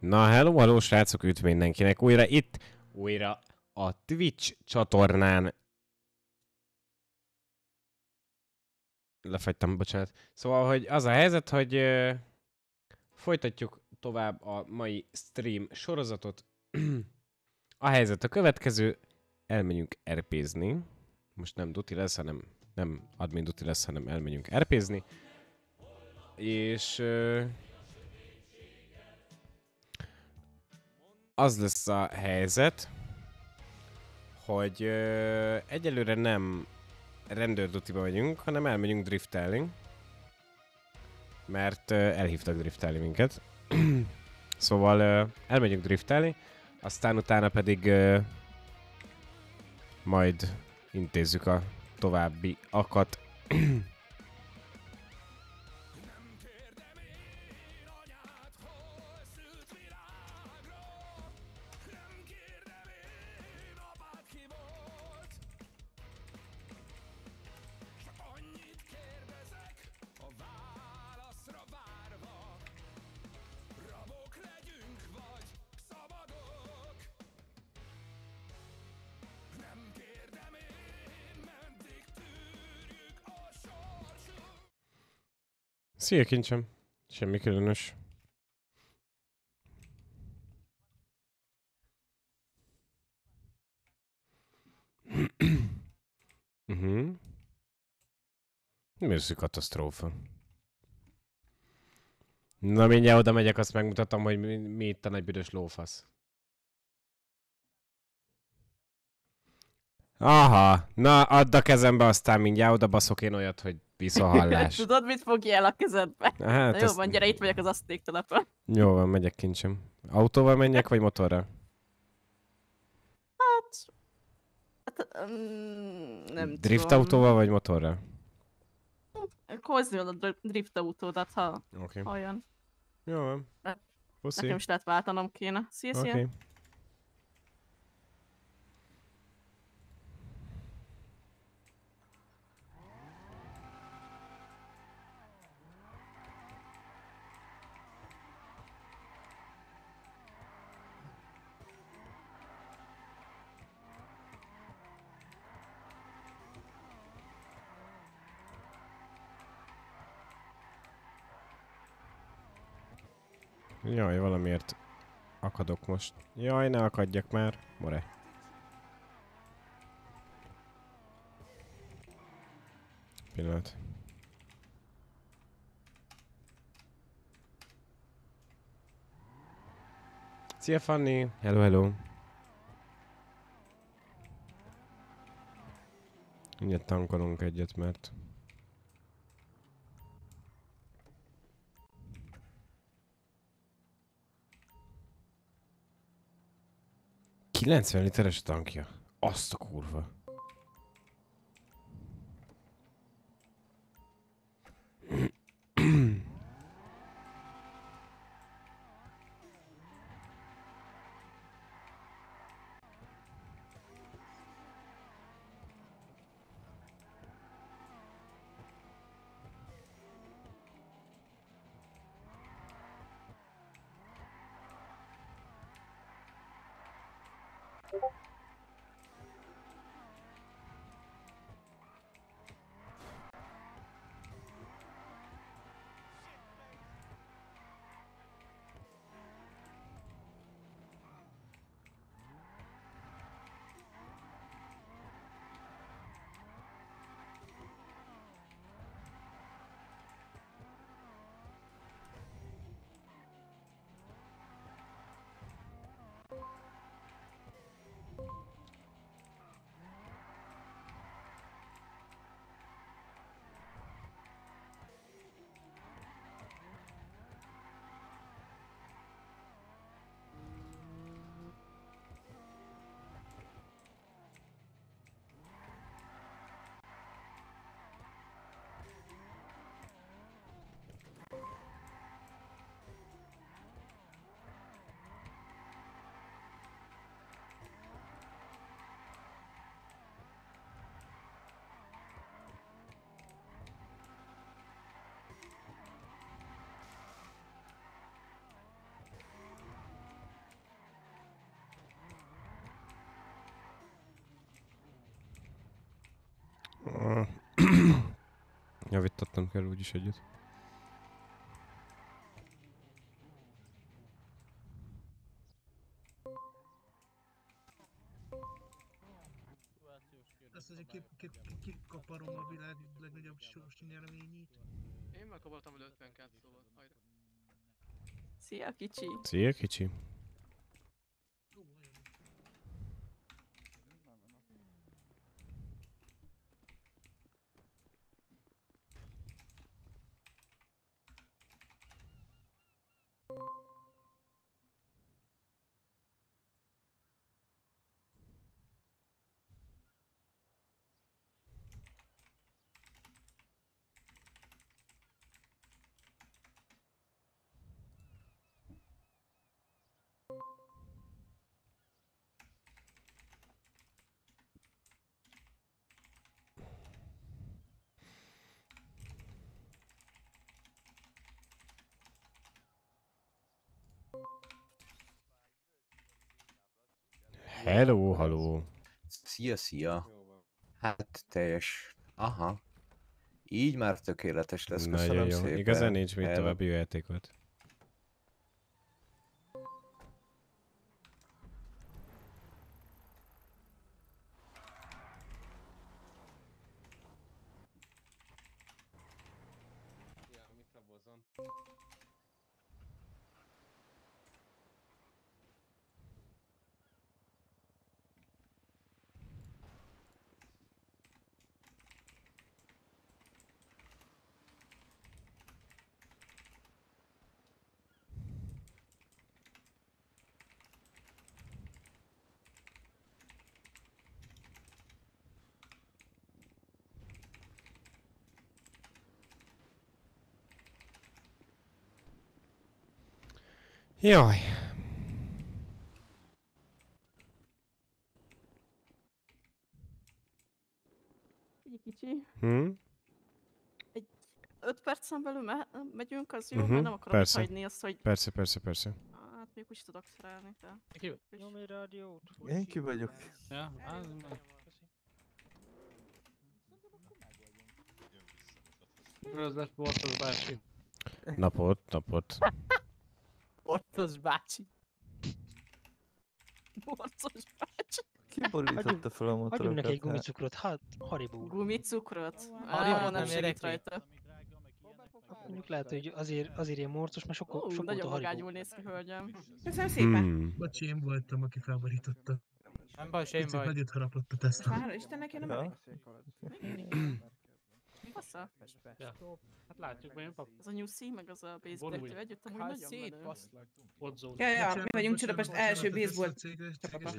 Na, hello, hello, srácok, üdv mindenkinek. Újra itt, újra a Twitch csatornán. Lefagytam, bocsánat. Szóval, hogy az a helyzet, hogy ö, folytatjuk tovább a mai stream sorozatot. a helyzet a következő, elmegyünk erpézni. Most nem duti lesz, hanem nem admin duti lesz, hanem elmegyünk erpézni. És... Ö, az lesz a helyzet, hogy ö, egyelőre nem rendőrdutiba megyünk, hanem elmegyünk driftelni. Mert ö, elhívtak driftelni minket. szóval ö, elmegyünk driftelni, aztán utána pedig ö, majd intézzük a további akat. Szia, kincsem. Semmi különös. uh-huh. Mérszű katasztrófa. Na mindjárt oda megyek, azt megmutatom, hogy mi, mi itt a nagy büdös lófasz. Aha, na add a kezembe, aztán mindjárt oda baszok én olyat, hogy visszahallás. Tudod, mit fogja el a kezedbe? Hát, Na jó ezt- van, gyere, itt vagyok az asztéktelepen. Jó van, megyek kincsem. Autóval menjek, vagy motorral? Hát... hát um, nem Drift tudom. autóval, vagy motorral? El a dr- drift autódat, ha Oké. Okay. olyan. Jó van. Puszi. Nekem is lehet váltanom kéne. Szia, szia. Jaj, valamiért akadok most. Jaj, ne akadjak már. More. Pillanat. Szia Fanni! Hello, hello! Mindjárt tankolunk egyet, mert... ...90 literes tankja. Azt a kurva. Javítatnom kell úgyis egyet. Azt azért ki, ki, ki, ki kaparom a világ legnagyobb sors nyereményét. Én megkapartam el 52 szóval. Hajrá. Szia, kicsi. Szia, kicsi. Hello, haló. Szia, szia. Hát teljes. Aha. Így már tökéletes lesz, köszönöm Nagyon jó. szépen. Igazán nincs Hello. további játékot. Jaj. Figyelj, kicsi. Hm? Öt percen belül me- megyünk, az jó, Mhm, mert nem akarom persze. hagyni azt, hogy Persze, persze, persze. hát még úgy tudok szerelni, te. Nyomj rádiót. Én ki vagyok. Ja, az Rözles Bortos bácsi. Napot, napot. Bortos bácsi. Borcos bácsi. Ki borította fel a motorokat? Hagyjunk neki egy hát? gumicukrot, hát Haribó. Gumicukrot? Haribó Ah, nem segít rajta. Mondjuk lehet, hogy azért, azért ilyen morcos, mert sok, Ó, sok nagyon magányul néz ki, hölgyem. Köszönöm szépen. Hmm. Bocsi, én voltam, aki felborította. Nem baj, Picit vagy. nagyot harapott a Tesla. Hála Istennek, én nem fasza? Ja. Hát látjuk, hogy pap. Az a Nyuszi, meg az a baseball kettő együtt, amúgy Hát nagyon menő. Ja, ja, mi vagyunk bocsánat, első baseball csapata.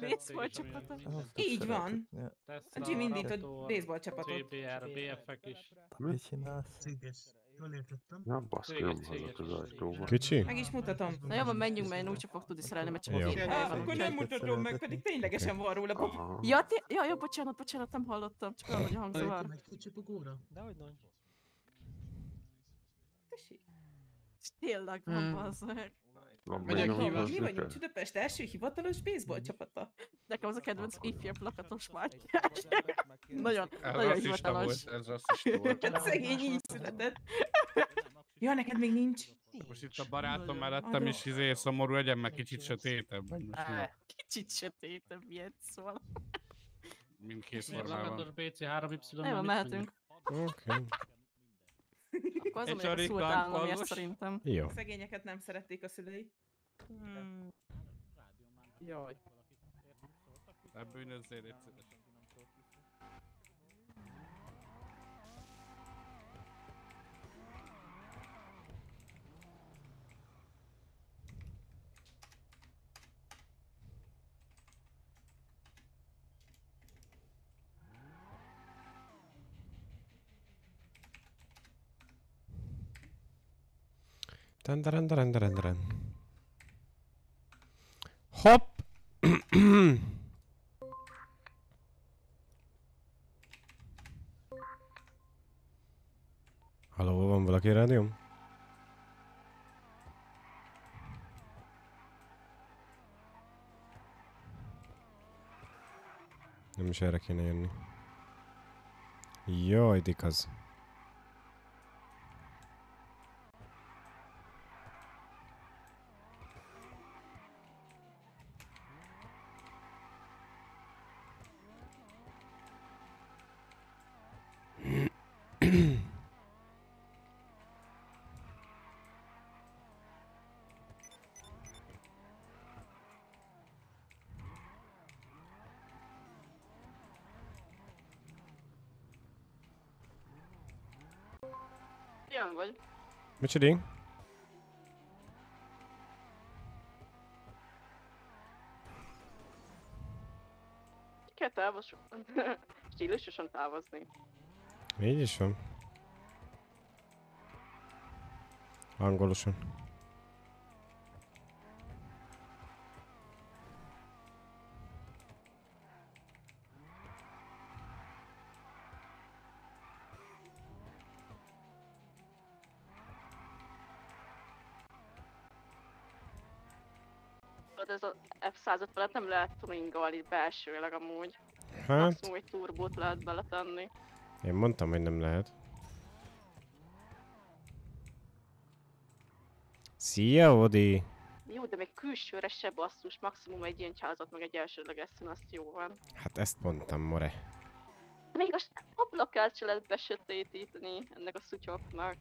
Baseball csapata. Így van. A Jim indított baseball csapatot. CBR, BF-ek is. Mit csinálsz? Jól értettem? Na, baszki, nem hallott az ajtóba. Kicsi? Meg is mutatom. Na jó, van, menjünk, mert én úgyse fog tudni szerelni, mert csak Jó. Ah, van. akkor nem mutatom meg, pedig ténylegesen van róla. Aha. Ja, té- ja, ja, bocsánat, bocsánat, nem hallottam, csak olyan nagy a hangzó van. Megy kicsipogóra? Dehogy nagy. Tessék. Tényleg van, Hmm. bazzeg. Van Megyek ki, Mi vagyunk? Budapest első hivatalos baseball csapata. Nekem az a kedvenc ifjabb lakatos Mátyás. Nagyon, Ez nagyon hivatalos. volt, ez rasszista volt. Hát szegény így született. Ja, neked még nincs. Most itt a barátom mellettem is izé szomorú, legyen meg kicsit sötétebb. Kicsit sötétebb, ilyet szól. Mindkét formában. lakatos BC 3Y? Nem, mehetünk. Oké. Akkor az, Egy a van, államért szerintem. Jó. Szegényeket nem szerették a szülei. Hmm. Jaj. Ne bűnözzél, légy Tandaran, daran, daran, daran. Hopp! Halló, van valaki a rádióm? Nem is erre kéne jönni. Jaj, dik az. Micsodi? Ki kell távozni? Stílusosan távozni. Így is van. Angolosan. Tudod, ez a F150 felett nem lehet tuningolni belsőleg amúgy. Hát, Maximum egy turbót lehet beletenni. én mondtam, hogy nem lehet. Szia, Odi! Jó, de még külsőre se basszus, maximum egy ilyen házat, meg egy elsődleges szín, azt jó van. Hát ezt mondtam, more. Még a s- ablakát se lehet besötétíteni ennek a szutyoknak.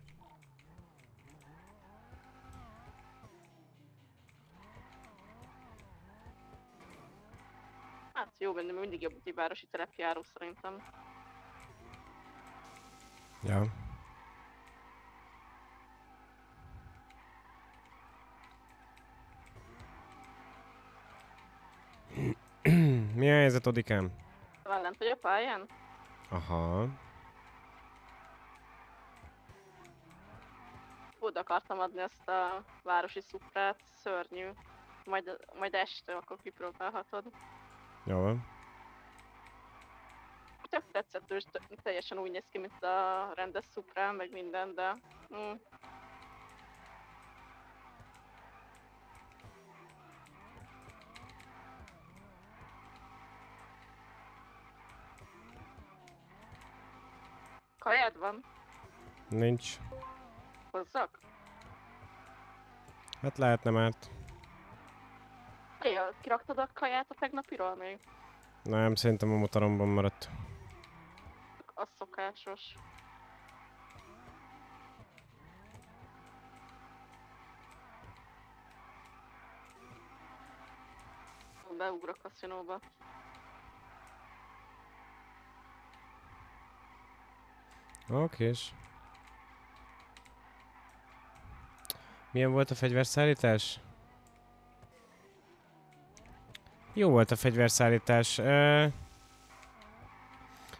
Hát jó, még mindig jobb, egy városi terepjáró szerintem. Ja. Mi a helyzet, Odikám? Lent vagy a pályán? Aha. Oda akartam adni ezt a városi szuprát, szörnyű. Majd, majd este akkor kipróbálhatod. Jó van. Tök tetszetős, teljesen úgy néz ki, mint a rendes szuprán, meg minden, de... Mm. Kajád van? Nincs. Hozzak? Hát lehetne már. Ja, kiraktad a kaját a tegnapiról még? Nem, szerintem a motoromban maradt. Az szokásos. Beugrok a szinóba. Okés. Milyen volt a fegyverszállítás? Jó volt a fegyverszállítás.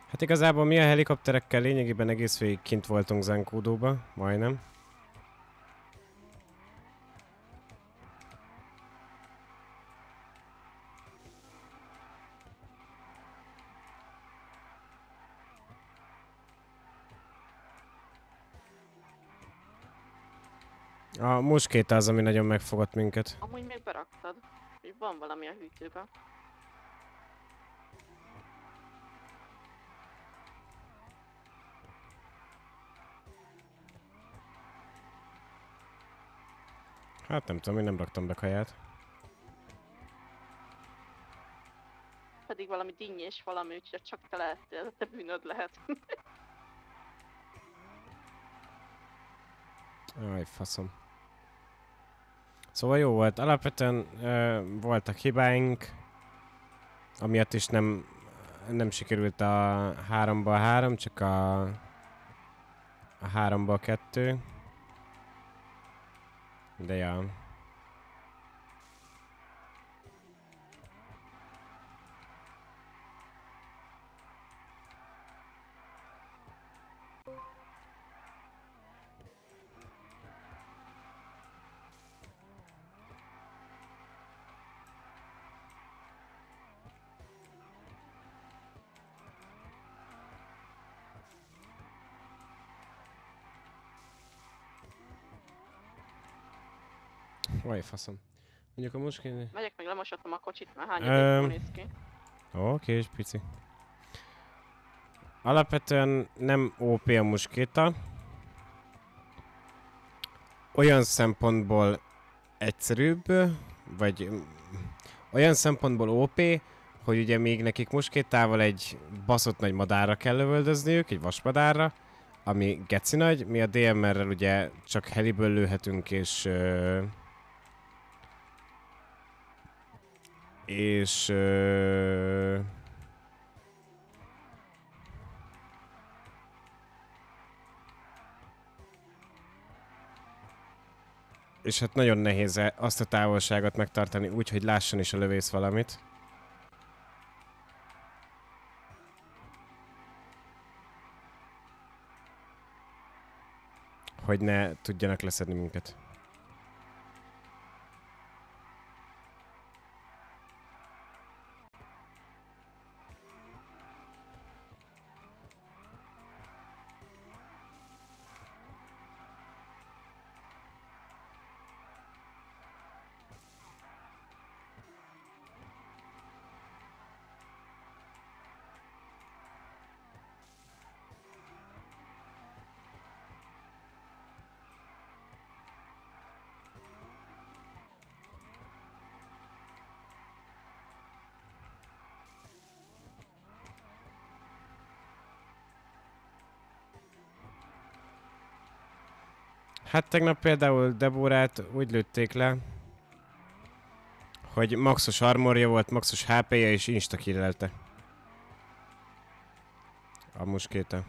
Hát igazából mi a helikopterekkel lényegében egész végig kint voltunk Zankódóba, majdnem. A muskéta az, ami nagyon megfogott minket. Amúgy még beraktad, hogy van valami a hűtőben. Hát nem tudom, én nem raktam be kaját. Pedig valami dinnyés valami, úgyhogy csak te lehettél, a te bűnöd lehet. Aj, faszom. Szóval jó volt. Alapvetően ö, voltak hibáink, amiatt is nem, nem sikerült a háromból három, csak a, a háromból kettő. De ja. Vaj, faszom. Mondjuk a most kéne... Megyek meg lemosottam a kocsit, mert hány Öm. um, néz ki. Oké, és pici. Alapvetően nem OP a muskéta. Olyan szempontból egyszerűbb, vagy mm, olyan szempontból OP, hogy ugye még nekik muskétával egy baszott nagy madárra kell lövöldözniük, egy vasmadárra, ami geci nagy, mi a DMR-rel ugye csak heliből lőhetünk, és ö, és ö, És hát nagyon nehéz e- azt a távolságot megtartani úgy, hogy lásson is a lövész valamit. Hogy ne tudjanak leszedni minket. Hát tegnap például Deborát úgy lőtték le, hogy maxos armorja volt, maxos HP-je és insta killelte. A muskéta.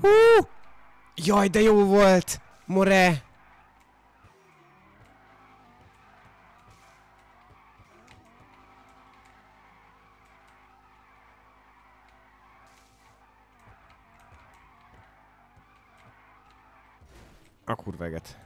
Hú! Jaj, de jó volt! More! A kurveget.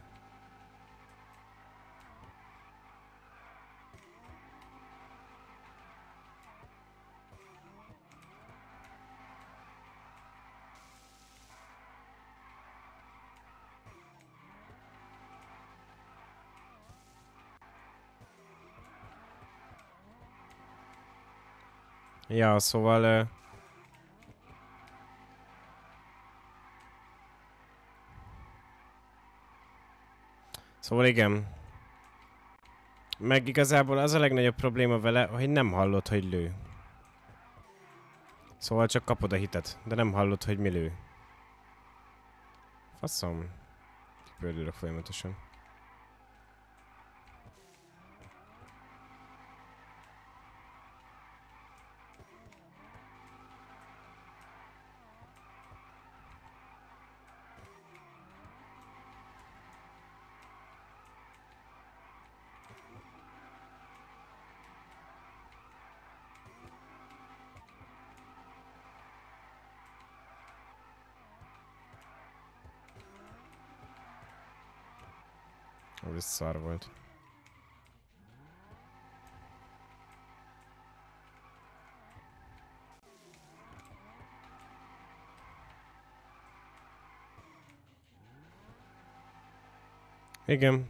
Ja, szóval... Szóval igen. Meg igazából az a legnagyobb probléma vele, hogy nem hallod, hogy lő. Szóval csak kapod a hitet, de nem hallod, hogy mi lő. Faszom. Pördülök folyamatosan. Ez szar volt. Igen.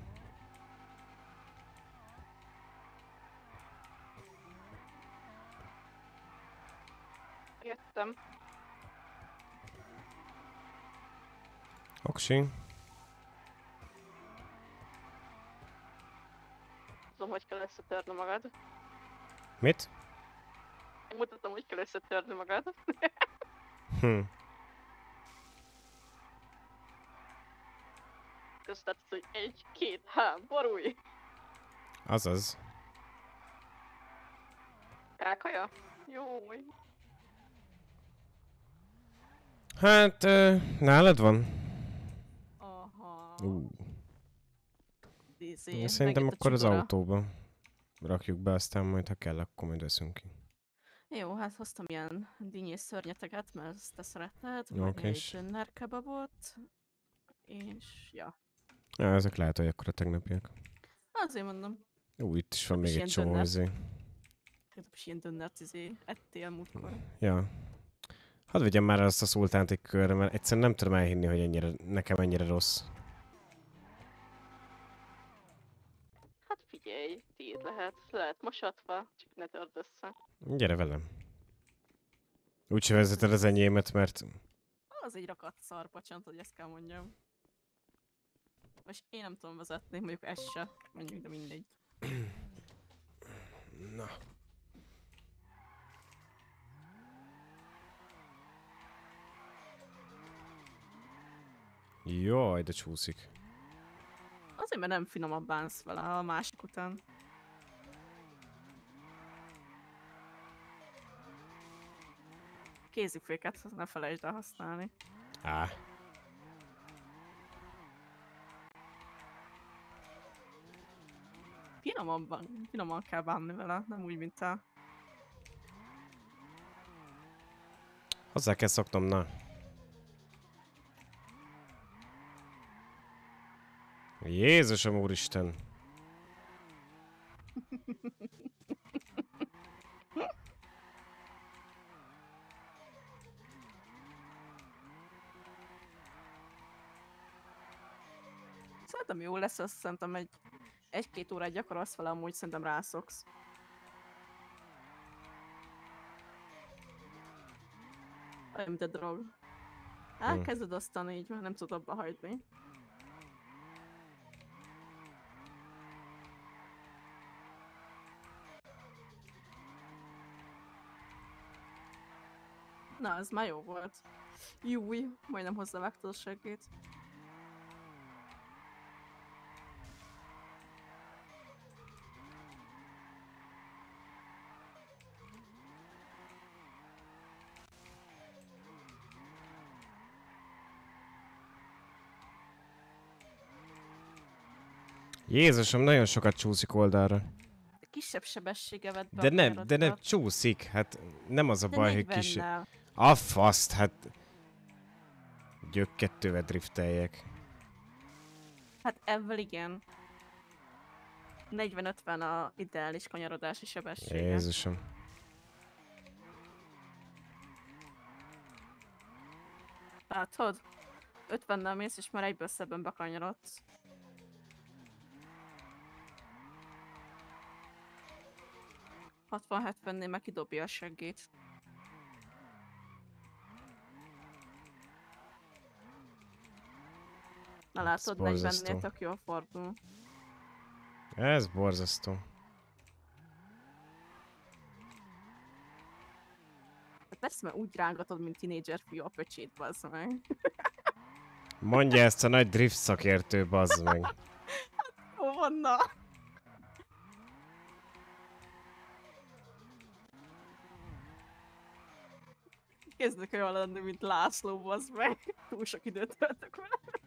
Jöttem. Oksi. Magad. Mit? Mutatom, hogy kell összetörni magad. Hm. Köztet, hogy egy, két, há, borulj! Azaz. Kákaja? Jó, Hát, ö, nálad van? Aha. Ú, Izé, szerintem akkor az csukora. Rakjuk be, aztán majd ha kell, akkor majd veszünk ki. Jó, hát hoztam ilyen dinnyés szörnyeteket, mert ezt te szereted, Jó, okés. egy és ja, Ja, ezek lehet, hogy akkor a tegnapiak. azért mondom, Ú, itt is van még egy csomó izé. hogy is ilyen dönnert izé ettél múltkor. Ja. Hadd vegyem már azt a szultánt egy körre, mert egyszerűen nem tudom elhinni, hogy ennyire, nekem ennyire rossz. Hát tíz lehet. Lehet mosatva, csak ne törd össze. Gyere velem. Úgy se vezeted az enyémet, mert Az egy rakat szar, bocsánat, hogy ezt kell mondjam. Most én nem tudom vezetni, mondjuk ez se, mondjuk, de mindegy. Na. Jaj, de csúszik. Azért, mert nem finomabb bánsz vele a másik után. Kéziféket ne felejtsd el használni. Á. Finomabban, finoman kell bánni vele, nem úgy, mint a... Hozzá kell szoknom, na. Jézusom úristen. Szerintem jó lesz, azt szerintem egy egy-két órát gyakorolsz vele, amúgy szerintem rászoksz. Olyan, mint a drog. Elkezded aztán így, már nem tudod abba hagyni. Na, ez már jó volt. Júj, majdnem hozzávágtad a seggét. Jézusom, nagyon sokat csúszik oldalra. Kisebb sebessége vett be De nem, de nem csúszik, hát nem az a De baj, hogy kis... 40-nel. A faszt, hát... Gyök kettővel drifteljek. Hát ebből igen. 40-50 a ideális kanyarodási sebessége. Jézusom. Látod? 50-nel mész, és már egyből szebben bekanyarodsz. Hatvan 70-nél meg kidobja a seggét. Na látod, 40-nél borzasztó. tök jól fordul. Ez borzasztó. Hát persze, mert úgy rángatod, mint tinédzser fiú a pöcsét, bazd meg. Mondja ezt a nagy drift szakértő, bazd meg. Van, na? Kezdek olyan lenni, mint László, az meg. Túl sok időt töltök vele.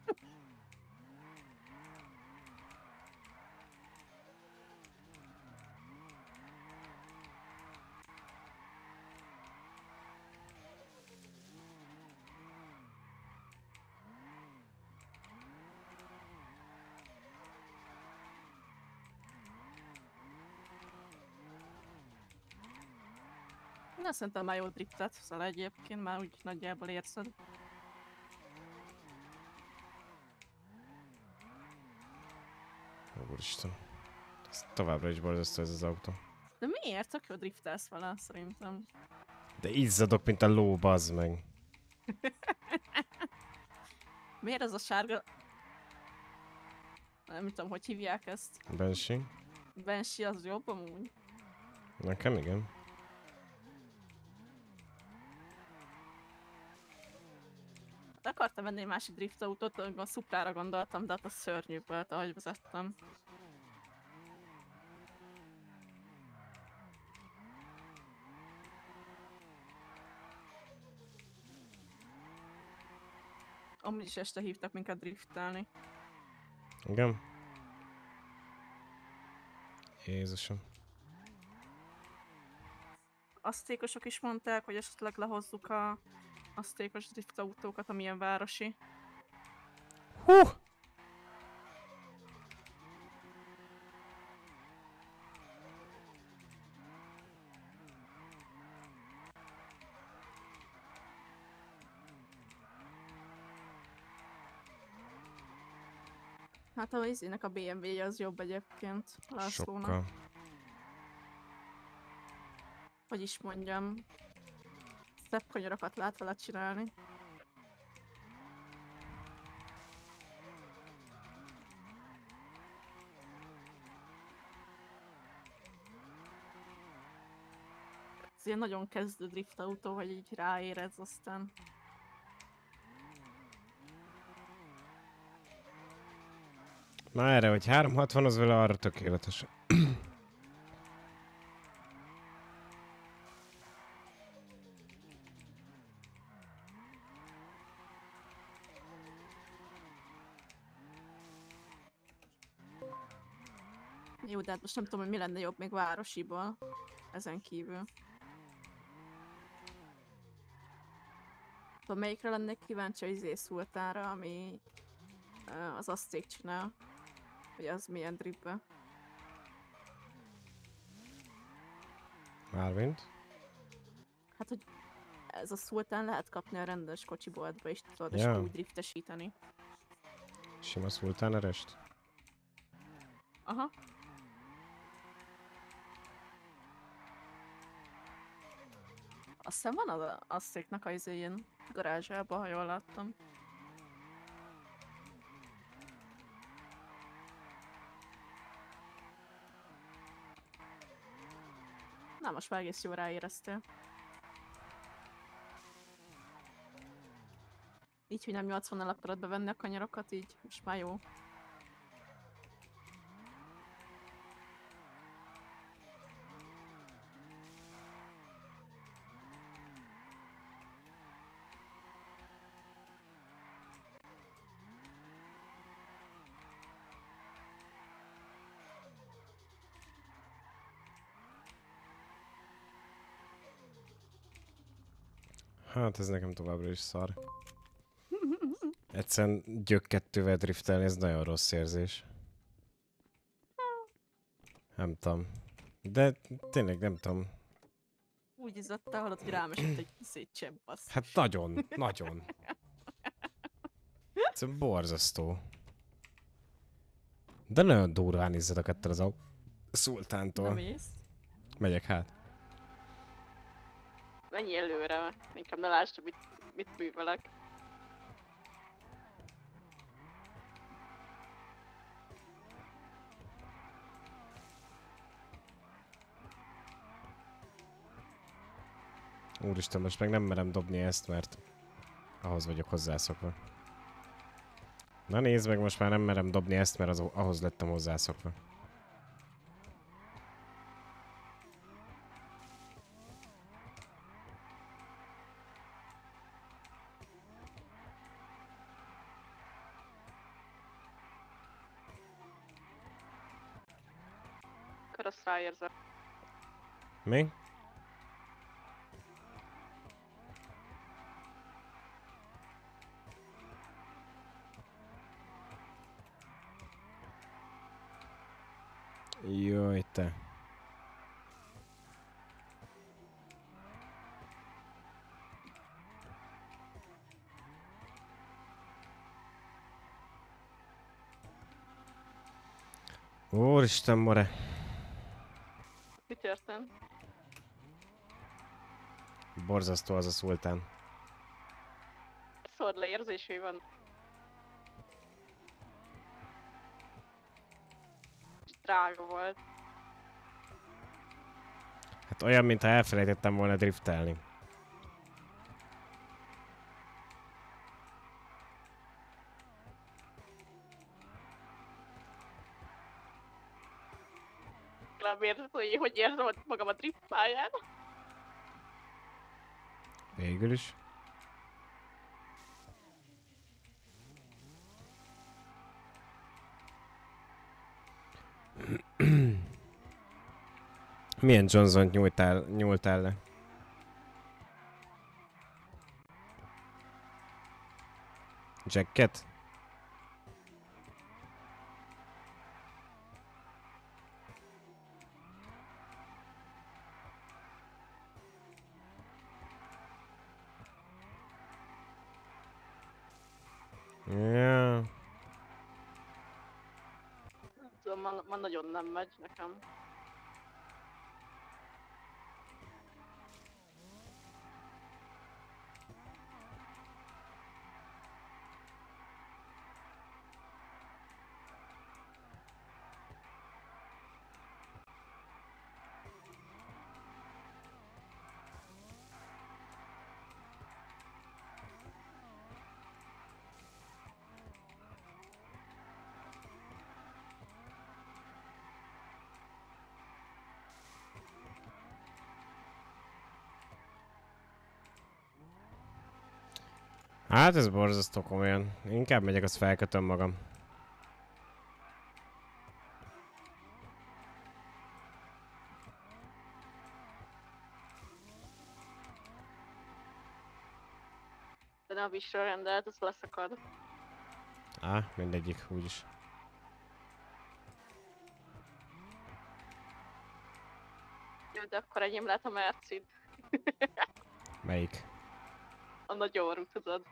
Szerintem már jó driftet szóval egyébként, már úgy nagyjából érzed. Úristen. Ez továbbra is borzasztó ez az autó. De miért? Tök jó driftelsz vele, szerintem. De izzadok, mint a ló, bazd meg. Miért ez a sárga... Nem tudom, hogy hívják ezt. Bensi? Bensi az jobb amúgy. Nekem igen. Akartam venni egy másik drift autót, a Suprára gondoltam, de hát az szörnyű volt, ahogy vezettem. Amúgy is este hívtak minket driftelni. Igen? Jézusom. Asztékosok is mondták, hogy esetleg lehozzuk a asztékos drift autókat, amilyen városi. Hú! Hát a izének a BMW-je az jobb egyébként, Lászlónak. Sokkal. Hogy is mondjam. Szebb kanyarokat lehet vele csinálni. Ez ilyen nagyon kezdő drift autó, hogy így ráérez aztán. Na erre, hogy 360 az vele arra tökéletes. Hát most nem tudom, hogy mi lenne jobb még városiból. Ezen kívül. Tudom, melyikre lennék kíváncsi az izé szultára, ami ö, az aszték csinál. Hogy az milyen dripbe. Mármint? Hát, hogy ez a szultán lehet kapni a rendes kocsiboltba is, tudod, és Ja. úgy driftesíteni. Sima szultán erest? Aha. Azt hiszem van az Asztéknak az izé ilyen garázsában, ha jól láttam. Na, most már egész jól ráéreztél. Így, hogy nem 80 el akarod bevenni a kanyarokat, így most már jó. Hát ez nekem továbbra is szar. Egyszerűen gyök kettővel driftelni, ez nagyon rossz érzés. Nem tudom. De tényleg nem tudom. Úgy izzattál, hallod, hogy rám esett egy szétcsebb basz. Hát nagyon, nagyon. Egyszerűen borzasztó. De nagyon durván izzadok ettől az a szultántól. Nem ész? Megyek hát. Menj előre, inkább ne lásd, mit, mit művelek. Úristen, most meg nem merem dobni ezt, mert ahhoz vagyok hozzászokva. Na nézd meg, most már nem merem dobni ezt, mert az, ahhoz lettem hozzászokva. Akkor azt ráérzem. Mi? Jaj, te. Úristen, more. Mi történt? Borzasztó az a szultán. Szóval leérzésé van. Drága volt. Hát olyan, mintha elfelejtettem volna driftelni. Érzed, hogy hogy érzem magam a drift pályán. Végül is. Milyen Johnson nyújtál, nyúltál le? Jacket? Nem Hát ez borzasztó komolyan. Inkább megyek, azt felkötöm magam. De nem is rendelt, az leszakad. Á, mindegyik, úgyis. Jó, de akkor enyém lehet a Mercid. Melyik? A nagyon rú, tudod.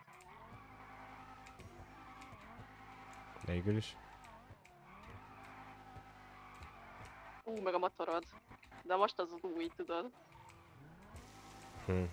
Végül is. Ú, meg a motorod. De most az új, tudod. Hm.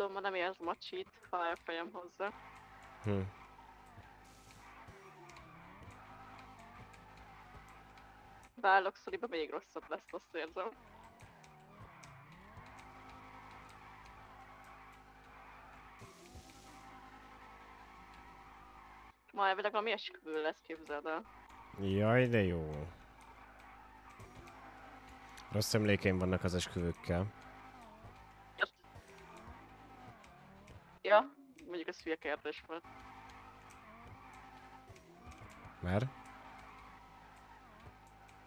Tudom, ma nem érzem a cheat, fáj a fejem hozzá. Hm. Beállok szoliba, még rosszabb lesz, azt érzem. Ma elvileg valami esküvő lesz, képzeld el. Jaj, de jó. Rossz emlékeim vannak az esküvőkkel. Ez hülye kérdés volt. Már?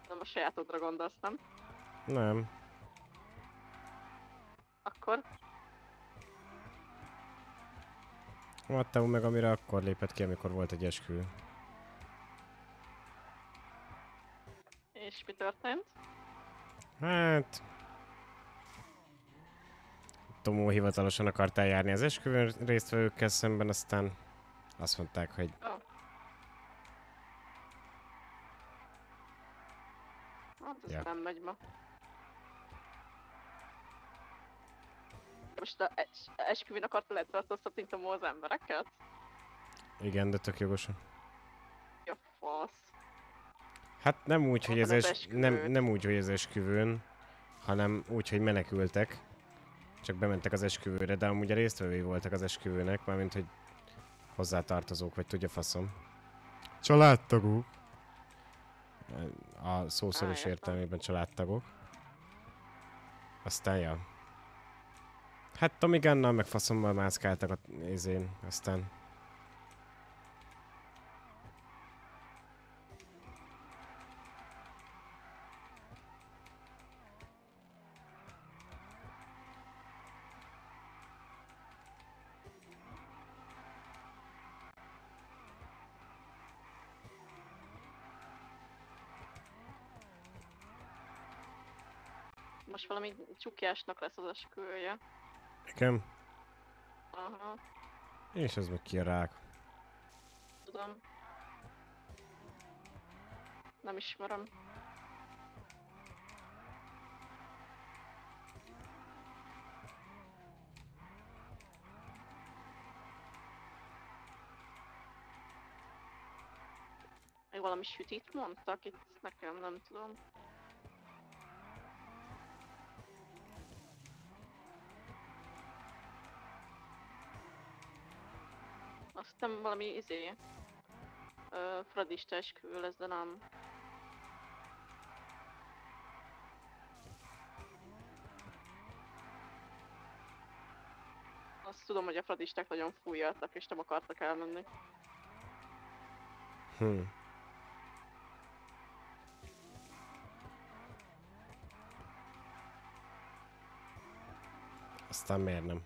Nem a sajátodra gondolsz, nem? Nem. Akkor? Matteo meg amire akkor lépett ki, amikor volt egy esküvő. És mi történt? Hát... Tomó hivatalosan akart eljárni az esküvőn résztvevőkkel szemben, aztán azt mondták, hogy. Hát ez Ja. nem megy ma. Most a es- esküvőn akarta letartóztatni Tomó az embereket? igen, de tök jogosan. Ja, fasz. Hát nem úgy, hogy Éppen az es, nem, nem úgy, hogy az esküvőn, hanem úgy, hogy menekültek. Csak bementek az esküvőre, de amúgy a résztvevői voltak az esküvőnek, mármint, hogy hozzátartozók, vagy tudja faszom. Családtagok. A szószoros értelmében családtagok. Aztán, ja. Hát Tomi Gunnal meg faszommal mászkáltak a nézén, aztán Most valami csukjásnak lesz az esküvője. nekem, Aha, és ez meg ki a rák. tudom. Nem ismerem. Még valami sütit mondtak itt nekem, nem tudom. Hiszem valami izé... Ö, fradista esküvő lesz, de nem. Azt tudom, hogy a fradisták nagyon fújjaltak, és nem akartak elmenni. Hm. Aztán miért nem?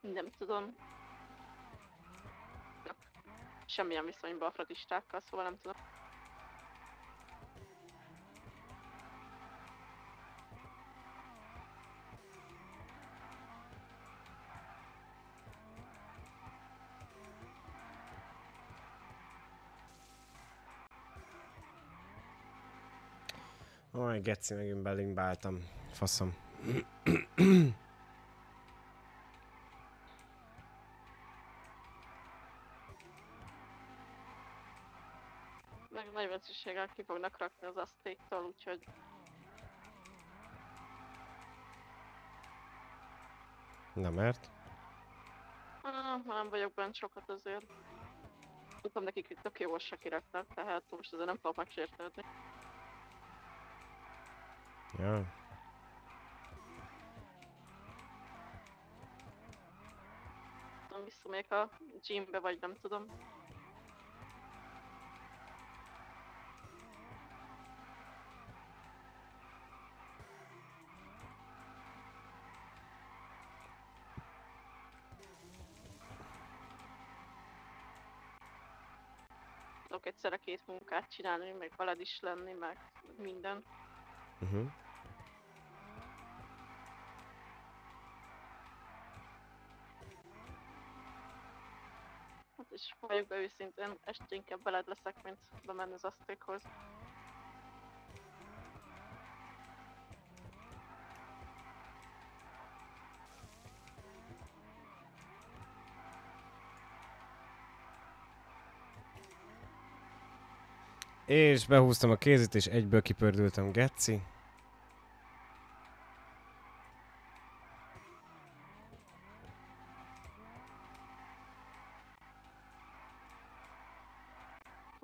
Nem tudom. Semmilyen viszonyban a fradistákkal, szóval nem tudom. Aj, geci, megint belimbáltam. Faszom. Meg nagy valószínűséggel ki fognak rakni az asztéktól, úgyhogy Na mert? Ah, nem vagyok bent sokat azért. Tudom, nekik tök jól se kiraktak, tehát most ezzel nem fogok megsértődni. Ja. Visszamegyek a gymbe, vagy nem tudom. Egyszerre két munkát csinálni, meg veled is lenni, meg minden. Uh-huh. Hát és vagyok be őszintén, este inkább veled leszek, mint bemenni az asztékhoz. És behúztam a kézit, és egyből kipördültem, geci.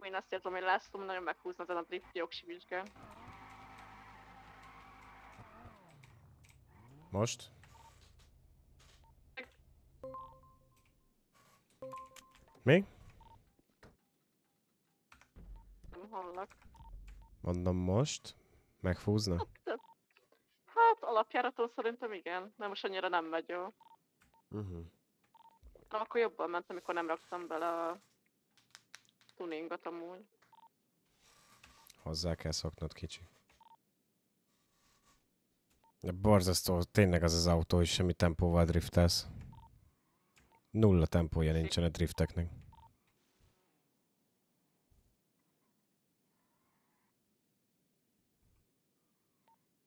Én azt érzem, hogy László nagyon meghúzna ezen a drift jogsi vizsgán. Most? Még? Nem hallak. Mondom most. Megfúzna? Hát alapjáraton szerintem igen, de most annyira nem megy jó. Uh-huh. Na, akkor jobban ment, amikor nem raktam bele a tuningot amúgy. Hozzá kell szoknod, kicsi. De borzasztó, tényleg az az autó is semmi tempóval driftelsz. Nulla tempója nincsen a drifteknek.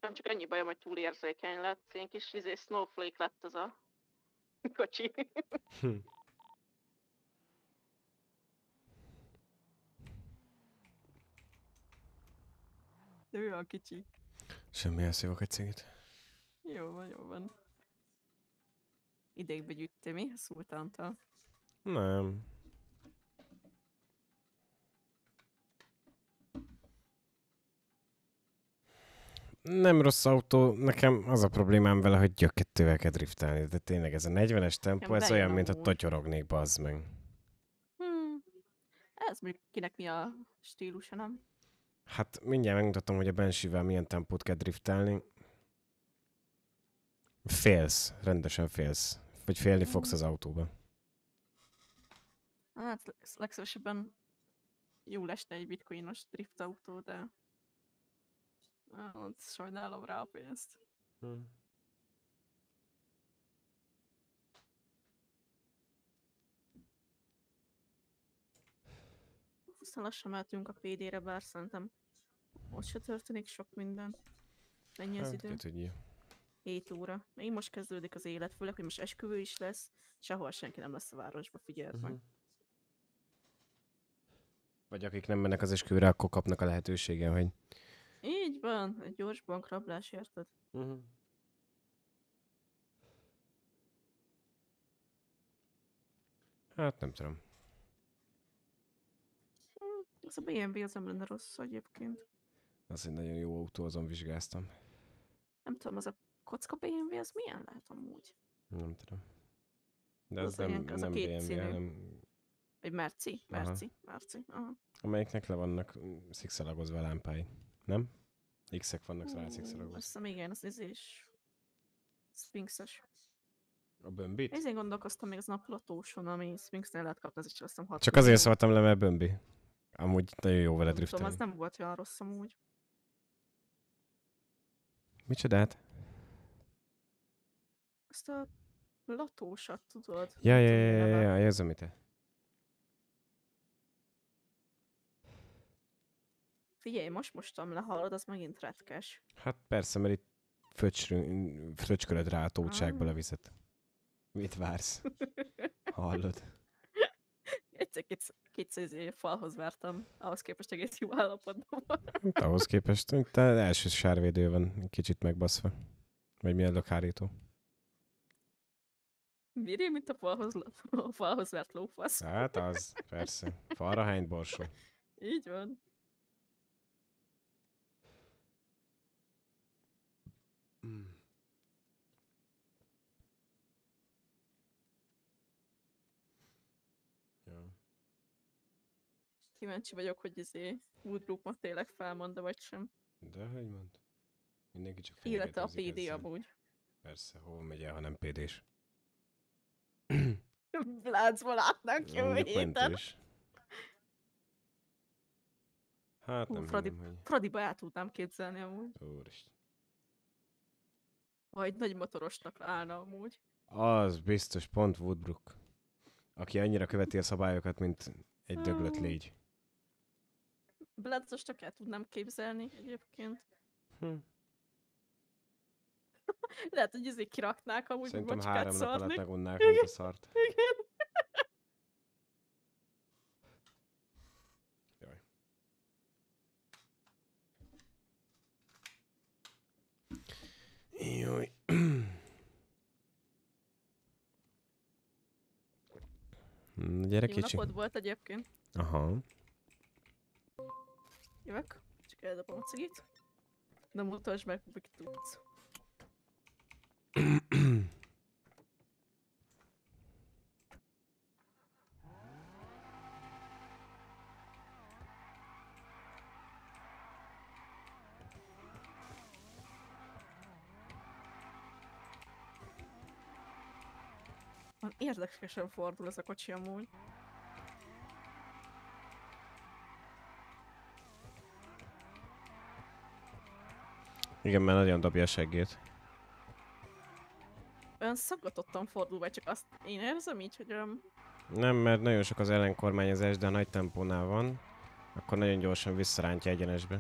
Nem csak annyi bajom, hogy túl érzékeny lett, ilyen kis izé, snowflake lett ez a kocsi. Hm. De ő a kicsi. Semmi elszívok egy cigit. Jó van, jó van. Idegbe gyűjtte mi? A szultántól. Nem. Nem rossz autó, nekem az a problémám vele, hogy gyökettővel kell driftelni, de tényleg ez a 40-es tempó, ez olyan, mint a totyorognék, bazd meg. Hmm. Ez mondjuk kinek mi a stílusa, nem? Hát mindjárt megmutatom, hogy a Bensivel milyen tempót kell driftelni. Félsz, rendesen félsz. Vagy félni fogsz az autóba. Hát leg- legszívesebben jó esne egy bitcoinos drift autó, de... Hát, sajnálom rá a pénzt. Aztán lassan mehetünk a PD-re, bár szerintem ott se történik sok minden. Ennyi az Hát, idő. tudja. 7 óra. Még most kezdődik az élet, főleg, hogy most esküvő is lesz. Sehol senki nem lesz a városba, figyeld uh-huh. meg. Vagy akik nem mennek az esküvőre, akkor kapnak a lehetőségen, hogy... Így van, egy gyors bankrablás, érted? Uh-huh. Hát nem tudom. Ez a BMW az nem lenne rossz egyébként. Az egy nagyon jó autó, azon vizsgáztam. Nem tudom, az a kocka BMW, az milyen lehet amúgy? Nem tudom. De Az az nem, ilyen- az a nem két BMW, színű. hanem Egy Merci? Aha. Merci? Merci? Aha. amelyiknek le vannak mm, szikszalagozva a lámpái. Nem? X-ek vannak rá Ú, szikszalagozva. Azt hiszem, igen, az izés. Sphinxes. A bömbit? Ezért gondolkoztam még az naplatóson, ami Sphinxnél lehet kapni, az is azt hiszem 6 Csak azért szóltam le, mert bömbi. Amúgy nagyon jó vele Nem tudom, driftelni. az nem volt olyan rossz amúgy. Micsodát? Ezt a latósat, tudod? Ja, Nem ja, tudom, ja, mi ja, neve. ja, érzem mit te. Figyelj, most mostam le, hallod, az megint retkes. Hát persze, mert itt fröccskölöd rá a tótságból a Ah. vizet. Mit vársz? Hallod? Egyszer kétszer, kétszer izé falhoz vertem, ahhoz képest egész jó állapotban van. Hát ahhoz képest, az első sárvédő van kicsit megbaszva. Vagy milyen lökhárító. Miri, mint a falhoz, a falhoz vert lófasz. Hát az, persze. Falra hányt borsó. Így van. Kíváncsi vagyok, hogy izé Woodbrook ma tényleg felmondta, vagy sem. De hogy mond? Mindenki csak Illetve a PD ezzel. amúgy. Persze, hol megy el, ha nem PD-s? Láncban látnánk jövő héten. mentős. Hát Hú, nem Fradi, hinném, hogy... Fradiba el tudnám képzelni amúgy. Úristen. Vagy nagy motorosnak állna amúgy. Az biztos, pont Woodbrook. Aki annyira követi a szabályokat, mint egy döglött Ah. Légy. Bledosnak el tudnám képzelni egyébként. Hm. Lehet, hogy izé kiraknák amúgy, Szerintem három nap alatt megunnák, mint a szart. Igen. Jaj. Jaj. Na, Gyere Jó kicsi. napod volt egyébként. Aha. Jövök. Csak eldobom a cigit. De mutasd meg, hogy tudsz. Érdekesen fordul ez a kocsi amúgy. Igen, mert nagyon dobja a seggét. Olyan szaggatottan fordul, vagy csak azt én érzem így, hogy um, Nem, mert nagyon sok az ellenkormányozás, de ha nagy tempónál van, akkor nagyon gyorsan visszarántja egyenesbe.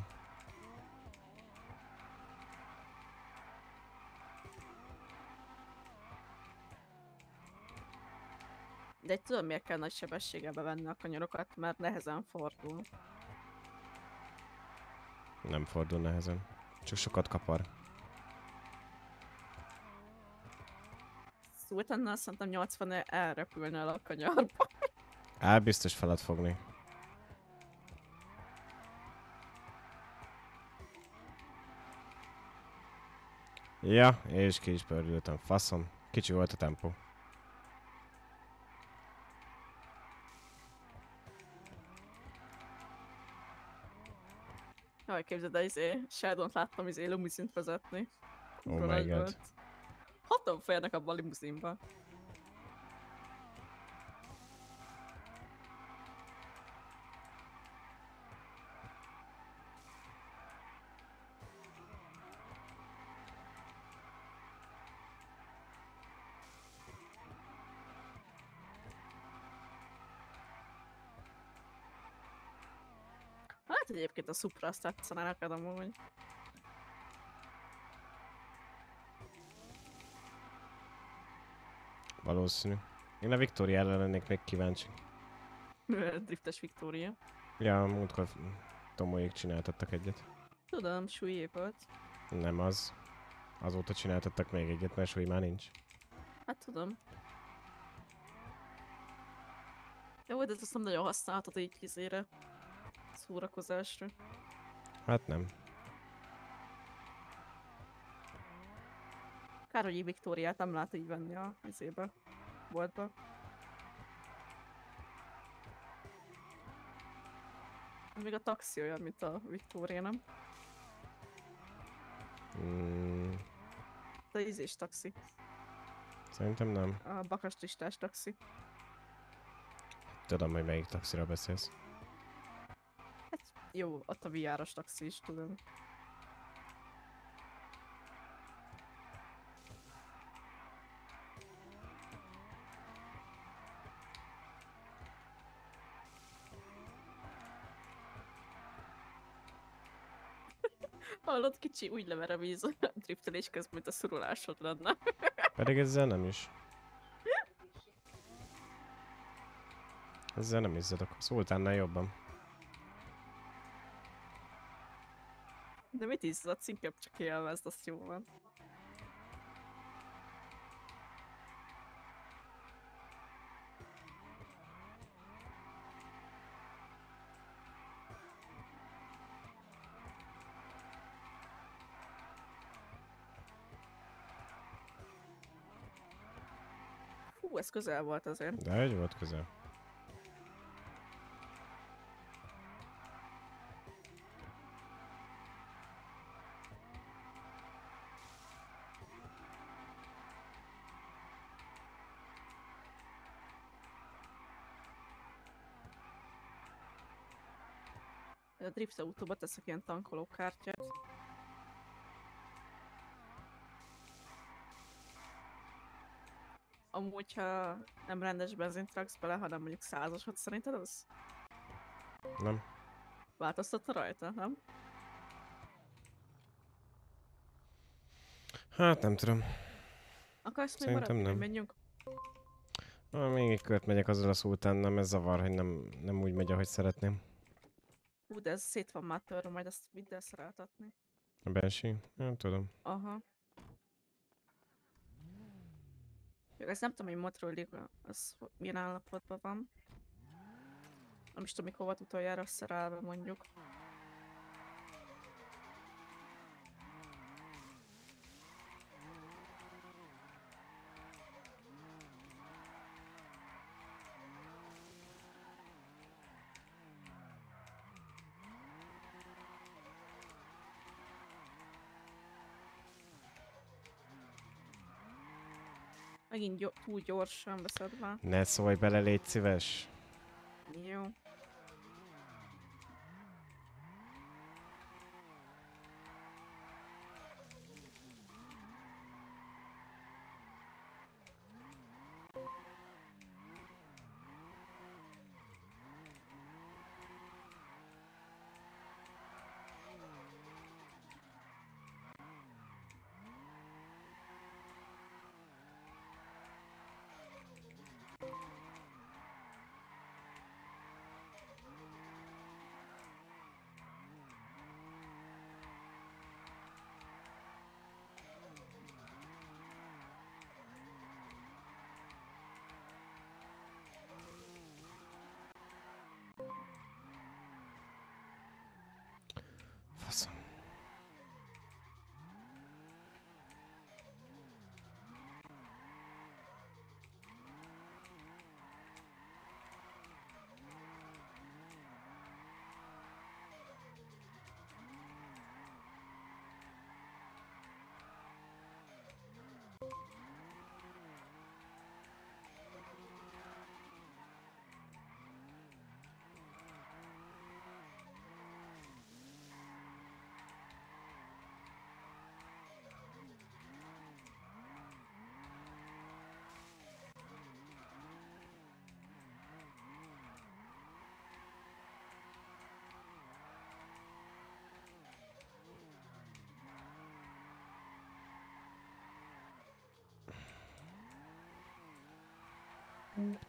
de egy tudom miért kell nagy sebességgel bevenni a kanyarokat, mert nehezen fordul. Nem fordul nehezen. Csak sokat kapar. Szultánnal szerintem 80 elrepülne el a kanyarba. Á, biztos felad fogni. Ja, és ki is pördültem. Faszom. Kicsi volt a tempó. Jaj, képzeld el, izé, Sheldon-t láttam izé limuzint vezetni. Oh my god. Hatan férnek abban a limuzinba. Hát egyébként a Supra azt tetszene neked amúgy. Valószínű. Én a Victoriára lennék még kíváncsi. Driftes Victoria. Ja, múltkor Tomoék csináltattak egyet. Tudom, súlyé volt. Nem az. Azóta csináltattak még egyet, mert súly már nincs. Hát tudom. Jó, de ezt nem nagyon használhatod így izére. Szórakozásra. Hát nem. Kár, hogy Viktóriát nem lehet így venni a izébe. Boltba. Még a taxi olyan, mint a Victoria, nem? Mm, De ízés taxi. szerintem nem. A bakaslistás taxi. Tudom, hogy melyik taxira beszélsz. Jó, ott a VR-os taxi is, tudom. Hallod, kicsi, úgy lever a víz a driftelés közben, mint a szurulásod lenne. Pedig ezzel nem is. Ezzel nem izzadok. Szultánnál jobban. De mit izzadsz, inkább csak élvezd, azt jó van. Hú, ez közel volt azért. De egy volt közel. Drift autóba teszek ilyen tankolókártyát. Amúgy, ha nem rendes benzint raksz bele, hanem mondjuk százasot, szerinted az Nem? változtatta rajta, nem? Hát nem tudom. Akarsz még Szerintem maradni, nem. menjünk? Ah, még egy kört megyek azzal a szultánnal, ez zavar, hogy nem, nem úgy megy, ahogy szeretném. Hú, de ez szét van már törve, majd ezt vidd el szereltetni. A benső? Nem tudom. Aha. Még ezt nem tudom, hogy Motrollig az ho- milyen állapotban van. Nem is tudom, mikor volt utoljára szerelve mondjuk. Megint gyo- túl gyorsan veszed be. Ne szólj bele, légy szíves. Jó. Faszom.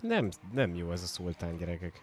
Nem, nem jó ez a szultán gyerekek.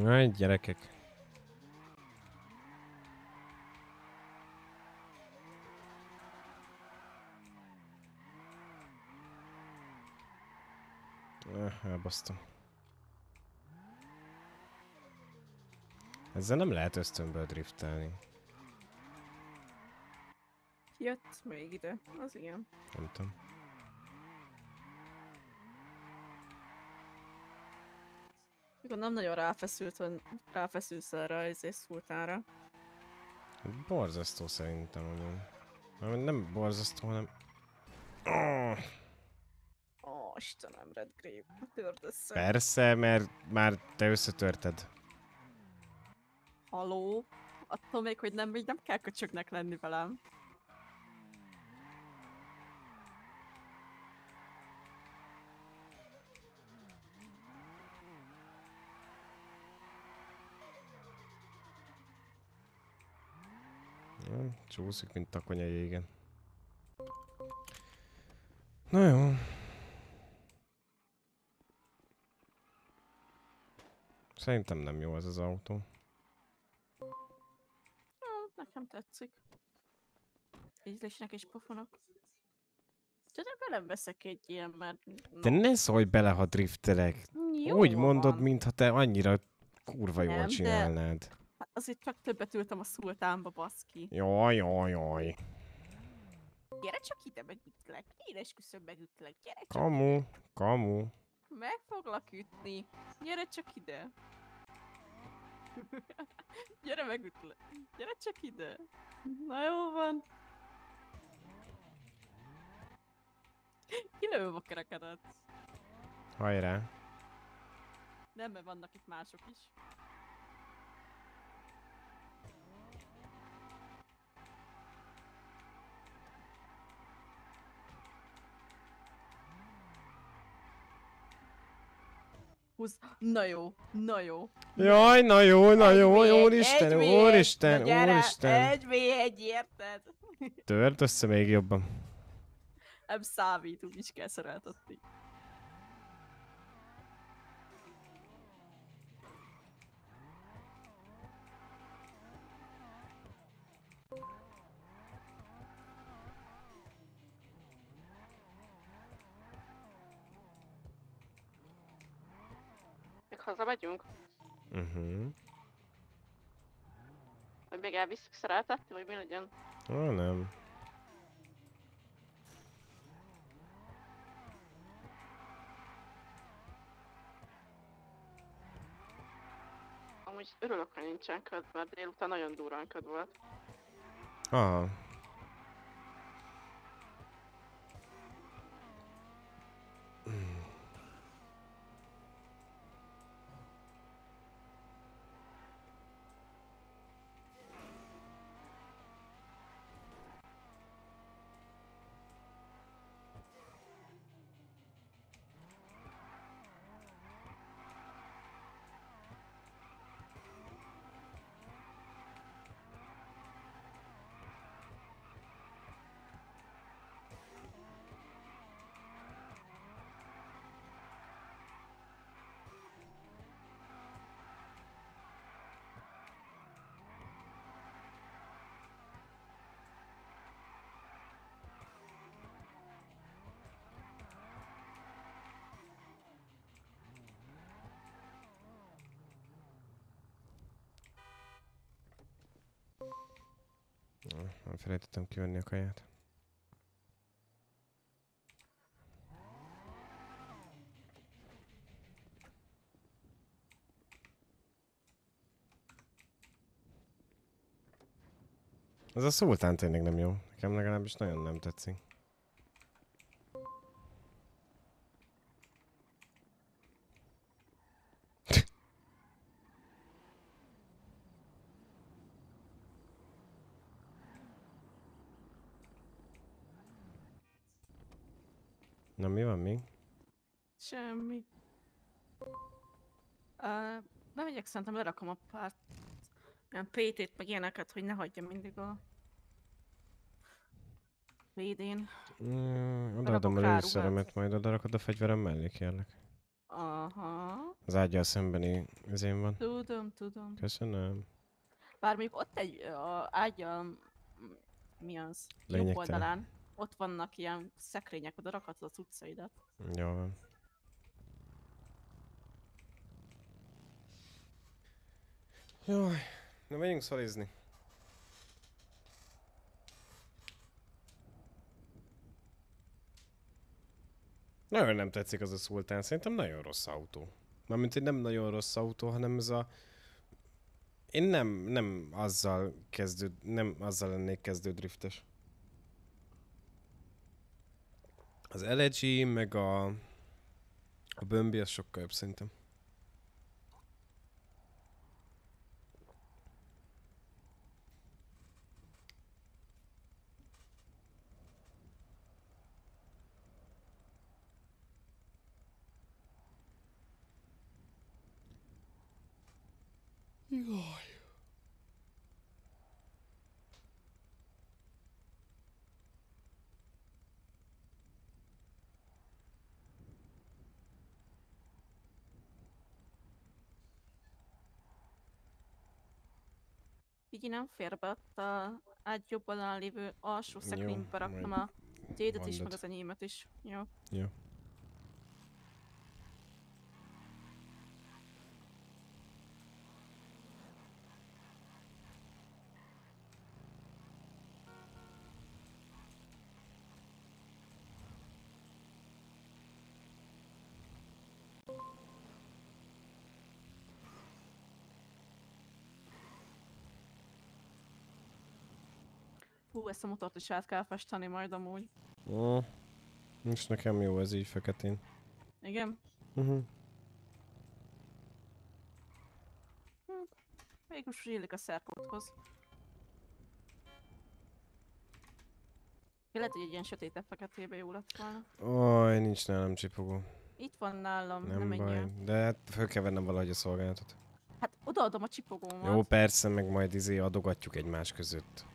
Aj, gyerekek. Eh, elbasztam. Ezzel nem lehet ösztönből driftelni. Jött még ide. Az igen. Nem tudom. Gondolom nagyon ráfeszült, hogy ráfeszülsz erre az izé szultánra. Borzasztó szerintem amúgy. Mármint Nem borzasztó, hanem... Oh, Ó, Istenem, Redgrave, törd össze. persze, mert már te összetörted. Haló? Attól még, hogy nem, még nem kell köcsögnek lenni velem. Csúszik, mint takonya jégen. Na jó. Szerintem nem jó ez az autó. Nekem tetszik. Ízlésnek és pofonok. Tudom, velem veszek egy ilyen, mert... De ne szólj bele, ha driftelek. Jó Úgy mondod, van. mintha te annyira kurva jól Nem, de- csinálnád. Hát azért csak többet ültem a szultánba, baszki. Jaj, jaj, jaj. Gyere csak ide, megütlek. Én esküszöm, megütlek. Gyere csak Kamu, kamu. Meg foglak ütni. Gyere csak ide. Gyere megütlek. Gyere csak ide. Na jó van. Kilőm a kerekedet. Hajrá. Nem, mert vannak itt mások is. Húz. Na jó, na jó. Jaj, na jó, na jó, Egy jó, V1, úristen, egy V1, úristen, úristen. Egy V1, érted? Tört össze még jobban. Nem számít, úgy is kell szereltetni. Hazamegyünk? Uh-huh. Vagy még elviszük szereltetni, vagy mi legyen? Ó, nem. Amúgy örülök, hogy nincsen köd, mert délután nagyon durván köd volt. Aha. Nem felejtettem kivenni a kaját. Ez a szultán tényleg nem jó. Nekem legalábbis nagyon nem tetszik. Na mi van még? Semmi. Uh, bemegyek, szerintem lerakom a párt. Ilyen PT-t, meg ilyeneket, hogy ne hagyja mindig a védén. Mm, odaadom a lőszeremet, majd odarakod a fegyverem mellé, kérlek. Aha. Az ágyal szembeni izén van. Tudom, tudom. Köszönöm. Bár még ott egy a ágya, m- mi az? Jobb oldalán. Ott vannak ilyen szekrények, oda rakhatod a cuccaidat. Jó van. Jaj, na menjünk szalizni. Nagyon nem tetszik az a szultán, szerintem nagyon rossz autó. Mármint, hogy nem nagyon rossz autó, hanem ez a... Én nem, nem azzal kezdő, nem azzal lennék kezdő driftes. Az LG, meg a... A Bömbi az sokkal jobb szerintem. Így nem férbe ott a ágy jobb oldalán lévő alsó szekrénybe raktam a tiédet is, meg az enyémet is. Jó. Jó. Hú, ezt a motort is át kell festeni majd amúgy. Ó, nincs nekem jó ez így feketén. Igen? Uh-huh. Végülis illik a szerkódhoz. Ja, Lehet, hogy egy ilyen sötétebb feketébe jó lett volna. Oj, nincs nálam csipogó. Itt van nálam, Nem, nem, baj. menjél. De hát föl kell vennem valahogy a szolgálatot. Hát odaadom a csipogómat. Jó, persze, meg majd izé adogatjuk egymás között.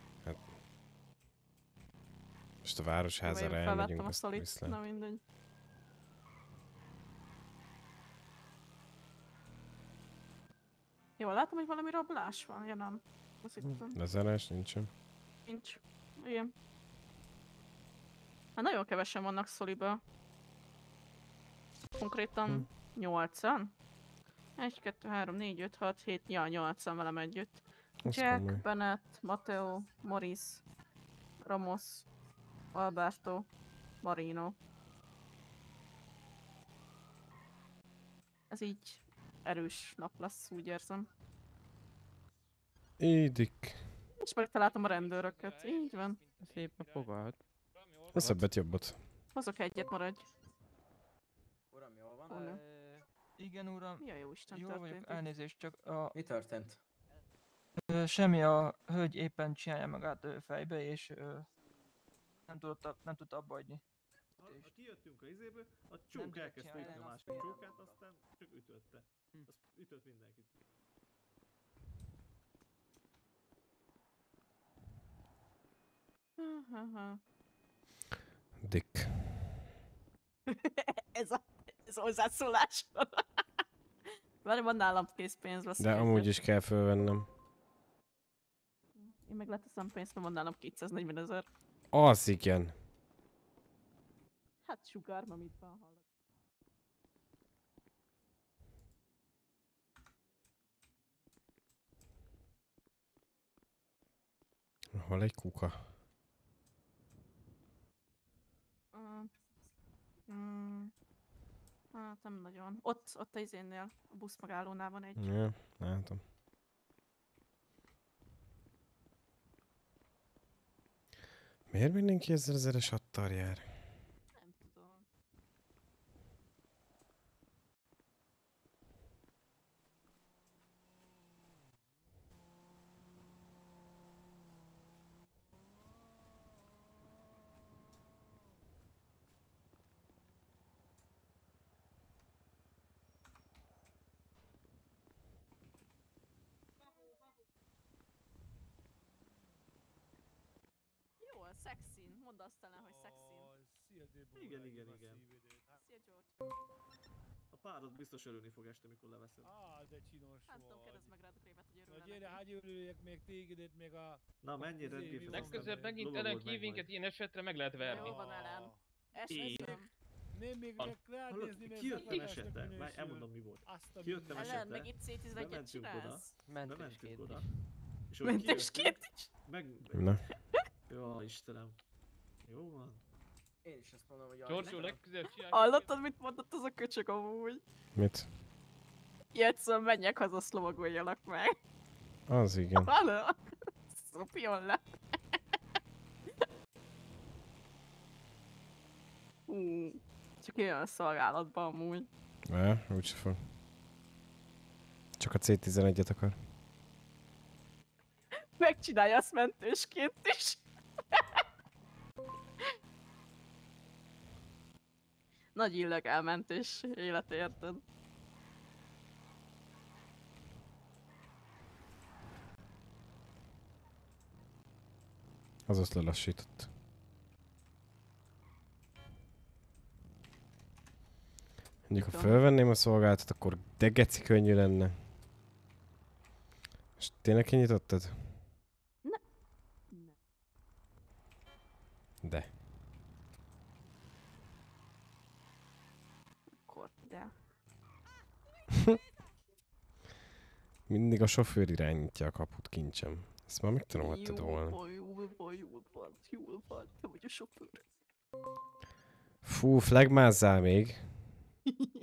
Most a Jó, városházára elmegyünk, a szalit, viszlát. na mindegy. Jól látom, hogy valami rablás van, ja nem. Lezárás nincsen. Nincs. Igen. Hát nagyon kevesen vannak szoliba. Konkrétan nyolcan. 1, 2, 3, 4, 5, 6, 7, ja, 8-an velem együtt. Jack, komoly. Bennett, Matteo, Morris, Ramos, Alberto, Marino. Ez így erős nap lesz, úgy érzem. Édik. És megtaláltam a rendőröket, így van. Szép fogad. A szebbet jobbat. Hozok egyet, maradj. Uram, jól van? Nem. Igen, uram. Mi a jó Isten Jól történt vagyok, elnézést, csak a... Mi történt? Ö, semmi, a hölgy éppen csinálja magát fejbe, és ö, nem, tudott, nem tudta abba hagyni. Ha, ha kijöttünk a izéből, a csók elkezdte ütni a másik csókát, aztán csak ütötte. Azt ütött mindenkit. Dick. ez a ez a hozzászólás. Várj, van nálam készpénz, lesz De amúgy is kell fölvennem. Én meg leteszem pénzt, mert van nálam 240 ezer. Az igen. Hát sugár, ma mit van hallod. Hol egy kuka? Mm. Mm. Hát nem nagyon. Ott, ott a izénnél, a buszmegállónál van egy. Ja, látom. Miért mindenki ezzel az eres attal jár? Nem tudom. Jó, a talán, hogy szexin. Igen, igen, igen. Szia, George. A párod biztos örülni fog este, mikor leveszed. Á, de csinos Nem tudom, vagy. kérdezd meg rád a krémet, hogy Na örülne gyere, hagyj örüljek még téged, még a... Na, menjél izé, rendkívül Legközelebb megint ellen kívünket ilyen esetre meg lehet verni. Jó van, Ellen. Esküszöm. Nem, még meg lehet nézni, mert kijöttem minősül. már elmondom mi volt. Kijöttem mindenit. Ellen, meg itt C11-et bementünk oda, csinálsz? hogy Mentésként kijöttünk, is? meg... Na. Jó, Istenem. Jó van. Én is azt mondom, hogy Gyorsó, legközelebb csinálj. Hallottad, mit mondott az a köcsög amúgy? Mit? Jegyszön, menjek haza, szlovagoljanak meg. Az igen. Halló? Szopjon le. Hú, csak ilyen a szolgálatban amúgy. Ne, úgyse fog. Csak a C11-et akar. Megcsinálja azt mentősként is. Nagy illegál mentés élet érted. Az azt lelassított. Mondjuk, ha fölvenném a szolgáltat, akkor de geci könnyű lenne. És tényleg kinyitottad? Ne. De. Akkor, de. Mindig a sofőr irányítja a kaput kincsem. Ezt már megtanulhattad volna. Te vagy a sofőr. Fú, flagmázzál még.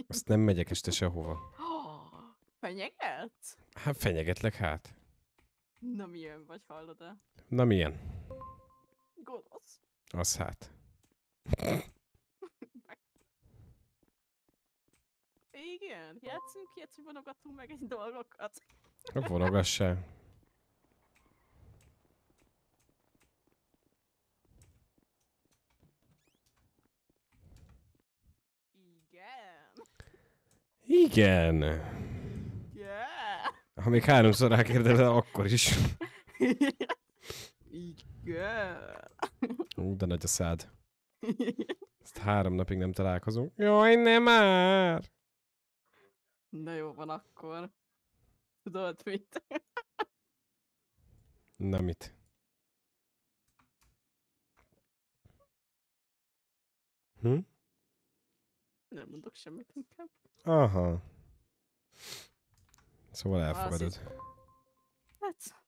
Azt nem megyek este sehova. Fenyeget? Hát fenyegetlek hát. Na milyen vagy, hallod-e? Na milyen? Gonosz. Az hát. Igen, játszunk ilyet, hogy vonogatunk meg egy dolgokat. Vonogassál. Igen. Igen. Yeah. Ha még háromszor rákérdezem, akkor is. Igen. Ú, de nagy a szád. Ezt három napig nem találkozunk. Jaj, nem már! Na jó van akkor. Tudod mit? Na mit? Hm? Nem mondok semmit inkább. Aha. Szóval elfogadod. így- Hát...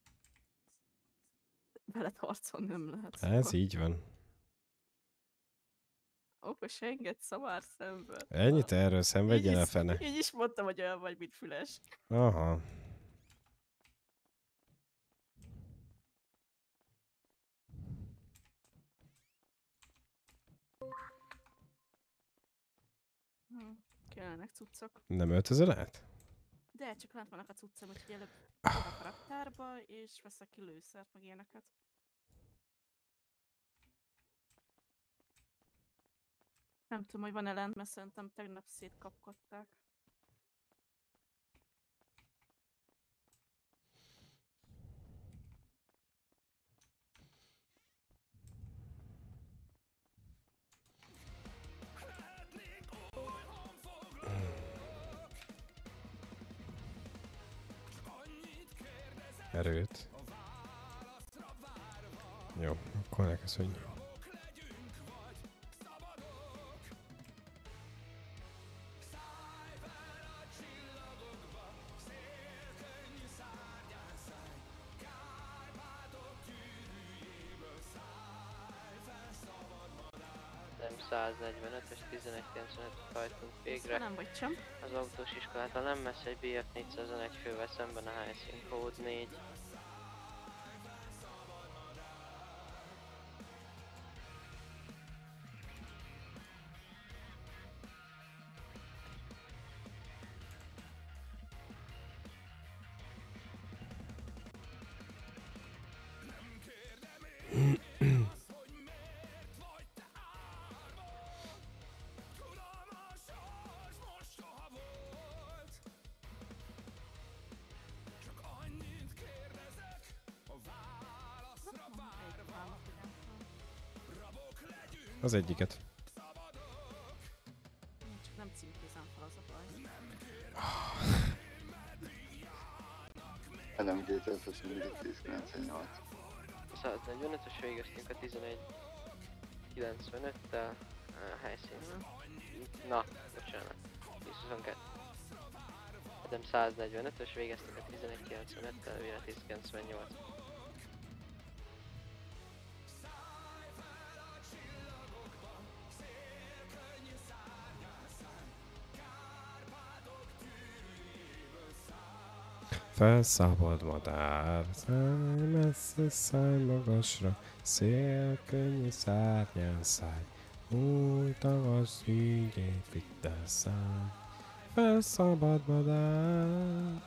Veled harcolni nem lehet. Ez így van. Okos enged szamár szembe. Ennyit erről szenvedjen a fene. Így is mondtam, hogy olyan vagy, mint füles. Aha. Hm. Kellene cuccok. Nem öltözöl át? De csak lent vannak a cuccom, úgyhogy előbb megyek a raktárba, és veszek ki lőszert, meg ilyeneket. Nem tudom, hogy van-e lent, mert szerintem tegnap szétkapkodták. Erőt. Jó, akkor elkezdődjünk. 145-ös 1195 hajtunk végre. nem vagy sem. Az autós iskolától nem messze egy BF 401 fővel szemben a helyszín kód 4. Az egyiket. Csak nem címkézem fel az a baj. Nem GTS-es mindig 1098. 145-ös végeztünk a 11.95-tel a helyszínen. Na, bocsánat. 1022. Edem 145-ös végeztünk a 11.95-tel, mire 1098. Felszabad madár, szállj messze, szállj magasra, szél könnyű szárnyán szállj, új tavasz ügyét vitt el szállj. Felszabad madár.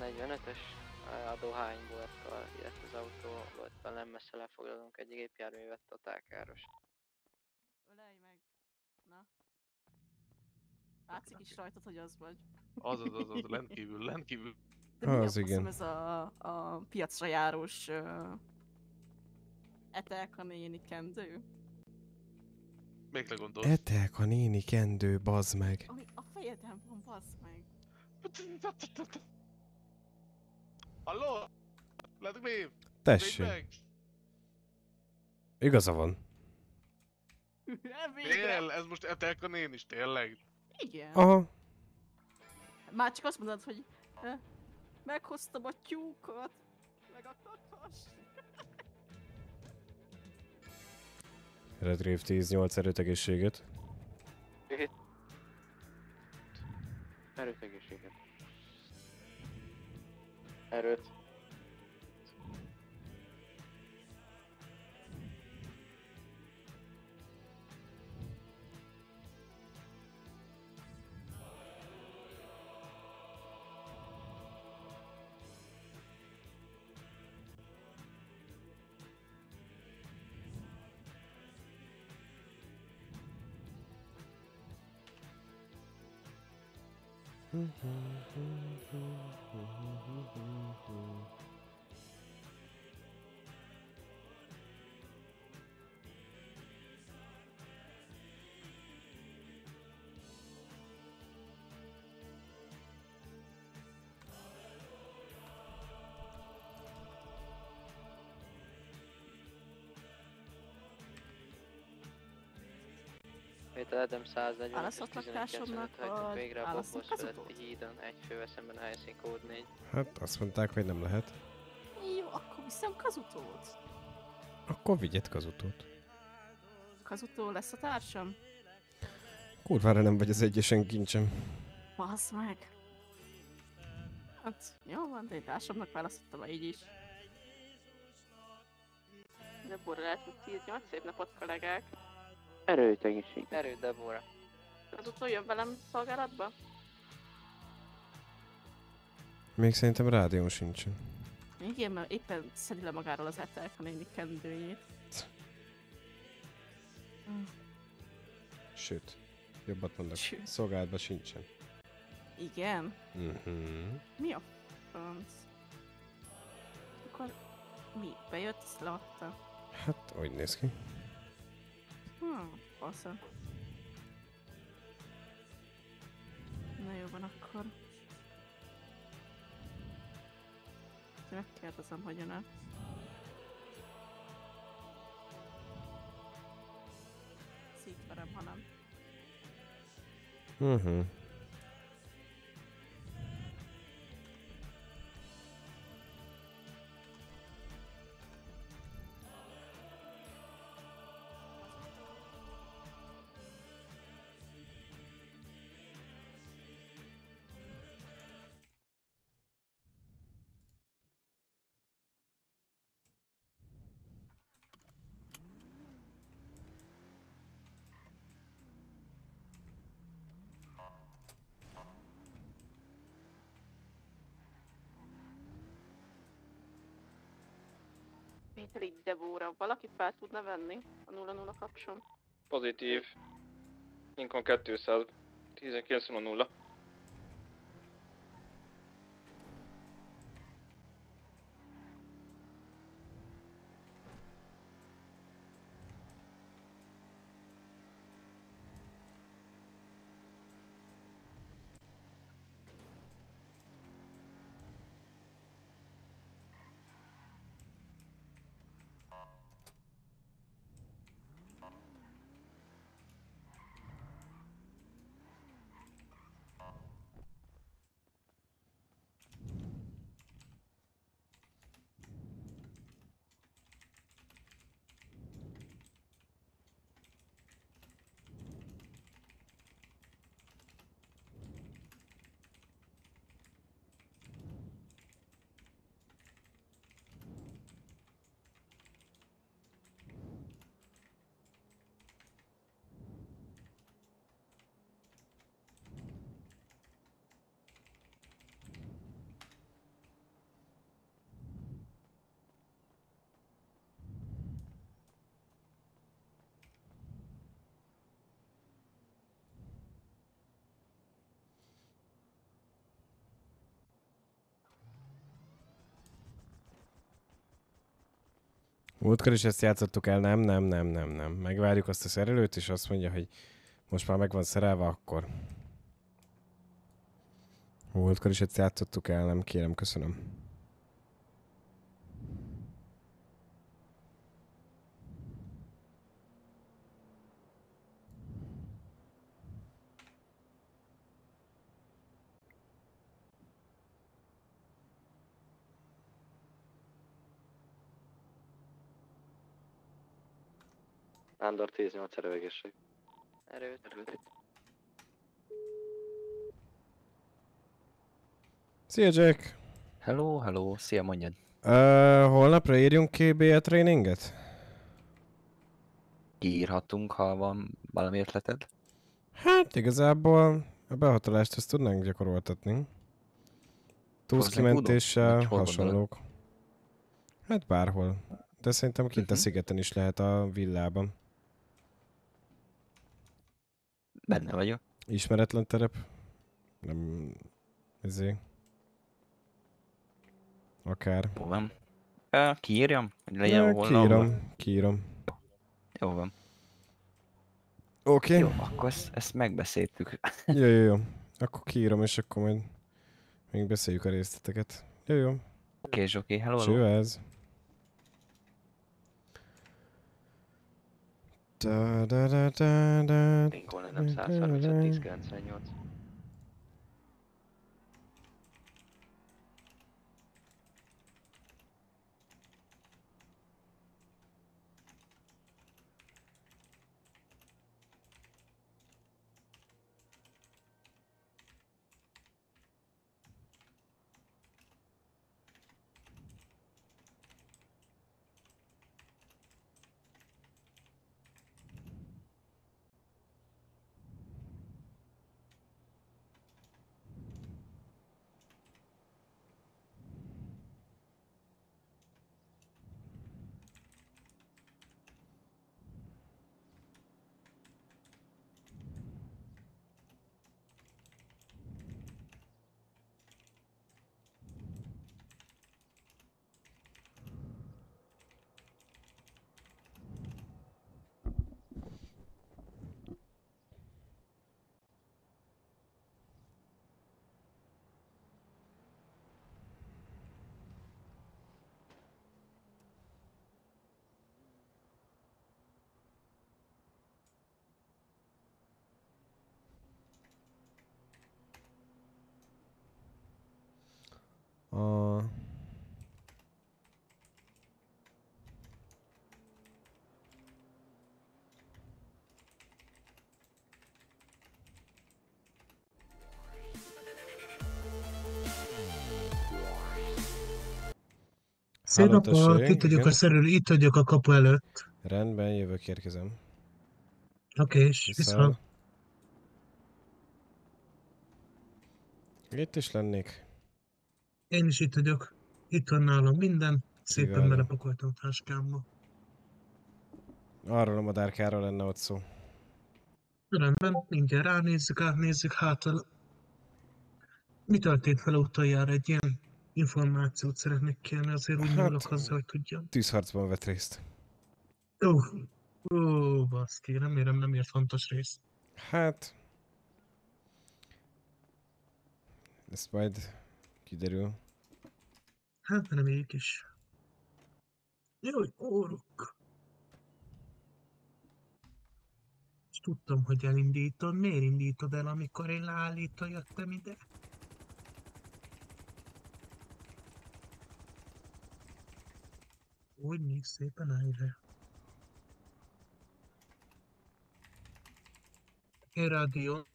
145-ös adóhányból, illetve az autó volt nem messze lefoglalunk egy gépjárművet totálkáros. Ölelj meg. Na. Látszik is rajtad, hogy az vagy. Az az az, az rendkívül, rendkívül. De mi a Az igen. ez a, a piacra járós uh, etelka néni kendő? Még gondolsz? Etek a néni kendő, bazd meg. Ami a fejeden van, bazd meg. Halló? Let me! Tessék. Igaza van. Végre. Tél, ez most Etelka nén is, tényleg. Igen. Aha. Már csak azt mondod, hogy eh, meghoztam a tyúkot, meg a kakas. Redgrave 10-8 erőt egészséget. Erőt egészséget. Erőt. Vétel Edem 140 Választhatlak társamnak, hajtunk vagy végre a az fölötti hídon, egy fővel szemben helyszín kód 4. Hát azt mondták, hogy nem lehet. Jó, akkor viszem kazutót. Akkor vigyed kazutót. Kazutó lesz a társam? Kurvára nem vagy az egyesen kincsem. Basz meg. Hát, jó van, de én társamnak választottam így is. Lehet, hogy 10-8 szép napot kollégák. Erőt egészség. Erőt, Debora. Az utó jön velem szolgálatba? Még szerintem rádió sincsen. Igen, mert éppen szedi le magáról az etelka néni kendőjét. Sőt, jobbat mondok. Sőt. Szolgálatban sincsen. Igen? Mhm. Mi a franc? Akkor mi? Bejött, ezt leadta? Hát, úgy néz ki. Hm, fasza. Na jó van akkor. Megkérdezem, hogy jön-e. Szétverem, ha nem. Mhm. Vételi Debóra. Valaki fel tudna venni a 0-0 kapcson? Pozitív. Lincoln 200, 19.00. Múltkor is ezt játszottuk el, nem, nem, nem, nem, nem. Megvárjuk azt a szerelőt, és azt mondja, hogy most már meg van szerelve, akkor. Múltkor is ezt játszottuk el, nem kérem, köszönöm. Nándor 18 erőegészség. Erőt. Erőt. Szia Jack! Hello, hello, szia, mondjad. Uh, holnapra írjunk ki BL tréninget? Kiírhatunk, ha van valami ötleted. Hát igazából a behatolást ezt tudnánk gyakoroltatni. Túlszkimentéssel, hol gondolod? hasonlók. Hát bárhol. De szerintem kint a Mhm. szigeten is lehet a villában. Benne vagyok. Ismeretlen terep. Nem... Ezért. Akár. Jó van. Ö, Kiírjam? Hogy legyen Ja, volna kiírom, ahol? kiírom. Jó van. Oké. Jó, akkor ezt, ezt megbeszéltük. Jó, jó, jó. Akkor kiírom, és akkor majd még beszéljük a részleteket. Jó, jó. Oké, és oké, hello, hello. Cső ez. Lincoln nem 135, 1098. A... Szép napot, itt vagyok a szerelő, itt vagyok a kapu előtt. Rendben, jövök, érkezem. Oké, és vissza. Itt is lennék. Én is itt vagyok. Itt van nálam minden. Szépen Kiváló. belepakoltam a táskámba. Arról a madárkáról lenne ott szó. Rendben, mindjárt ránézzük, átnézzük hátra. Mi történt vele utoljára? Egy ilyen információt szeretnék kérni, azért úgy Hát- nyúlok hozzá, hogy tudjam. Tűzharcban vett részt. Ó, ó, baszki, remélem nem ért fontos rész. Hát... Ez majd kiderül. Hát reméljük is. Jaj, óruk. És tudtam, hogy elindítod. Miért indítod el, amikor én leállítva jöttem ide? Néz szépen le. Én rádió.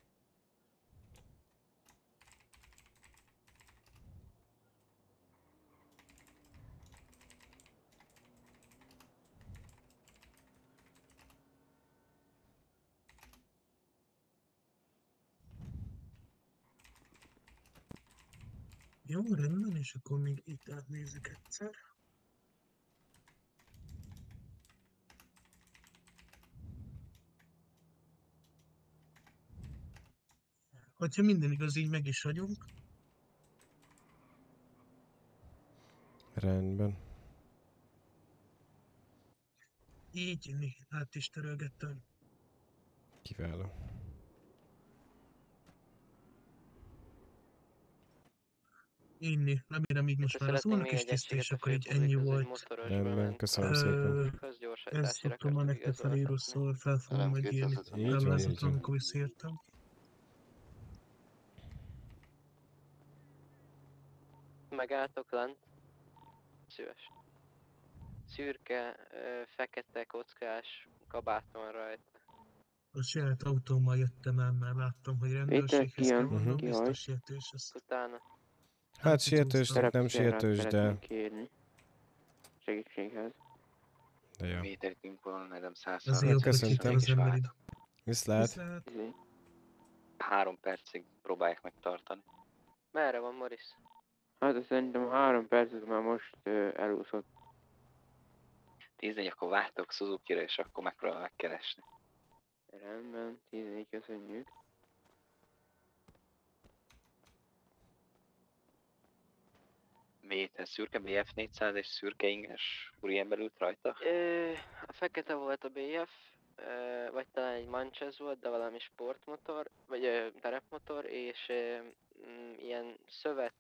Jó, rendben, és akkor még itt átnézzük egyszer. Hogyha minden igaz, így meg is vagyunk. Rendben. Így, né, át is törölgettem. Kiváló. Inni, remélem így most már az úrnak még is tiszta, és akkor így ennyi volt. Rendben, köszönöm szépen. Ezt szoktam akartuk nektek felé igazoltatni. rosszul felfogom, meg ilyen Így van, így táblázatlan, van. amikor visszaértem. Megálltok lent. Szíves. Szürke, ö, fekete kockás kabát van rajta. A saját autómmal jöttem el, mert láttam, hogy rendőrséghez kell mondom, ki biztos sietős ezt. Utána Hát sietősnek nem sietős, de... kérni. Segítséghez. De jó. Méter Timpon, Adam Azért jobb, hogy az emberi. Viszlát. Viszlát. Három percig próbálják megtartani. Merre van Morris? Hát szerintem három percig már most ö, elúszott. 14, akkor váltok suzuki és akkor megpróbál megkeresni. Rendben, 14 köszönjük. Vétel szürke BF 400 és szürke inges úriember ült rajta. Ö, a fekete volt a BF, ö, vagy talán egy Manches volt, de valami sportmotor, vagy ö, terepmotor, és ö, mm, ilyen szövet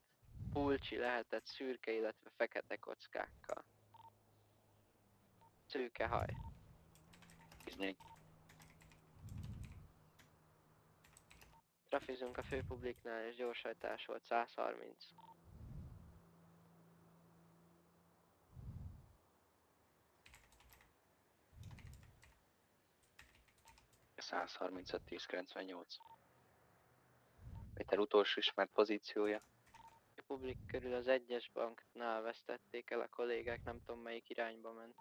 pulcsi lehetett szürke, illetve fekete kockákkal. Szőke haj. 14. Trafizunk a főpubliknál, és gyorsajtás volt 130. 135 1098. Vétel utolsó ismert pozíciója. Republik körül az egyes banknál vesztették el a kollégák, nem tudom melyik irányba ment.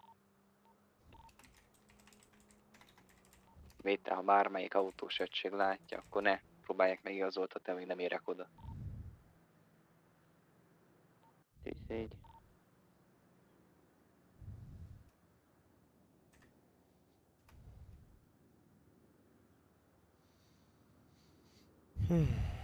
Vétel, ha bármelyik autós egység látja, akkor ne próbálják meg igazoltatni, amíg nem érek oda. 14. Hmm.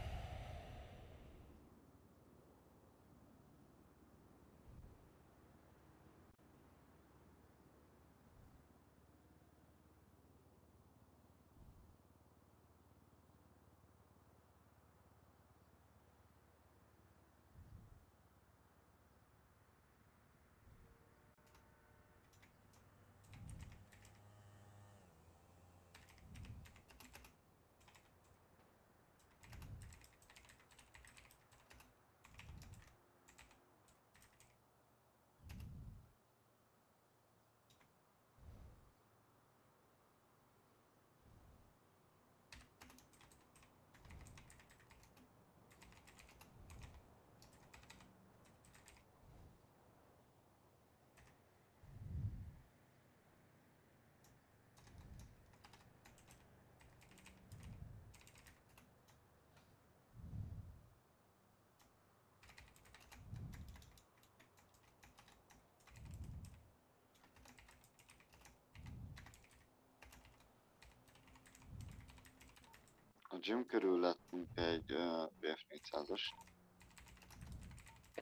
A gym körül lettünk egy uh, BF400-as.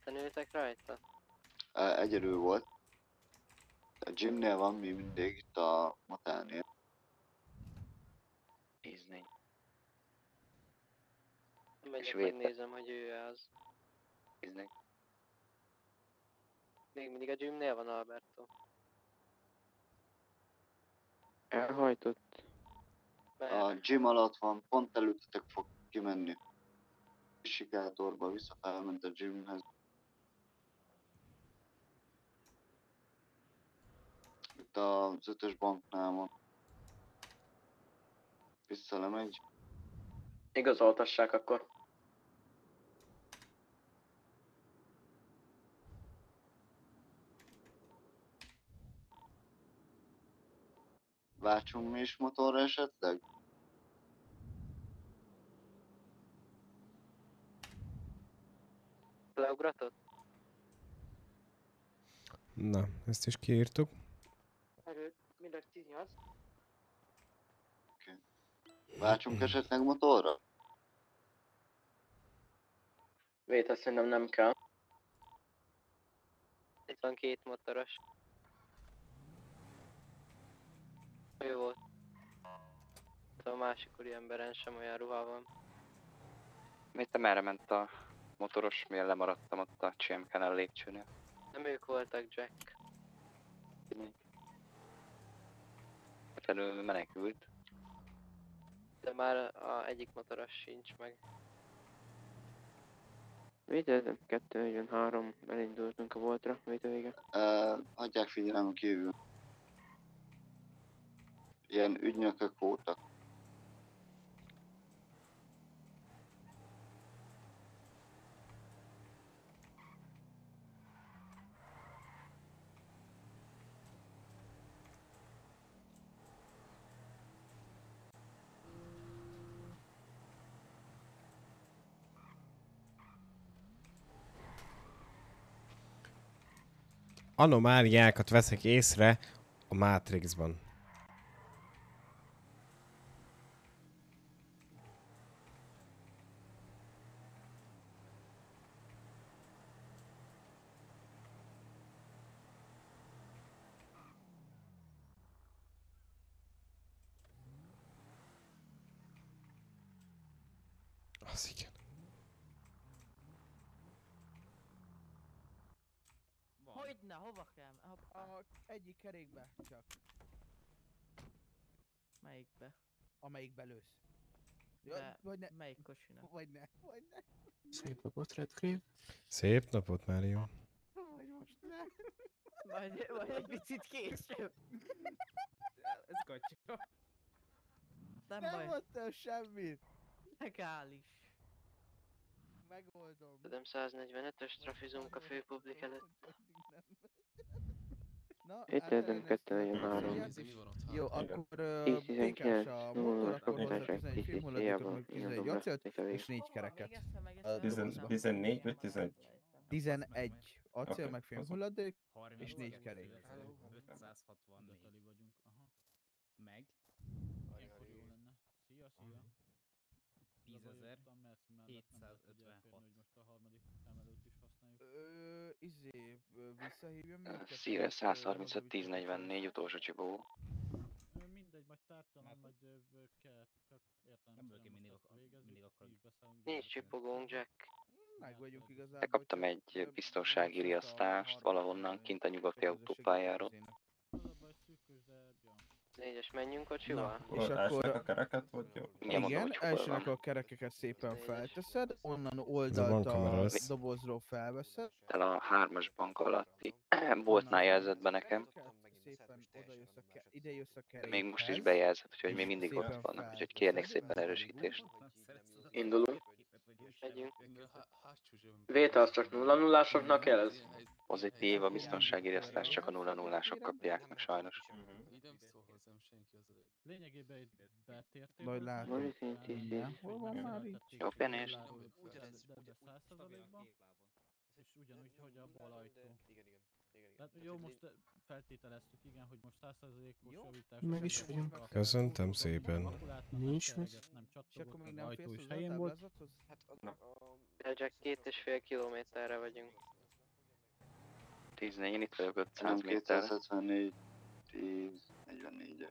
Te nőtek rajta? Uh, egyedül volt. A gymnél van mi mindig, itt a motelnél. 14. Megyek, megnézem, hogy ő az. 14. Még mindig a gymnél van Alberto. Elhajtott. A gym alatt van, pont előttetek fog kimenni. Sikátorba vissza felment a gymhez. Itt az ötös banknál van. Vissza lemegy. Igazoltassák akkor. Váltsunk mi is motorra esetleg? Leugratott? Na, ezt is kiírtuk. Erő, mindegy 18. Váltsunk esetleg motorra? Vétel szerintem nem kell. Itt van két motoros. Ő volt. A másik úri emberen sem olyan ruha van. Miért te merre ment a motoros, miért lemaradtam ott a CMK-nál a lépcsőnél? Nem ők voltak, Jack. Felül menekült. De már a egyik motoros sincs meg. Védelem 243, elindultunk a voltra, vége. Uh, hagyják figyelem kívül. Ilyen ügynökök voltak. Anomáliákat veszek észre a Matrixban. Az igen. Hogyne, hova kell? A egyik kerékbe csak. Melyikbe? Amelyikbe lősz. Ja, De vagy ne. melyik kocsinak? Vagy ne, vagy ne. Szép napot, Redgrave. Szép napot, Mário. Vagy most ne. Majd, majd egy picit később. Ez kacsa. Nem, Nem baj. mondtál semmit. Legális. Megoldom. Tudom 145-ös trafizunk a főpublik előtt. Na, Védelem átterjednek 243. átterjednek. Jó, akkor ö, 10-19, békás a motor, akkor hozzá 0-as 11 filmhulladékot, meg 11 acélt, és 4 kereket. Ö, dobozba. 14 vagy 11? 11 acél, meg filmhulladék, és 4 kerék. 564 teli vagyunk, aha. Meg? Ilyenkor jó lenne. Szia, szia. 10.756. Most a harmadik emelőt is használjuk. Ö, izé, ö, visszahívjon minket? Szíve vagy, ö, 135 oda 1044 utolsó csibó. Mindegy, majd tártalom, majd ö, ö, kell, csak értelemszerűen most ezt végezzük, így beszállunk. Nincs csipogónk, Jack. Meg vagyunk igazából. Megkaptam egy biztonsági riasztást valahonnan kint a nyugati autópályáról. Négyes, menjünk kocsival? És akkor... a kereket, vagy jó? Igen, Igen, elsőnek a kerekeket szépen felteszed, onnan a oldalt a lesz. dobozról felveszed, El a hármas bank alatti boltnál jelzett be nekem. szépen a ke- ide jössz a kerékhez. Még most is bejelzett, úgyhogy még mindig szépen ott vannak, úgyhogy kérnék szépen erősítést. Indulunk. Megyünk. Vétel az csak nulla nullásoknak kell ez? Pozitív, a biztonsági riasztást csak a 0 0 kapják meg sajnos. Lényegében itt betértél. Látom. tehát Mindenhol van már így. Jó penés. de 100%-ba, És ugyanúgy, hogy a bal ajtó. Tehát jó, most feltételeztük, igen, hogy most 100%-os javítás. Meg is vagyunk. Köszöntem szépen. Nincs meg. Nem még az ajtó is helyén volt. Hát De csak két és fél kilométerre vagyunk. 10 én itt vagyok 500 Nem méterre. 274, 10, 44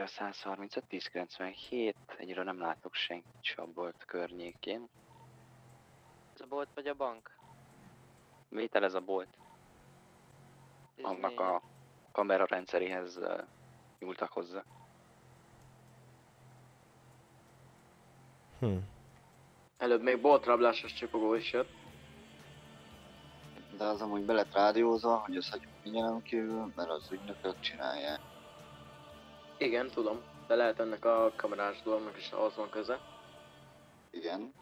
A 135, 1097, egyről nem látok senkit se a bolt környékén. Ez a bolt vagy a bank? Vétel ez a bolt. Annak a kamera rendszeréhez uh, nyúltak hozzá. Hm. Előbb még boltrablásos csipogó is jött. De az amúgy be lett rádiózva, hogy ezt hagyjuk figyelem kívül, mert az ügynökök csinálják. Igen, tudom. De lehet ennek a kamerás dolognak is ahhoz van köze. Igen.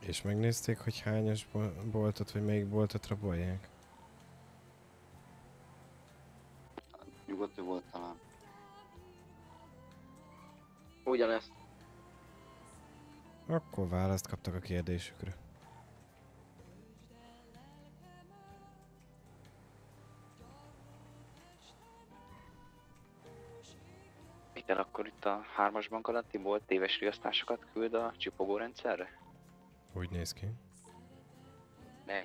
És megnézték, hogy hányas bol- boltot, vagy melyik boltot rabolják? Nyugati volt talán. Ugyanezt. Akkor választ kaptak a kérdésükre. Vétel akkor itt a hármas bank alatti bolt téves riasztásokat küld a csipogó rendszerre? Úgy néz ki. Ne,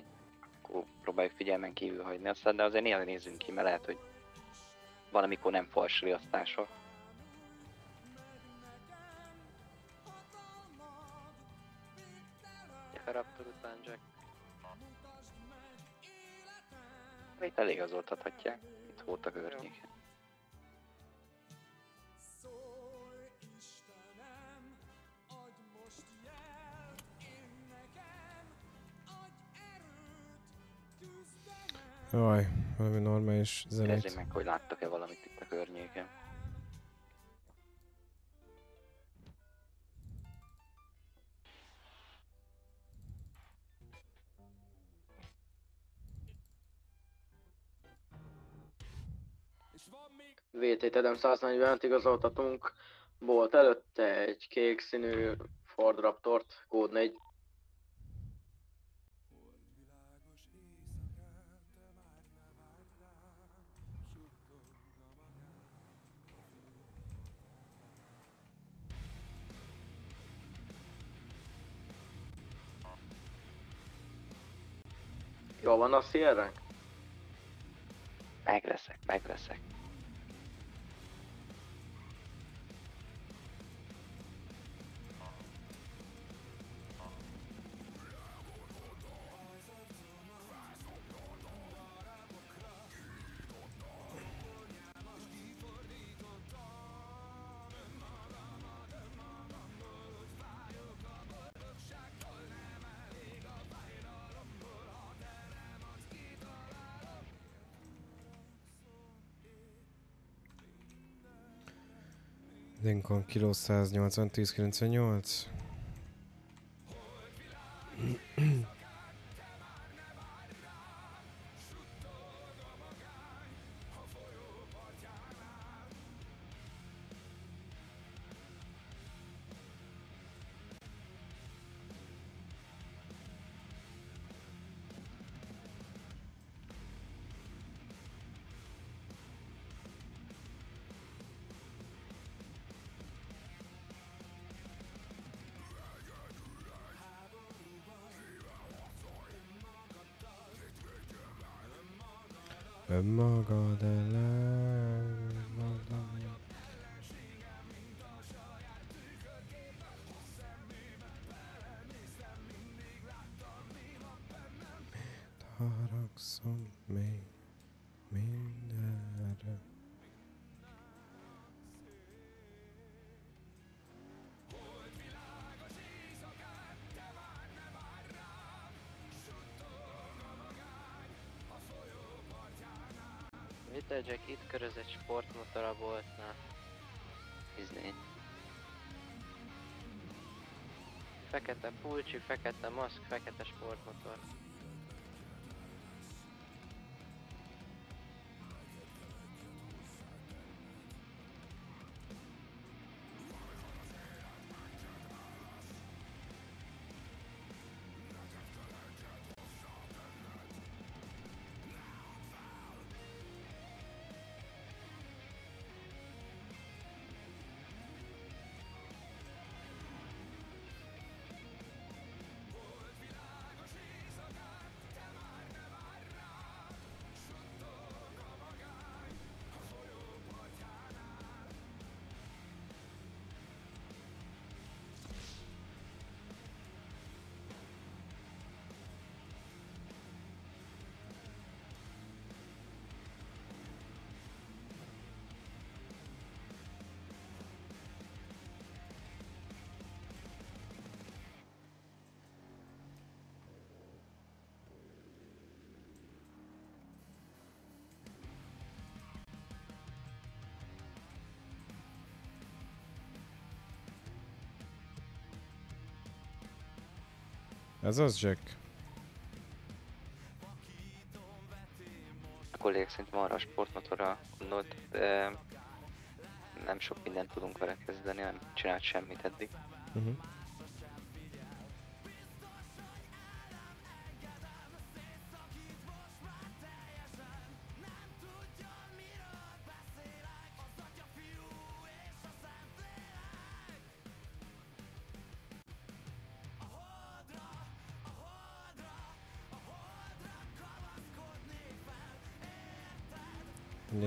akkor próbáljuk figyelmen kívül hagyni azt, de azért néha nézzünk ki, mert lehet, hogy valamikor nem fals riasztása. A Raptor után Jack. Itt eligazoltathatják, itt volt a környéken. Jaj, valami normális Kérdezzék zenét. meg, hogy láttak-e valamit itt a környéken. VT Edem 140-et igazoltatunk. Bolt előtte egy kék színű Ford Raptort, kód 4. Jól van a Sierra? Meg leszek, meg leszek. Lincoln kiló 180, 1098. Vitel Jack itt köröz egy sportmotor a boltnál. Izné. Fekete pulcsi, fekete maszk, fekete sportmotor. Ez az, Jack. A kollégák szerintem arra a sportmotorra gondolt, de nem sok mindent tudunk vele kezdeni, nem csinált semmit eddig. Uh-huh.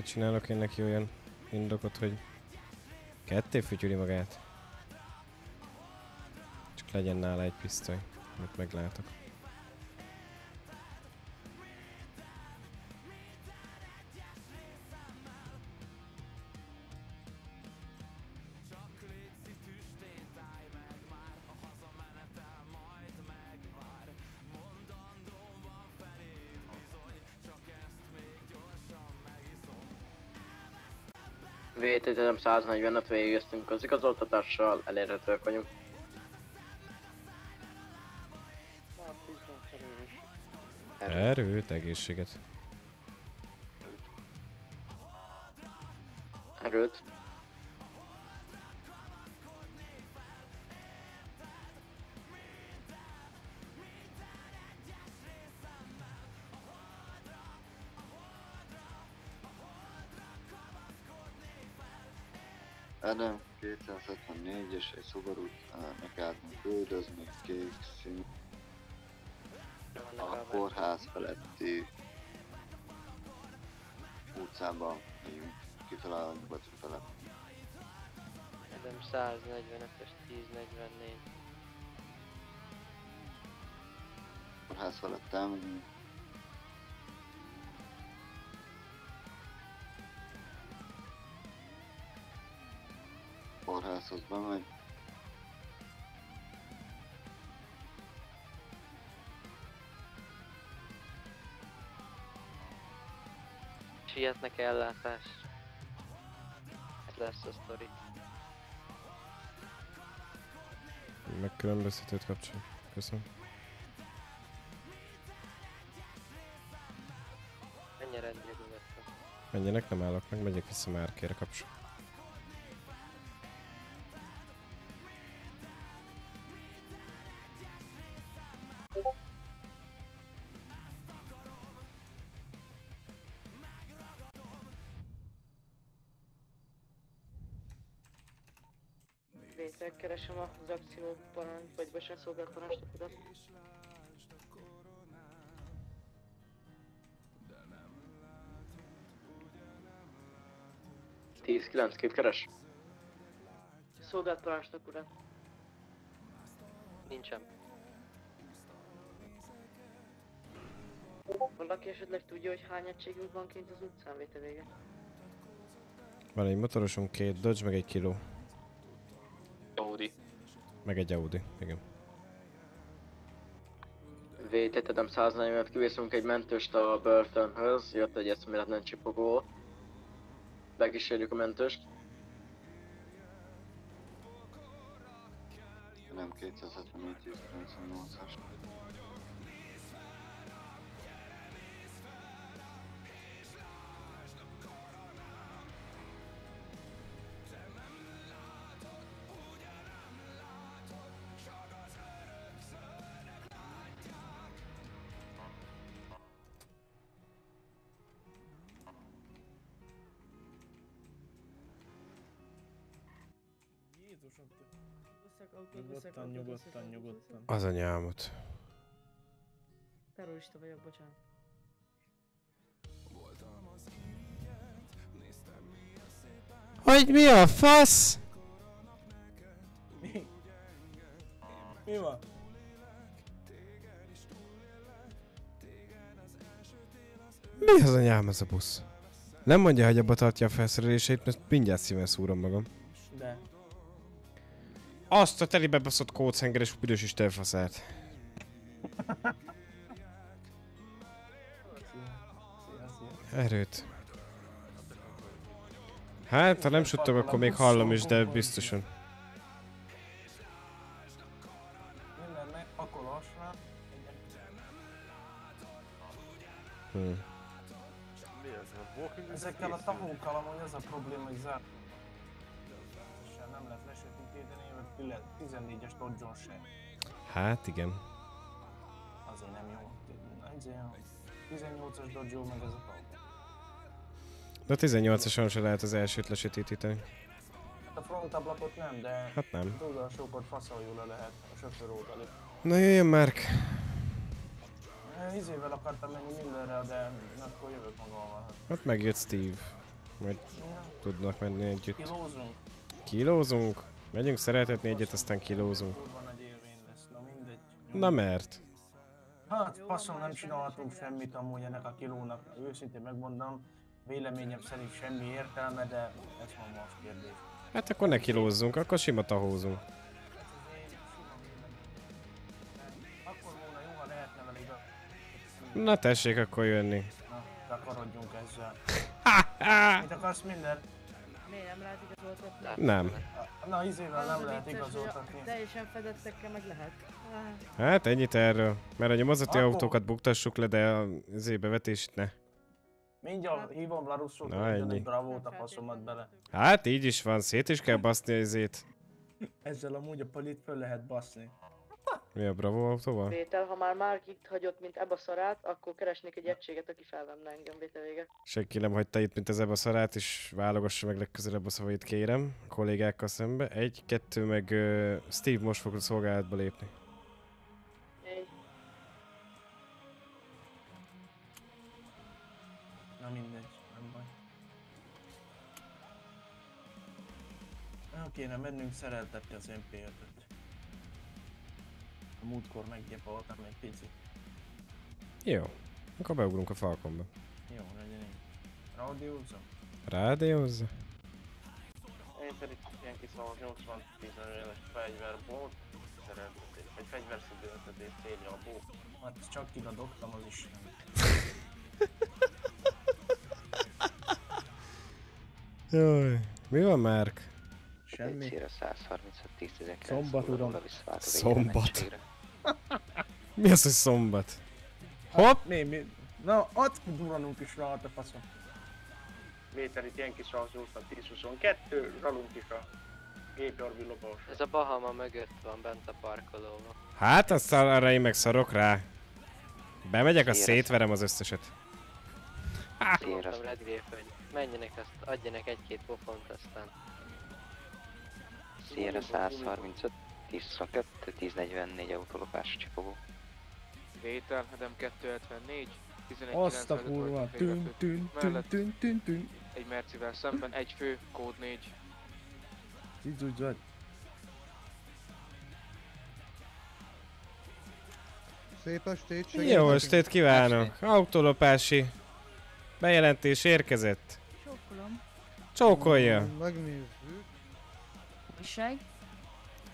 Csinálok én neki olyan indokot, hogy ketté fütyüli magát. Csak legyen nála egy pisztoly, amit meglátok. VTTM 145 végeztünk az igazoltatással, elérhetőek vagyunk. Erőt, egészséget. 274-es egy Subaru-t nekálltunk küldözni, kék szín. A kórház feletti utcában megyünk kifele a nyugati fele. Adam 145-ös 1044. Kórház felett elmegyünk. Kórházhoz bemegy. Sietnek ellátás. Ez lesz a sztori. Megkülönböztetőt kapcsol. Köszönöm. Menjenek, nem állok meg, megyek vissza már kére kapcsol. Keresem az akció parancs, vagy bocsánat, szolgált parancsnokodat. Tíz kilenc két keres. Szolgált parancsnok urat. Nincsen. Valaki esetleg tudja, hogy hány egységünk van kint az utcán véte vége? Van egy motorosom, két Dodge, meg egy kiló. Audi. Meg egy Audi, igen. VTTM 145 kivészünk egy mentőst a börtönhöz, jött egy eszméletlen csipogó. Bekísérjük a mentőst. Nem 274 1098-as. Jézusom, te. Nyugodtan, nyugodtan, nyugodtan. Az anyámot. Terrorista vagyok, bocsánat. Hogy mi a fasz? Mi? Mi van? Mi az anyám ez a busz? Nem mondja, hogy abba tartja a felszerelését, mert mindjárt szíven szúrom magam. Azt a telibe baszott kóchengeres büdös isten faszát. Erőt. Hát, ha nem suttog, akkor még hallom is, de biztosan. Hát igen. Azért nem jó. Ezért a 18-as dodge meg ez a tahó. De a 18-ason se lehet az elsőt lesötétíteni. Hát a frontablakot nem, de Hát nem. az oldalsókot faszaljú le lehet a sofőr oldali. Na jöjjön Márk! Izével akartam menni mindenre, de akkor jövök magammal. Hát megjött Steve. Majd tudnak menni együtt. Kilózunk. Kilózunk? Megyünk szeretetni egyet, aztán kilózunk. Na mert? Hát passzol nem csinálhatunk semmit amúgy ennek a kilónak, őszintén megmondom. Véleményem szerint semmi értelme, de ez van más kérdés. Hát akkor ne kilózzunk, akkor sima tahózunk. Na tessék akkor jönni. Na, takarodjunk ezzel. Mit akarsz minden? Miért nem lehet igazoltatni? Nem. Na, izével nem Az lehet igazoltatni. Teljesen fedettekkel meg lehet. Hát ennyit erről. Mert a nyomozati Akkor- autókat buktassuk le, de a zébevetést ne. Mindjárt hívom Larusszót, Na, hogy egy bravót a faszomat bele. Hát így is van, szét is kell baszni a zét. Ezzel amúgy a palit föl lehet baszni. Mi a Bravo autóval? Vétel, ha már már itt hagyott, mint ebbe a szarát, akkor keresnék egy egységet, aki felvenne engem vétel vége. Senki nem hagyta itt, mint az ebbe szarát, és válogassa meg legközelebb a szavait kérem. A kollégákkal szembe. Egy, kettő, meg uh, Steve most fog a szolgálatba lépni. Egy. Na mindegy, nem baj. El kéne mennünk szereltetni az MP5-öt. A múltkor meggyepoltam egy picit. Jó. Akkor beugrunk a Falconba. Jó, legyen így. Rádiózom? Rádiózza. Én pedig ilyen kis 80 éves fegyver volt, szereltetés, vagy fegyverszedőltetés célja a bó. Hát csak kidadogtam az is. Jaj. Mi van Márk? Semmi. Célra 135 10 Szombat, uram. Szombat. Mi az, hogy szombat? Hopp! Mi, mi? Na, add ki duranunk is rá a faszom. Méter itt ilyen kis 180 10-22, ralunk is a lopós. Ez a Bahama mögött van bent a parkolóban. Hát azt arra én meg szarok rá. Bemegyek, Széles. szétverem az összeset. Hogy menjenek, azt adjanak egy-két pofont, aztán... Sierra 135 1022 1044 autolopás csipogó. Vétel, Edem 274, 11 Azt a kurva, tűn, tűn, tűn, tűn, tűn, tűn. Egy Mercivel szemben, egy fő, kód 4. Így úgy vagy. Szép estét, Jó estét kívánok! Autolopási bejelentés érkezett. Csókolom. Csókolja! Megnézzük. Újság?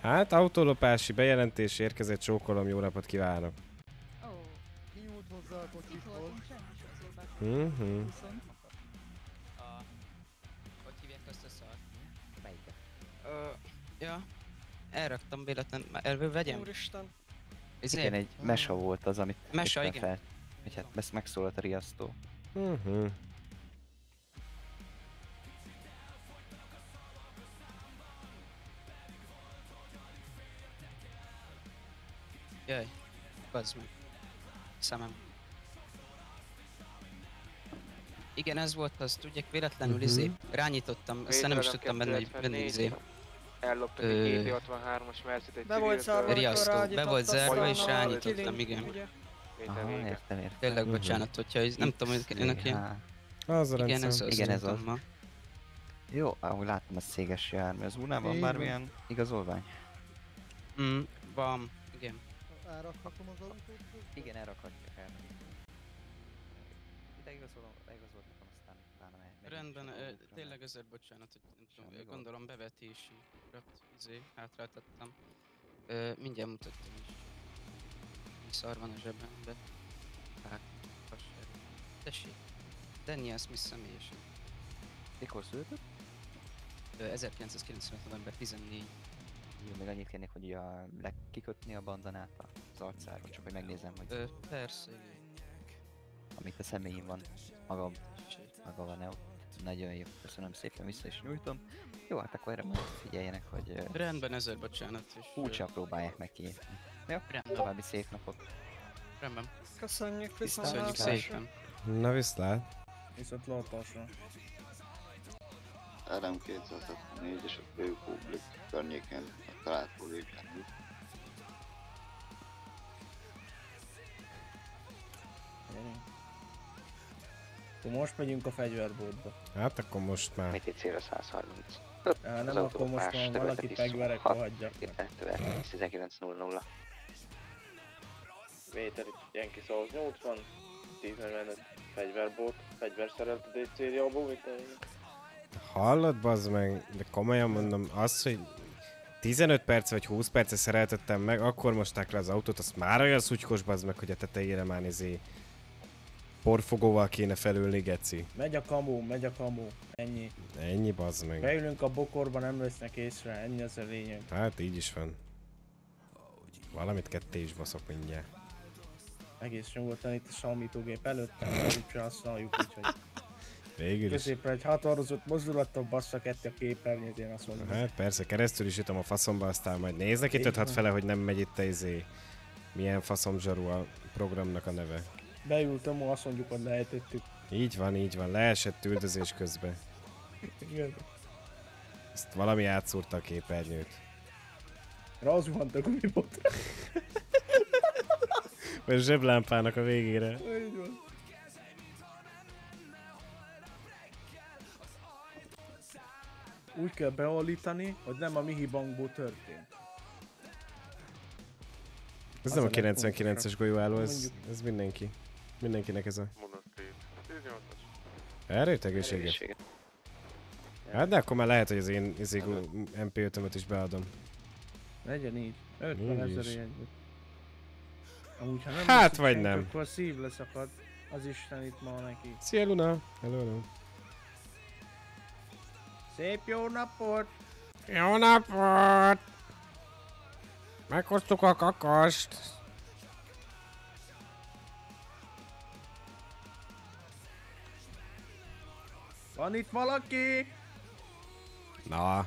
Hát autolopási bejelentés érkezett, csókolom, jó napot kívánok! Ó. Kinyúlt hozzá a sokszor Mhm. Hogy hívják azt a szart? Melyiket? Ö, ja. Elraktam véletlen, elvő vegyem? Úristen. Izé, Igen, egy mesa volt az, amit Mesa, igen. Fel, hogy hát ezt megszólalt a riasztó. Mhm. Jaj, bazd meg. Szemem. Igen, ez volt az, tudják, véletlenül Mhm. izé, rányítottam, aztán nem is tudtam benne, hogy benne izé. Elloptak Ö, egy GT63-as Mercedes egy Be volt zárva, Riasztó, be volt zárva és rányítottam, igen. Aha, értem, értem. Tényleg Mhm. bocsánat, hogyha ez, nem tudom, hogy önök ilyen... Az a Igen, ez az, Igen, ez az. Jó, ahogy látom a széges jármű, az úrnál van bármilyen igazolvány? Mm, van. Elrakhatom az autót? Igen, elrakhatja el. Ide igazolom, leigazolom, aztán utána megy. Rendben, ö, tényleg ezért bocsánat, hogy nem tudom, Semmi ö, gond. gondolom bevetési izé, hátráltattam. Ö, mindjárt mutattam is. Mi szar van a zsebembe. Hát, passer. Tessék. Daniel Smith személyesen. Mikor született? Ö, 1995. november 14. Jó, még annyit kérnék, hogy a, le, kikötni a bandanát az arcáról, csak hogy megnézem, hogy... Ö, persze, igen. amit a személyén van, magam, maga van el. Nagyon jó, köszönöm szépen, vissza is nyújtom. Jó, hát akkor erre majd figyeljenek, hogy uh, Rendben, ezer bocsánat. És, kulcsal próbálják megkiérni. Jó, Rendben. további szép napot. Rendben. Köszönjük Köszönjük viszontlátásra. szépen. Na viszlát. Viszont látásra. RM 274 és a fő publik környékén a található lépjármű. Akkor most megyünk a fegyverboltba. Hát akkor most már. MTC-re 130. Á, nem, akkor most már valaki fegyverek hagyjak meg. 19.00. Méter itt Yankee 180, 1045 fegyverbót, fegyverszereltetés céljából, mit? Hallod, bazd meg, de komolyan mondom, az, hogy 15 perc vagy 20 perce szereltettem meg, akkor mosták le az autót, azt már olyan szutykos bazd meg, hogy a tetejére már izé porfogóval kéne felülni, geci. Megy a kamó, megy a kamó, ennyi. Ennyi bazd meg. Beülünk a bokorba, nem vesznek észre, ennyi az a lényeg. Hát így is van. Valamit ketté is baszok mindjárt. Egész nyugodtan itt a számítógép előtt, úgyse használjuk, úgyhogy Végül is. középre egy határozott mozdulattal bassza ketté a képernyőt, én azt mondom. Hát persze, keresztül is jutom a faszomba, aztán majd néznek itt Így 5 van. fele, hogy nem megy itt a izé. Milyen faszomzsarú a programnak a neve. Beültem, azt mondjuk, hogy lejtettük. Így van, így van, leesett üldözés közben. Igen. Ezt valami átszúrta a képernyőt. Razuhant a gumibotra. Vagy zseblámpának a végére. Így van. Úgy kell beállítani, hogy nem a mi hibánkból történt. Ez Az nem a a 99-es legfontosabb. golyóálló, ez, Mondjuk. ez mindenki. Mindenkinek ez a... Mondod szét. 18-as. Erőt, egészséget. Hát de akkor már lehet, hogy az én izé, MP5-ömet is beadom. Legyen így. 50 Úgy ezer jegyet. Amúgy, ha nem Hát, vagy nem. Akkor a szív leszakad. Az Isten itt ma neki. Szia Luna! Hello, hello. Szép jó napot! Jó napot! Meghoztuk a kakast! Van itt valaki? Na,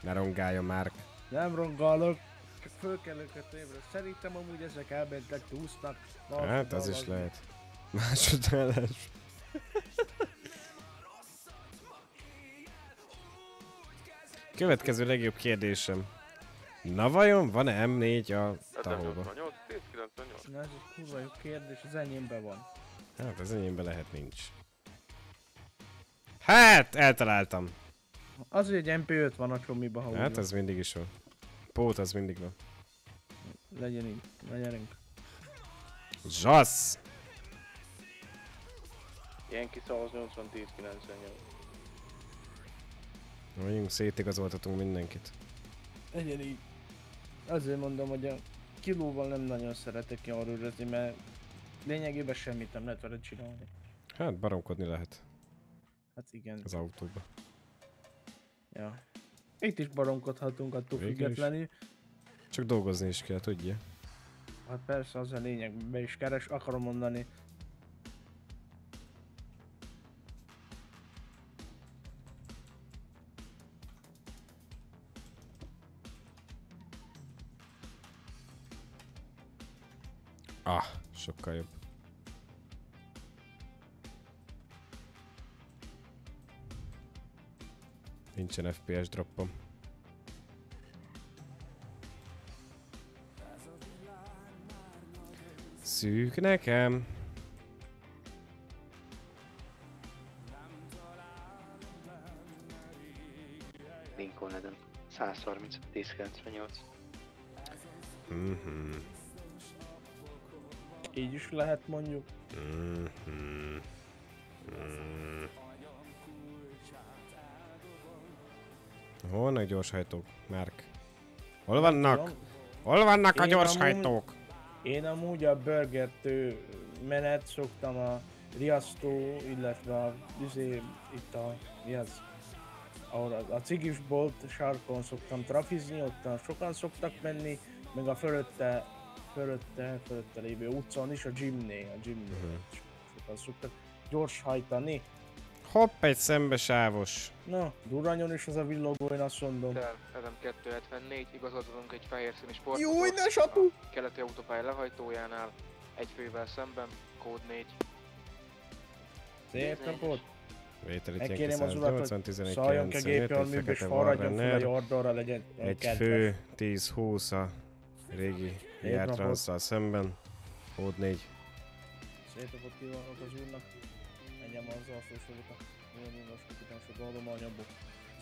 ne rongálja már. Nem rongálok. Csak föl kell őket ébredni. Szerintem amúgy ezek elmentek, túsznak. Hát az is lehet. Másodállás. Következő legjobb kérdésem. Na vajon van-e M4 a tahóba? 88, 1098. Na ez egy kurva jó kérdés, az enyémben van. Hát az enyémben lehet nincs. Hát, eltaláltam. Az, hogy egy MP5 van a csomiba, ha Hát az mindig is van. Pót az mindig van. Legyen így, na gyerünk. Zsasz! Yankee 180, 1098. Vagyunk, szétigazoltatunk mindenkit. Legyen így. Azért mondom, hogy a kilóval nem nagyon szeretek járőrözni, mert lényegében semmit nem lehet vele csinálni. Hát baromkodni lehet Hát igen. az autóba. Ja. Itt is baromkodhatunk attól Végül is. függetlenül. Csak dolgozni is kell, tudja. Hát persze, az a lényeg, be is keres, akarom mondani. Sokkal jobb. Nincsen FPS droppom. Szűk nekem. Lincoln Eden. 130, 1098. Mhm. Így is lehet mondjuk. Mhm. Mhm. Hol vannak gyorshajtók, Márk? Hol vannak? Hol vannak a Én gyorshajtók? amúgy- Én amúgy a burgertő menet szoktam a riasztó, illetve a, izé, itt a, mi az, ahol a, a cigisbolt sarkon szoktam trafizni, ott sokan szoktak menni, meg a fölötte, fölötte, fölötte lévő utcán is, a gymnél, a gymnél. Sokan azt szoktak gyors hajtani. Hopp, egy szembesávos. Na, durranyon is az a villogó, én azt mondom. Edem 274, igazodunk egy fehér színű sport. Júj, ne sapu! Keleti autópálya lehajtójánál, egy fővel szemben, kód 4. Szép napot! Vételit Megkérném az urat, 80, hogy 11, szálljon ki a 95, gépjárműbe és forradjon fel a yardra, legyen Egy kedves. fő, 10-20 a régi Transzal szemben. Kód 4. Szép napot kívánok az úrnak. Menjem az alsósorok a olyan nyilvános kompetensek adományabból.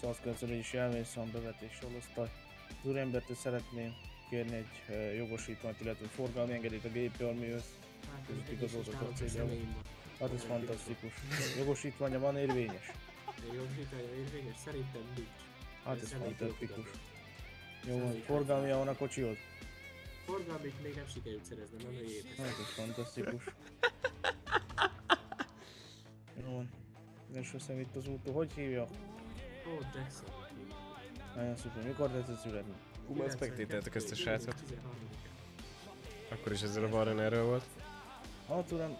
191-es jelvényszám bevetés sorosztály. Az úrembert szeretném kérni egy eh, jogosítványt, illetve forgalmi engedélyt a gépjárműhöz. Ez itt igazoltat a céljából. Hát ez fantasztikus. Jogosítványa van érvényes? Jogosítványa érvényes? Szerintem nincs. Hát ez fantasztikus. Jó, forgalmia van a kocsiod? Forgalmit még nem sikerült szereznem, nem érte. Hát ez fantasztikus. Jó van. És veszem itt az úton. Hogy hívja? Ó, Jackson. Nagyon szuper. Mikor tetszett születni? Hú, már spektételtek ezt a srácot. Akkor is ezzel a Warrennerről volt. Hát uram,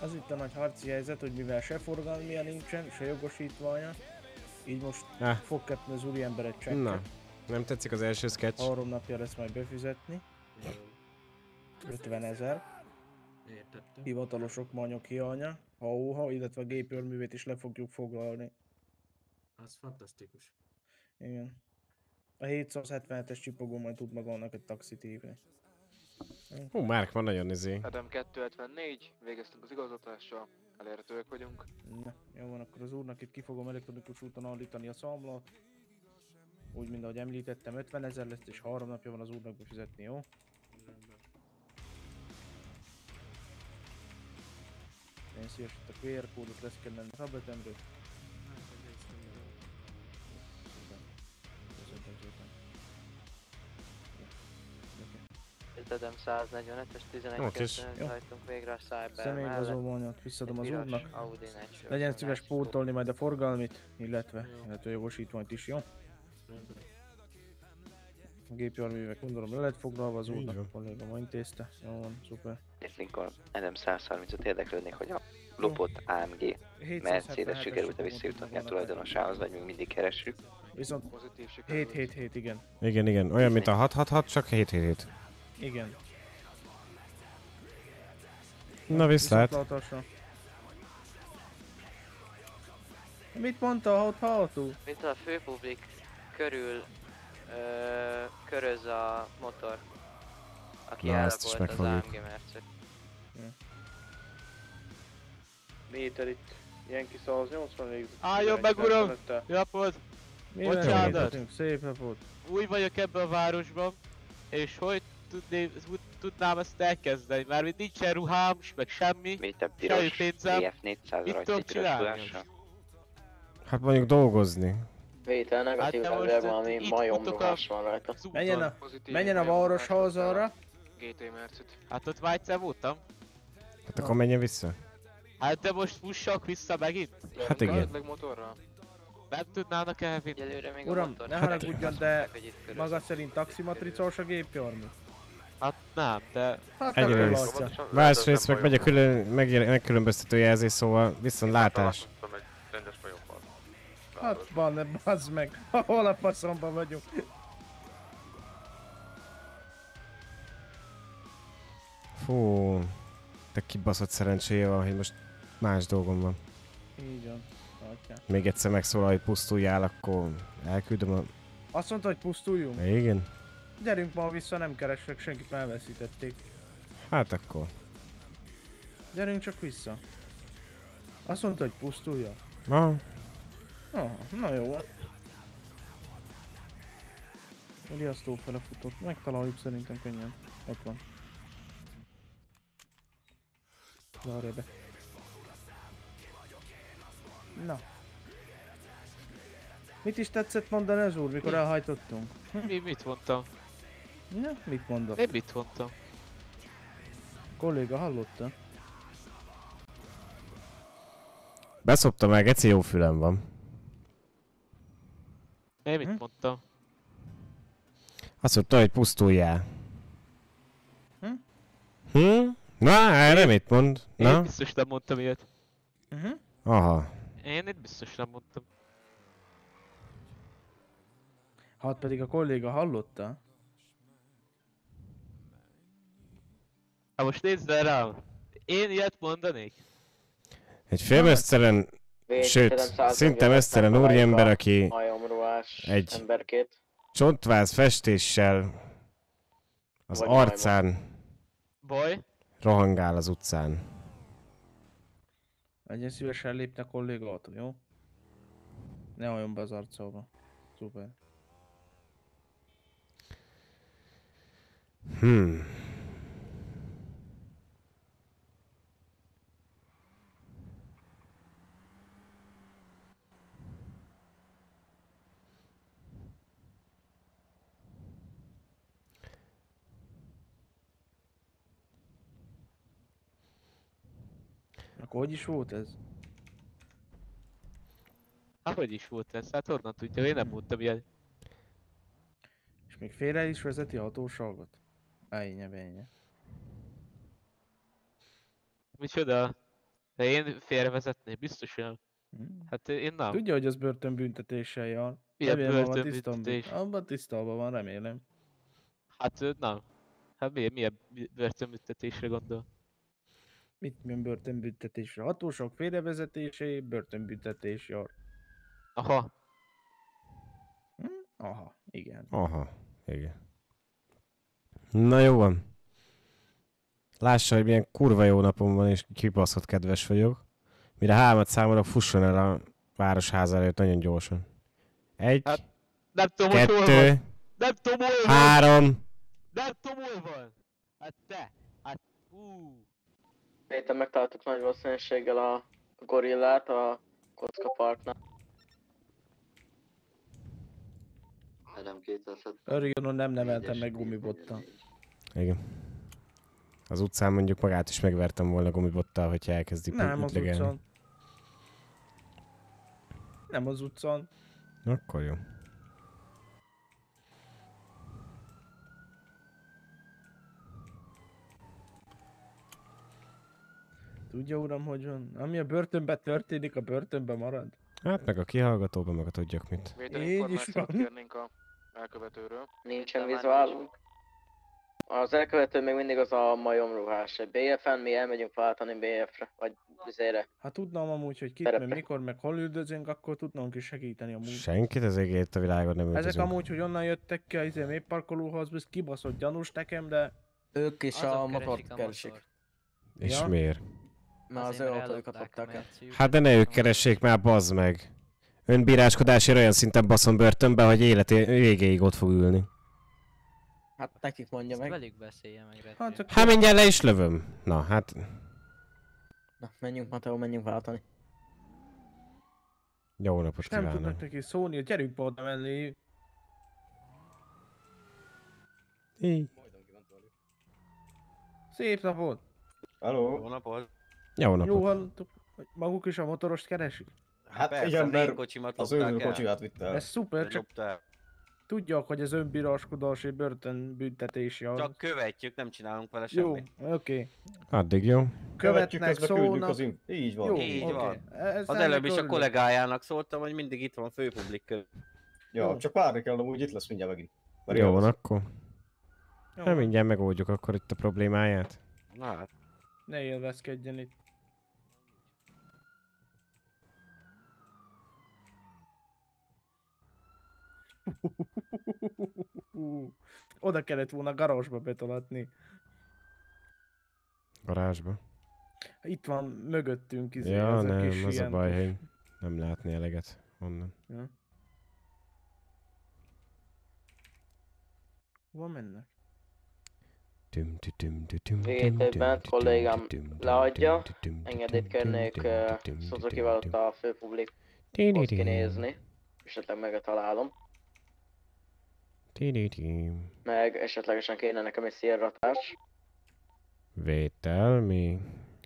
az itt a nagy harci helyzet, hogy mivel se forgalmia nincsen, se jogosítványa, így most Ah. fog kapni az úriember egy csekket. Nem tetszik az első sketch? Három napja lesz majd befizetni. 50 ezer. Értettem. Hivatalos okmányok hiánya, ha óha, illetve a gépjárművét is le fogjuk foglalni. Az fantasztikus. Igen. A 777-es csipogó majd tud magának egy taxit hívni. Hú, Márk van nagyon izé. Edem 274, végeztünk az igazgatással, elérhetőek vagyunk. Na, jó van, akkor az úrnak itt ki fogom elektronikus úton állítani a számlát. Úgy, mint ahogy említettem, 50 ezer lesz, és három napja van az úrnak befizetni, jó? Én szíves, itt a QR kódot leszkennelni a tabletemről. Köszönöm szépen. Edem 145-es, 11 Jó, kis. Jó. hajtunk végre a Cyber Személyigazolványot visszadom az úrnak. Legyen szíves pótolni majd a forgalmit, illetve, illetve jogosítványt is, jó? A gépjárművek gondolom le lett foglalva az úrnak, a kolléga ma intézte. Jó van, szuper. Lincoln, Adam 135 érdeklődnék, hogy a lopott AMG 777-es Mercedes sikerült-e visszajutni a tulajdonosához, vagy még mindig keressük. Viszont Pozitív 777, igen. Igen, igen. Olyan, mint a 666, csak 777. Igen. Na, viszlát. Mit mondta a hat hallgató? Mint a főpublik körül ö, köröz a motor, aki Na, ezt is elrabolt az megfogjuk. AMG Mercet. Méter itt, Yankee 180 lég. Álljon meg uram! Jó napot! Mi Bocsánat! van? Szép napot! Új vagyok ebben a városban, és hogy tudném, tud- tudnám ezt elkezdeni? Mármint nincsen ruhám, meg semmi, Mit a semmi piros pénzem. EF400 Mit tudok egy piros csinálni? Hát mondjuk dolgozni. Vétel negatív Hát hát most valami majom a- rugás van rajta. Menjen a, Pozitív menjen a városhoz arra. GT Mercet. Hát ott már egyszer voltam. Hát akkor menjen vissza. Hát de most fussak vissza megint? Hát igen. Meg motorral. Nem tudnának elvinni? Egyelőre még Uram, motor. ne Hát, haragudjon, azt de maga szerint taximatricós a gépjármű? Hát nem, de... Hát Egyre akkor vissza. látja. Másrészt meg megy a külön, meg, megkülönböztető jelzés, szóval viszont látás. Hát van, bazd meg. Hol a faszomban vagyunk? Fú, te kibaszott szerencséje van, hogy most más dolgom van. Így van. Látják. Még egyszer megszólal, hogy pusztuljál, akkor elküldöm a... Azt mondta, hogy pusztuljunk. Igen? Gyerünk ma vissza, nem keresek, senkit már elveszítették. Hát akkor. Gyerünk csak vissza. Azt mondta, hogy pusztulja. Na, Ah, na jó. riasztó fele futott. Megtaláljuk szerintem könnyen. Ott van. Be. Na. Mit is tetszett mondani az úr, mikor Mi? elhajtottunk? Mi, mit mondtam? Ja, mit mondott? Én mit mondtam? Kolléga hallotta? beszopta meg, egy jó fülem van. Én mit mondtam? Azt mondta, hogy pusztuljál. Hm? Hm? Na, erre mit mond? Én Na? biztos nem mondtam ilyet. Uh-huh. Aha. Én itt biztos nem mondtam. Hát pedig a kolléga hallotta? Hát most nézd rám. Én ilyet mondanék? Egy félmesztelen, sőt, szinte mesztelen úriember, aki egy emberkét. csontváz festéssel az Vagy arcán Baj? rohangál az utcán. Legyen szívesen lépne a kolléga autó, jó? Ne halljon be az arcába. Szuper. Hmm. Akkor hogy is volt ez? Hát hogy is volt ez? Hát honnan tudja, én nem mondtam ilyet. És még félre is vezeti a hatóságot? Ejnye, bejnye. Micsoda? De én félrevezetnék, biztos nem. Hát én nem. Tudja, hogy az börtönbüntetéssel jár. Abban börtönbüntetés? Abban tisztában van, remélem. Hát nem. Hát milyen, milyen börtönbüntetésre gondol? Mit milyen börtönbüntetésre? Hatóság félrevezetésé, börtönbüntetés jár. Aha. Hm? Aha, igen. Aha, igen. Na jó van. Lássa, hogy milyen kurva jó napom van, és kibaszott kedves vagyok. Mire hármat számolok, fusson el a városháza előtt nagyon gyorsan. Egy, Hát, Nem tudom, hogy hol kettő, van. Nem tudom, hol van. három. Nem tudom, hol van. Hát te. Hát, hú. Héten megtaláltuk nagy valószínűséggel a gorillát a kocka parknál. Adam 200 Örjön, nem neveltem meg gumibottal. Igen. Az utcán mondjuk magát is megvertem volna gumibottal, hogyha elkezdik Nem az ütlegelni. utcán. Nem az utcán. Akkor jó. Tudja, uram, hogy van? Ami a börtönben történik, a börtönben marad. Hát meg a kihallgatóban meg a tudjak mit. Is információt van. kérnénk a elkövetőről. Nincsen vizuálunk. Az elkövető még mindig az a majomruhás. BF-en mi elmegyünk váltani BF-re, vagy üzére. Ha tudnám amúgy, hogy kit, meg mikor, meg hol üldözünk, akkor tudnánk is segíteni amúgy. Senkit az égét a világon nem Ezek üldözünk. amúgy, hogy onnan jöttek ki, izé mély parkolóhoz, ez kibaszott gyanús nekem, de... Ők is Azok a keresik motort a keresik. És Ja. miért? Mert az ő autójukat lopták el. Hát de ne ők keressék már, bazd meg. Önbíráskodásért olyan szinten baszom börtönbe, hogy életé végéig ott fog ülni. Hát nekik mondja meg. Velük beszélje meg, Hát, csak Hát mindjárt le is lövöm. Na, hát... Na, menjünk Mateo, menjünk váltani. Jó napot És nem kívánok. tudnak neki szólni, hogy gyerünk be oda mellé. Így. Szép napot! Hello. Jó napot. Jó Jó napot. hallottuk, hogy maguk is a motorost keresik? Hát Persze, igen, az mert kocsimat az ő kocsiját vitte el. Ez szuper, csak tudják, hogy ez önbíráskodási börtönbüntetés jár. Csak követjük, nem csinálunk vele Jó, semmit. oké. Addig jó. Követjük, Követnek, szólnak. az in- Így van. Jó, Így oké. van. Ez Az előbb is a kollégájának szóltam, hogy mindig itt van főpublik között. Ja, Jó. csak várni kell, amúgy itt lesz mindjárt megint. Mert Jó van az- akkor. Hát mindjárt megoldjuk akkor itt a problémáját. Na hát. Ne élvezkedjen itt. Oda kellett volna garázsba betolatni. Garázsba. Itt van mögöttünk izé, Ja, ez a nem, kis az a ilyen baj, kis- hogy nem látni eleget onnan. Ja. Hova mennek? Tüm, tü, tüm, tü, tüm, tüm, Vétel tüm, bent tü, kollégám leadja, engedélyt kérnék uh, Suzuki-val ott a főpublikhoz kinézni. Esetleg megtalálom. Ti-di-di. Meg esetlegesen kéne nekem egy szélratás. Vétel, mi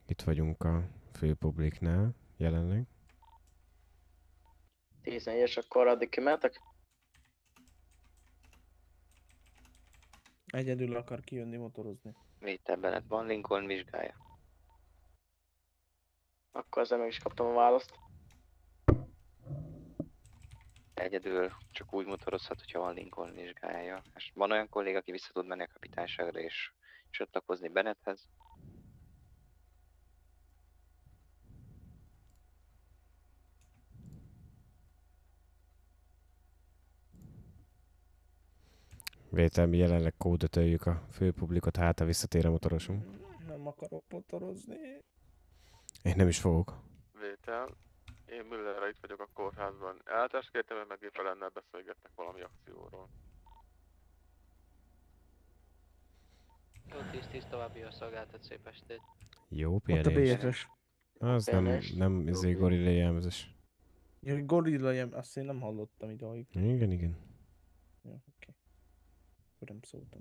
itt vagyunk a főpubliknál jelenleg. 14 akkor addig kimehetek? Egyedül akar kijönni motorozni. Vétel Bennett van, Lincoln vizsgálja. Akkor ezzel meg is kaptam a választ. Egyedül csak úgy motorozhat, hogyha van Lincoln vizsgálja. És van olyan kolléga, aki vissza tud menni a kapitányságra és csatlakozni Bennetthez. Vétel, mi jelenleg kódot öljük a főpublikot, hát ha visszatér a motorosunk. Nem akarok potorozni. Én nem is fogok. Vétel. Én Müllerre itt vagyok a kórházban. Eltárs kértem, hogy megéppen lenne beszélgetnek valami akcióról. Jó, 10-10 további a szolgáltat, szép estét. Jó Ott a pihenés. BFS. Az nem, nem izé gorilla jelmezes. Ja, gorilla jem, azt én nem hallottam idáig. Igen, igen. Ja, oké. Akkor nem szóltam.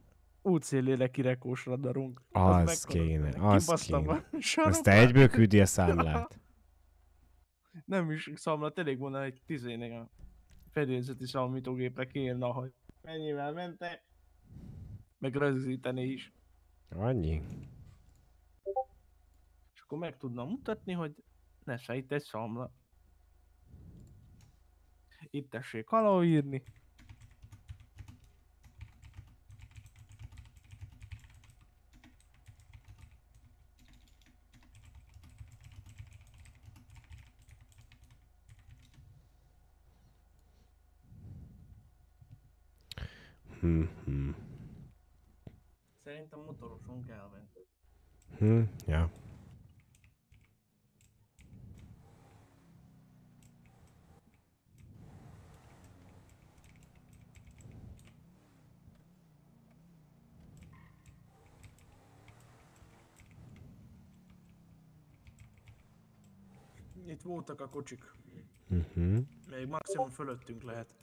útszélére kirekós radarunk. Az mekkora- kéne, az kéne. Azt te egyből küldi a számlát. Nem is számlát, elég volna egy tizének a fedélzeti számítógépre kiírna, hogy mennyivel mentek. Meg rögzíteni is. Annyi. És akkor meg tudna mutatni, hogy ne sejt egy számla. Itt tessék aláírni. Hm, hm. Szerintem motorosunk elment. Hm, ja. Itt voltak a kocsik. Mhm. Még maximum fölöttünk lehet.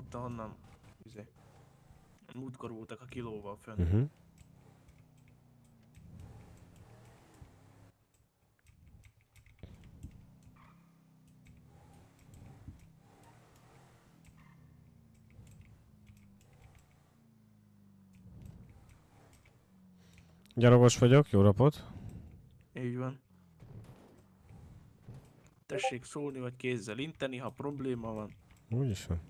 Ott ahonnan, izé. Múltkor voltak a kilóval fönn. Mhm. Gyalogos vagyok, jó napot. Így van. Tessék szólni, vagy kézzel inteni, ha probléma van. Úgy is van.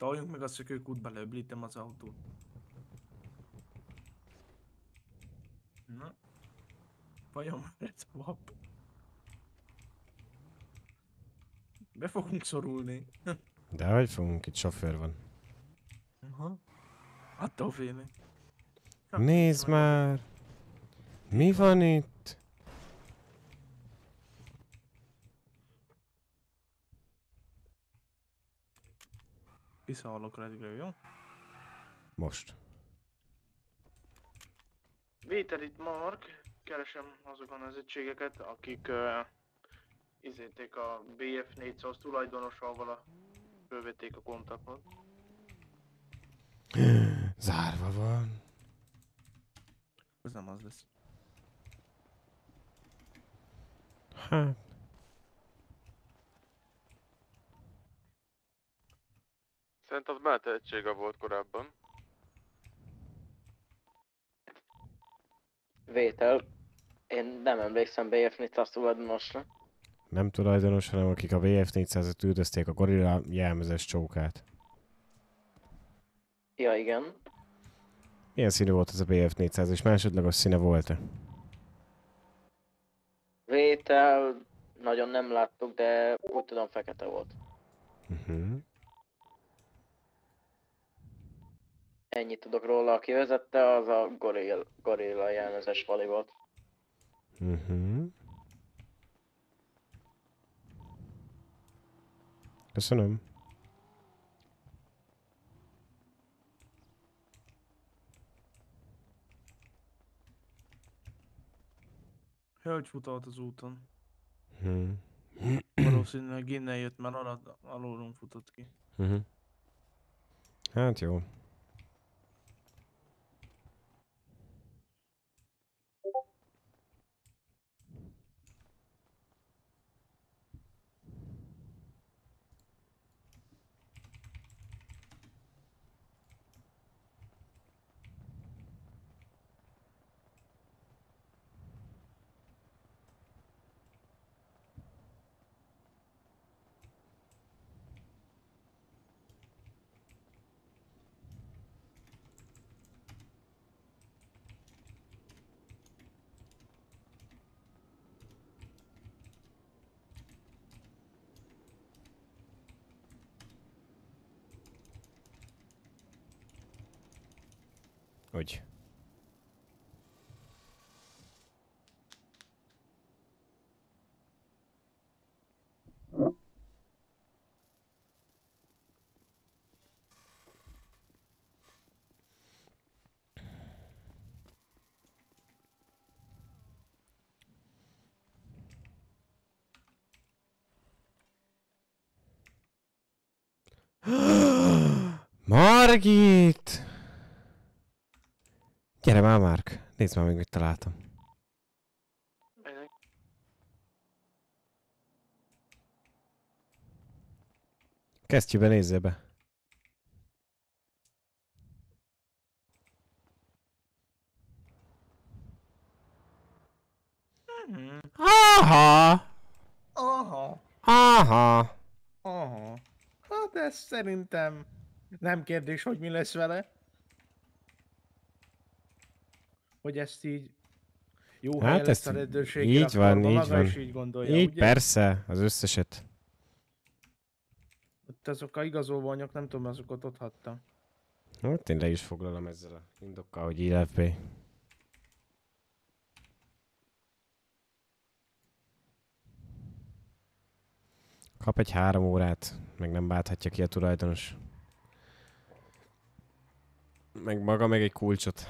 Taljunk meg a szökőkútba, leöblítem az autót. Na. Vajon ez vap. Be fogunk szorulni. De hogy fogunk, itt sofőr van. Aha. Attól félni. Nézd már! Mi van itt? Visszahallok Redgről, jó? Most. Vétel itt Mark, keresem azokon az egységeket, akik uh, izéték a BF 400 tulajdonossal a fölvették a kontaktot. Zárva van. Ez nem az lesz. Hát. Szerintem az Belte egysége volt korábban. Vétel. Én nem emlékszem BF 400 tulajdonosra. Nem tulajdonos, hanem akik a VF400-et üldözték a gorilla jelmezes csókát. Ja, igen. Milyen színű volt ez a BF400 és másodlagos színe volt-e? Vétel nagyon nem láttuk, de úgy tudom fekete volt. Uh-huh. Ennyit tudok róla, aki vezette, az a gorilla, gorilla jelmezes vali volt. Mhm. Köszönöm. Hölgy futott az úton. Hm. Valószínűleg innen jött, mert alad, alulunk futott ki. Mhm. Hát jó. Hogy? Margit! Gyere már, Márk. Nézd már meg, mit találtam. Kesztyűbe nézzél be. Aha! Aha. Aha! Aha. Hát ez szerintem nem kérdés, hogy mi lesz vele. Hogy ezt így jó hát lesz ezt a rendőrség így van, így maga van. is így gondolja, így ugye? persze, az összeset. Ott azok a igazolványok, nem tudom, azokat ott hagytam. Hát én le is foglalom ezzel a indokkal, hogy ILFB. Kap egy három órát, meg nem báthatja ki a tulajdonos. Meg maga meg egy kulcsot.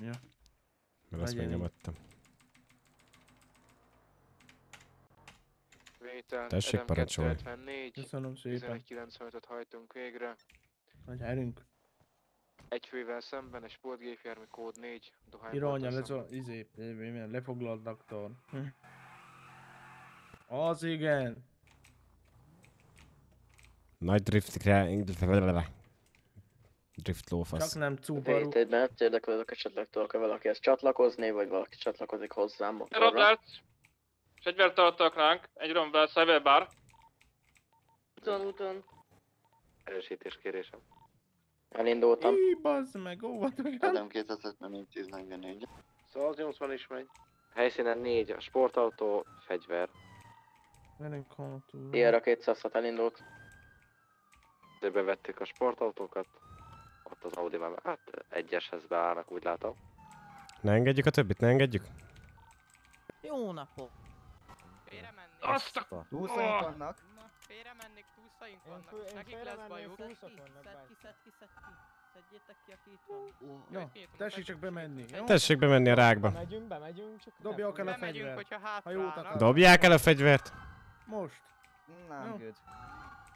Ja. Mert azt még nem adtam. Vétel, Tessék parancsolni. 274, Köszönöm szépen. 11.95-öt hajtunk végre. Nagy erünk. Egy fővel szemben, egy sportgépjármű kód 4, dohány Iránya lesz a, izé, lefoglalt doktor. Hm. Az igen. Nagy drift. Drift lófasz. Csak nem cubaru. Vétében érdeklődök esetleg tudok-e valakihez csatlakozni, vagy valaki csatlakozik hozzám motorra. Robert, fegyvert tartak ránk, egy romvel, cyberbar. Úton, úton. Erősítés kérésem. Elindultam. Í, bazd meg, óvatosan. Adam 274 1044. 180 is megy. Helyszínen 4, a sportautó, fegyver. Velünk hátul. Sierra 206 elindult. De bevettük a sportautókat. Ott az Audi már, hát egyeshez beállnak, úgy látom. Ne engedjük a többit, ne engedjük. Jó napot! Azt a... Túlszaink vannak. Félre mennék, túlszaink vannak. Fő, Nekik lesz bajuk. Szedd ki, szedd ki, szedd ki, szedd ki. Szedjétek ki, aki itt van. Ja, tessék csak bemenni. Jó? Tessék bemenni a rákba. Bemegyünk, bemegyünk, csak Dobják el a Bemegyünk, fegyvert. hogyha Ha hátra. Dobják el a fegyvert. Most. Nem, Jó. good.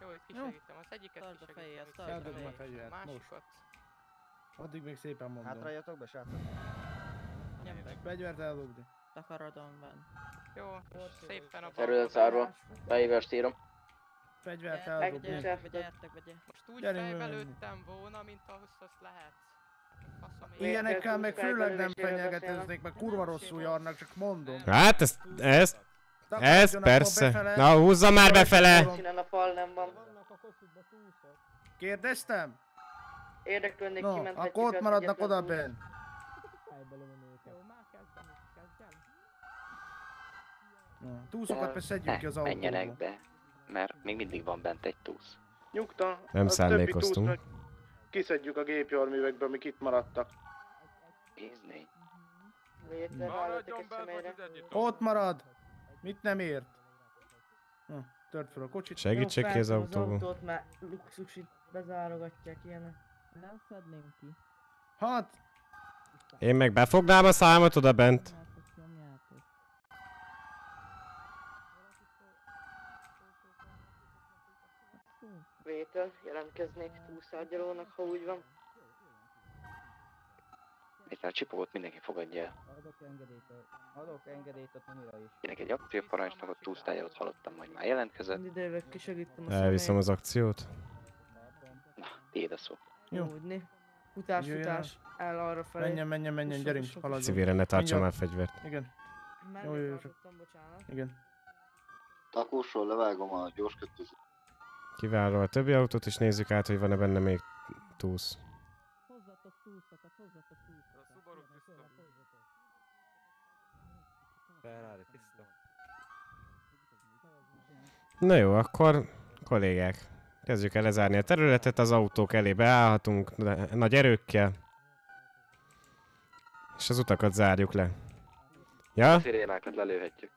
Jó, hogy kisegítem, az egyiket Tartsd a kisegítem. tartsd a Eldobom a a másikat. Addig még szépen mondom. Hátra jöttök be, srácok? Nyomj be. Fegyvert eldobni. Takarodom benn. Jó, szépen a Terület zárva. Beívást írom. Fegyvert eldobni. gyertek, gyertek. Most úgy Gyerünk fejbe bemenni. lőttem volna, mint ahhoz azt lehet. Ilyenekkel meg főleg nem fenyegeteznék, meg kurva rosszul járnak, csak mondom. Hát ez, ez, ez persze. befele. Na húzza már befele. Kérdeztem? Érdeklődnék, No, kimenthetjük akkor ott maradnak oda benn. Na, Túszokat be szedjük ki az Ne, menjenek autóba. be, mert még mindig van bent egy túsz. Nyugta. Nem a szándékoztunk. Kiszedjük a gépjárművekből, amik itt maradtak. Nézni. Egy személyre. Ott marad! Mit nem ért? Na, tört fel a kocsit. Segítsek ki az autóba. autót, mert luxusit bezárogatják ilyenek. Nem szedném ki. Hát, Én meg befognám a számot oda bent. Vétel, jelentkeznék túlszárgyalónak, ha úgy van. Itt a csipogót mindenki fogadja el. Adok engedélyt, a- adok engedélyt a Tomira is. Mindenki egy akcióparancsnokot, túlsztárgyalót hallottam, hogy már jelentkezett. Idővel kisegítem a Elviszem az akciót. Tiéd a szó. Jó. Úgyni. Futás, Jöjjön futás, el arra felé. menjen, menjen, menjen, gyerünk, haladjunk. Civilre ne tartsa Mindjárt- már fegyvert. Igen. Mellé Jó, jó, jó. Igen. Takósról levágom a gyors kötőzőt. Kiváló a többi autót, és nézzük át, hogy van-e benne még túsz. Hozzatok túlszokat, hozzatok túlszokat. A Subaru Ferrari, tiszta. Na jó, akkor kollégák, kezdjük el lezárni a területet, az autók elé beállhatunk na- nagy erőkkel. És az utakat zárjuk le. Ja? A szirénákat lelőhetjük.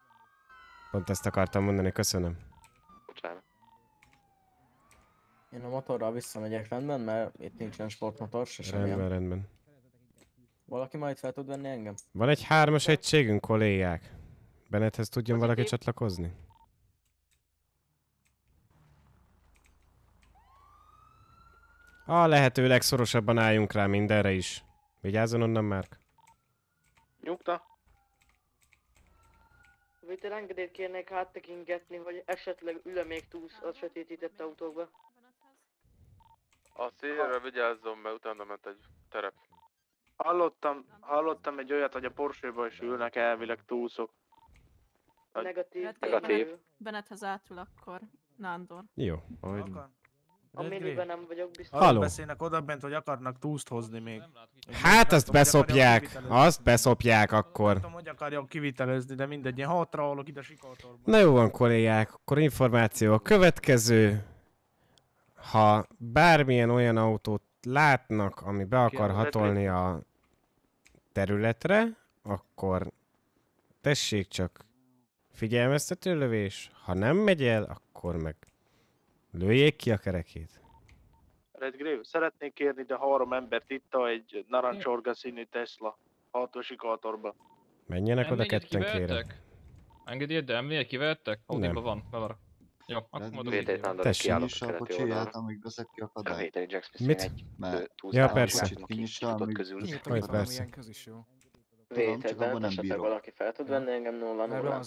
Pont ezt akartam mondani, köszönöm. Bocsánat. Én a motorral visszamegyek rendben, mert itt nincsen sportmotor, se Rendben, semmilyen. rendben. Valaki majd fel tud venni engem? Van egy hármas egységünk, kollégák. Benethez tudjon valaki csatlakozni? A lehető legszorosabban álljunk rá mindenre is. Vigyázzon onnan, Márk. Nyugta. Vétel engedélyt kérnék áttekingetni, hogy esetleg ül még túl a sötétített autókba. A szélre vigyázzon, mert utána ment egy terep. Hallottam, hallottam egy olyat, hogy a Porsche-ba is ülnek elvileg túlszok. Negatív. Negatív. Benethez átul akkor, Nándor. Jó, ahogy... A miniben nem vagyok biztos. Halló. beszélnek oda bent, hogy akarnak túszt hozni még. Hát azt akarják beszopják, azt beszopják akkor. Nem tudom, hogy akarják kivitelezni, de mindegy, én hátraállok ide sikoltorba. Na jó van, kollégák, akkor információ a következő. Ha bármilyen olyan autót látnak, ami be akar hatolni a területre, akkor tessék csak figyelmeztető lövés. Ha nem megy el, akkor meg lőjék ki a kerekét. Redgrave, szeretnék kérni, de három embert itt a egy narancsorga színű Tesla. Hatos sikoltorba. Menjenek oda M4-et ketten, kérem. Engedélyed, de M4-et kivehettek? Audiba Nem. van, bevarok. Jó, akkor mondom. Tessék. kiállok a keleti kocsiját, oldalra. amíg veszek ki a kadályt. Mit? egy Ja, persze. amíg- közül. Hogy persze. Vétel, nem esetleg valaki fel tud venni engem nulla nulla.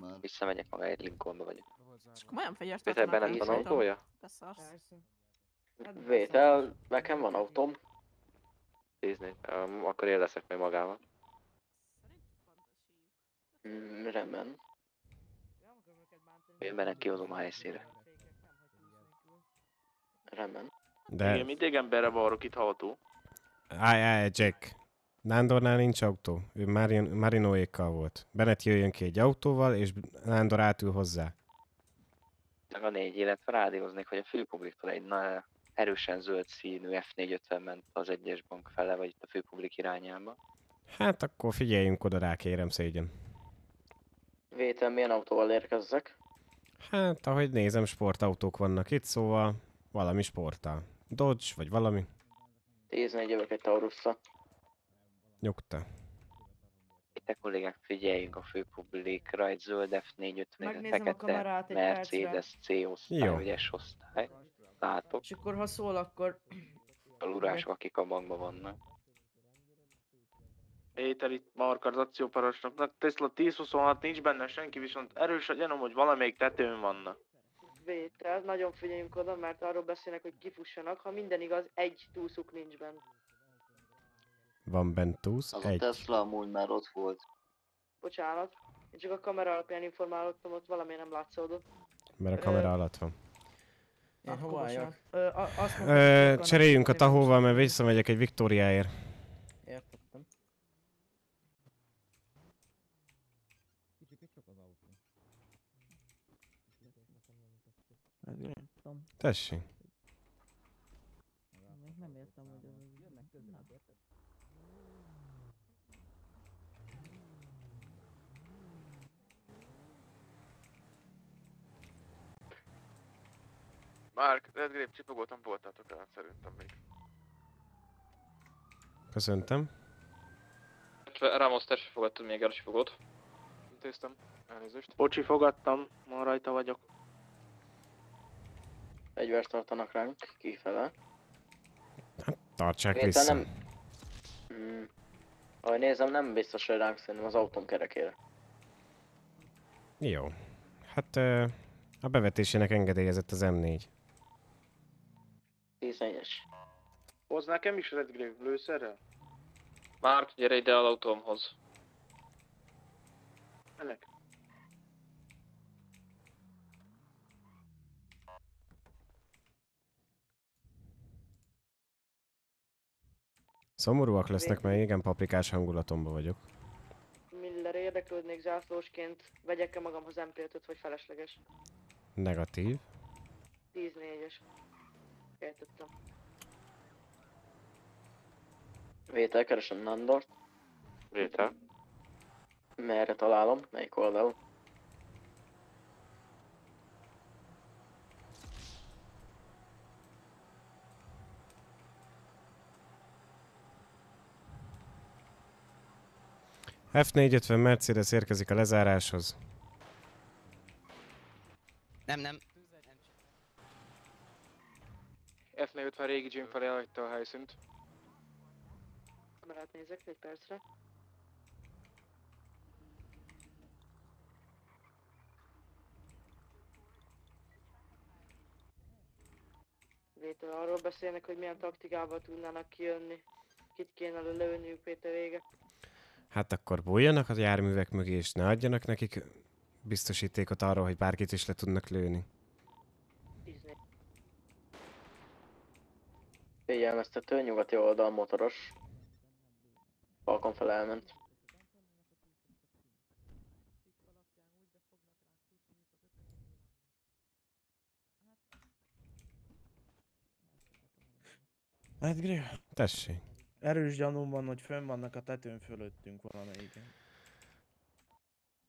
már. Visszamegyek maga egy Lincolnba vagyok. És komolyan Vétel tartanak Bennett rá, van autója? Beszarsz. Vétel, nekem van autóm. Nézni, um, akkor én leszek még magával. Mm, rendben. Én Bennett kihozom a helyszínre. Rendben. De Igen, mindig emberre varok itt ható. Állj, állj, Jack. Nándornál nincs autó. Ő Marin, Marinoékkal volt. Bennett jöjjön ki egy autóval, és Nándor átül hozzá. Meg a négy, illetve rádióznék, hogy a főpubliktól egy na, erősen zöld színű F450 ment az egyes bank fele, vagy itt a főpublik irányába. Hát akkor figyeljünk oda rá, kérem szégyen. Vétel, milyen autóval érkezzek? Hát, ahogy nézem, sportautók vannak itt, szóval valami sporttal. Dodge, vagy valami. 14 jövök egy Taurusra. Nyugta. Itt a kollégák figyeljünk a főpublikra, egy zöld F450, Megnézem a fekete egy Mercedes C osztály, Jó. vagy S osztály. Látok, És akkor ha szól, akkor... a lurások, akik a bankban vannak. Étel itt Mark az akcióparancsnoknak. Tesla 1026 nincs benne senki, viszont erős a gyanúm, hogy valamelyik tetőn vannak. Vétel, nagyon figyeljünk oda, mert arról beszélnek, hogy kifussanak. Ha minden igaz, egy túlszuk nincs benne. Van bent túsz, Az a egy. Tesla amúgy már ott volt. Bocsánat. Én csak a kamera alapján informálódtam, ott valami nem látszódott. Mert a kamera alatt van. Én hova álljak? Ö, a- Ö, cseréljünk a tahóval, mert visszamegyek egy Viktóriáért. látom. Tessék. Nem értem, hogy ez az... Jönnek közelebb, érted? Mark, Red Grape csipogót nem voltátok ellen szerintem még. Köszöntem. Ramos, te se fogadtad még el a csipogót. Intéztem, elnézést. Bocsi, fogadtam, ma rajta vagyok. Fegyvert tartanak ránk, kifele. Tartsák Vétel vissza. nem... Mm. Ahogy nézem, nem biztos, hogy ránk szerintem az autóm kerekére. Jó. Hát a bevetésének engedélyezett az M4. 14-es. Hoz nekem is Redgrave lőszerrel? Márk, gyere ide az autómhoz. Ennek. Szomorúak lesznek, mert igen paprikás hangulatomban vagyok. Miller érdeklődnék zászlósként, vegyek-e magamhoz MP5-öt, vagy felesleges? Negatív. 14-es. Értettem. Vétel, keresem Nandort. Vétel. Merre találom? Melyik oldalon? F450 Mercedes érkezik a lezáráshoz. Nem, nem. F450 régi gym felé elhagyta a helyszínt. Kamerát nézek egy percre. Vétel, arról beszélnek, hogy milyen taktikával tudnának kijönni. Kit kéne lelőniük Péter vége. Hát akkor bújjanak a járművek mögé, és ne adjanak nekik biztosítékot arról, hogy bárkit is le tudnak lőni. Figyelmeztető, nyugati oldal motoros. Balkon fel elment. Edgrave? Tessék. Erős gyanúm van, hogy fönn vannak a tetőn fölöttünk valamelyiken.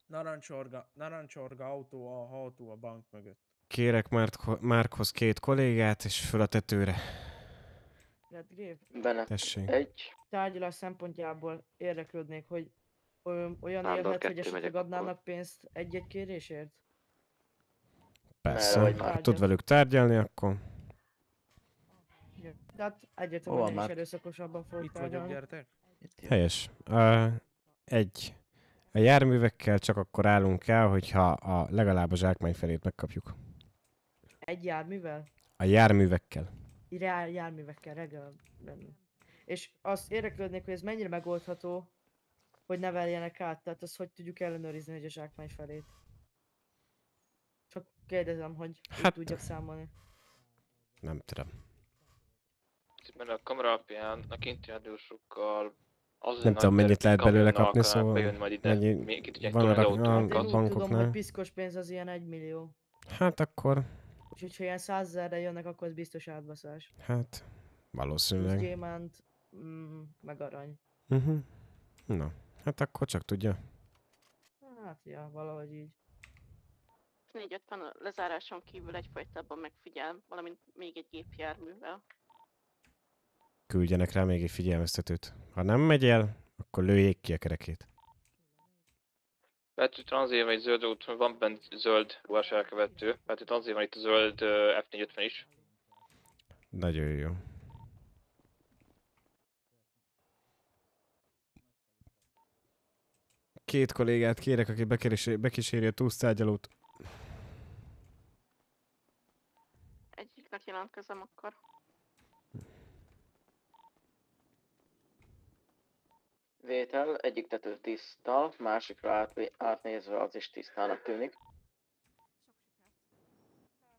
Narancsorga, narancsorga autó a autó a bank mögött. Kérek Márk- Márkhoz két kollégát, és föl a tetőre. Redgrave? Benne. Tessék. Egy. Tárgyalás szempontjából érdeklődnék, hogy ö, olyan Nándor, élhet, hogy kettő esetleg megyek adnának pénzt egy-egy kérésért? Persze, vagy ha már? tud velük tárgyalni, akkor. De hát én is már? erőszakosabban fogok Itt vagyok, gyertek. helyes. Uh, egy. A járművekkel csak akkor állunk el, hogyha a legalább a zsákmány felét megkapjuk. Egy járművel? A járművekkel. Jár, járművekkel reggel. És azt érdeklődnék, hogy ez mennyire megoldható, hogy ne verjenek át, tehát azt hogy tudjuk ellenőrizni, hogy a zsákmány felét. Csak kérdezem, hogy hát... Hát- tudjak számolni. Nem tudom. Mert a kamera alapján a kinti adósokkal az Nem tudom, mennyit lehet belőle kapni, szóval Bejönni majd ide, mennyi még van a, a, a úgy tudom, hogy bankoknál. piszkos pénz az ilyen 1 millió. Hát akkor, És hogyha ilyen százezerre jönnek, akkor ez biztos átbaszás. hát Plusz valószínűleg. gyémánt, mm, meg arany. Uh-huh. Na, hát akkor csak tudja. Hát, ja, valahogy így. 450 a lezáráson kívül egyfajtában megfigyel, valamint még egy gépjárművel. Küldjenek rá még egy figyelmeztetőt. Ha nem megy el, akkor lőjék ki a kerekét. Pető tranzér vagy zöld út, van bent zöld ruhás elkövető. Pető tranzér van itt a zöld ö, F450 is. Nagyon jó. Két kollégát kérek, aki bekíséri, bekíséri a túlsztárgyalót. Egyiknek jelentkezem akkor. Vétel, egyik tető tiszta, másikra át, átnézve az is tisztának tűnik.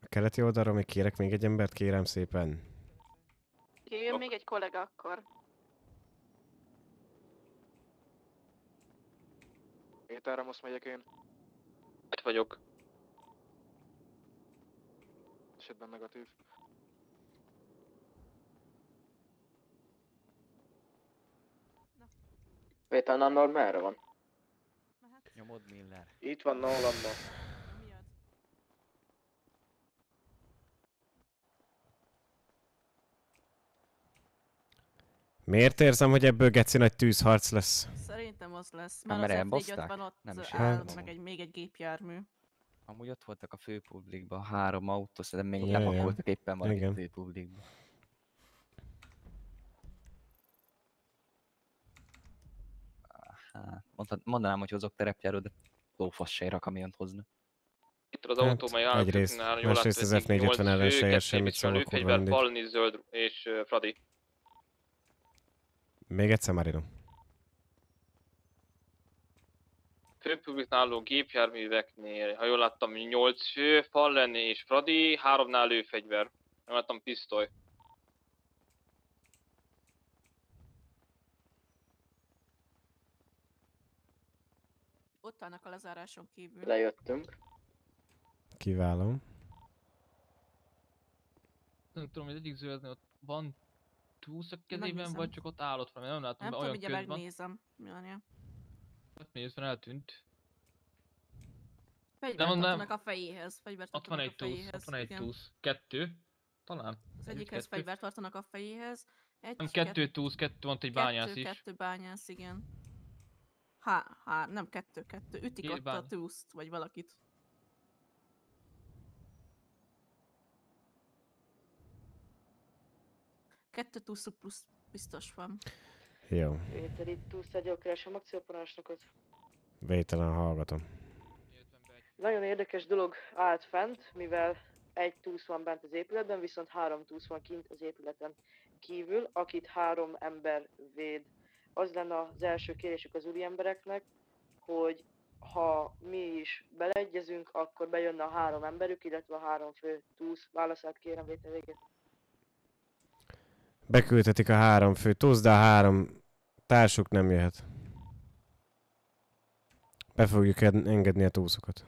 A keleti oldalra még kérek még egy embert, kérem szépen. Jöjjön még egy kollega akkor. Péterre most megyek én. Itt vagyok. Esetben negatív. Péter Nándor merre van? Nyomod Miller. Itt van Nolanban. Miért érzem, hogy ebből geci nagy tűzharc lesz? Szerintem az lesz, mert Amire az f ott nem is áll, hát. meg egy, még egy gépjármű. Amúgy ott voltak a főpublikban, három autó, szerintem még lepakoltak éppen valami főpublikban. Hát, mondanám, hogy hozok terepjáról, de lófasz se ér a kamiont hozni. Itt az Hát, autó, mely áll egyrészt, jól másrészt az látszik, F450 ellen se ér semmit, szóval mindegy. Palni, Zöld és uh, Fradi. Még egyszer, Marino. Főpubliknál álló gépjárműveknél, ha jól láttam, 8 fő, Fallen és Fradi, háromnál lőfegyver. Nem láttam pisztoly. Ott állnak a lezáráson kívül. Lejöttünk. Kiváló. Nem tudom, hogy egyik zöldnél ott van túsz a kezében, Megnézem. vagy csak ott állott valami, nem látom, Nem tudom, olyan mindjárt közben. megnézem. Janja. Hát nézd, eltűnt. Fegyvert Nem, nem. a fejéhez. Fegyvert Ott van egy túsz, ott van egy túsz. Kettő? Talán. Az Egy, egyikhez kettő. fegyvert tartanak a fejéhez. Egy, Nem, kettő túsz, kettő van egy bányász kettő, is. Kettő bányász, igen. Há, há, nem kettő, kettő. Ütik ott a túszt, vagy valakit. Kettő túszuk plusz biztos van. Jó. Péter, itt túlsz egy keresem akcióparancsnokot. Vételen hallgatom. Nagyon érdekes dolog állt fent, mivel egy túsz van bent az épületben, viszont három túsz van kint az épületen kívül, akit három ember véd. Az lenne az első kérésük az úri embereknek, hogy ha mi is beleegyezünk, akkor bejönne a három emberük, illetve a három fő túsz. Válaszát kérem vétel végét. Beküldhetik a három fő túsz, de a három társuk nem jöhet. Be fogjuk ed- engedni a túszokat.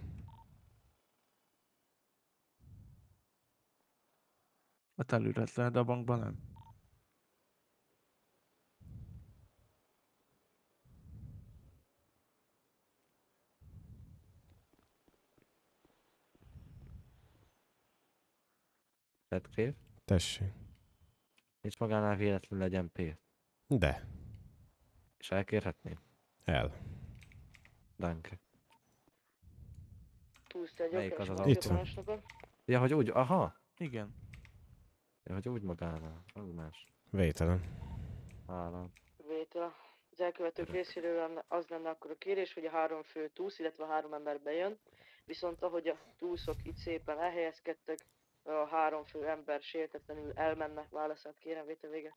A telület lehet, de a bankban nem. Redgrave? Tessék. Nincs magánál véletlenül legyen P. De. És elkérhetném? El. Danke. Melyik az az Itt van. Ja, hogy úgy, aha. Igen. Ja, hogy úgy magánál. Az más. Vételen. Hála. Vétel. Az elkövetők részéről az lenne akkor a kérés, hogy a három fő túsz, illetve a három ember bejön. Viszont ahogy a túszok itt szépen elhelyezkedtek, a három fő ember sértetlenül elmenne. Válaszát kérem, vétel vége.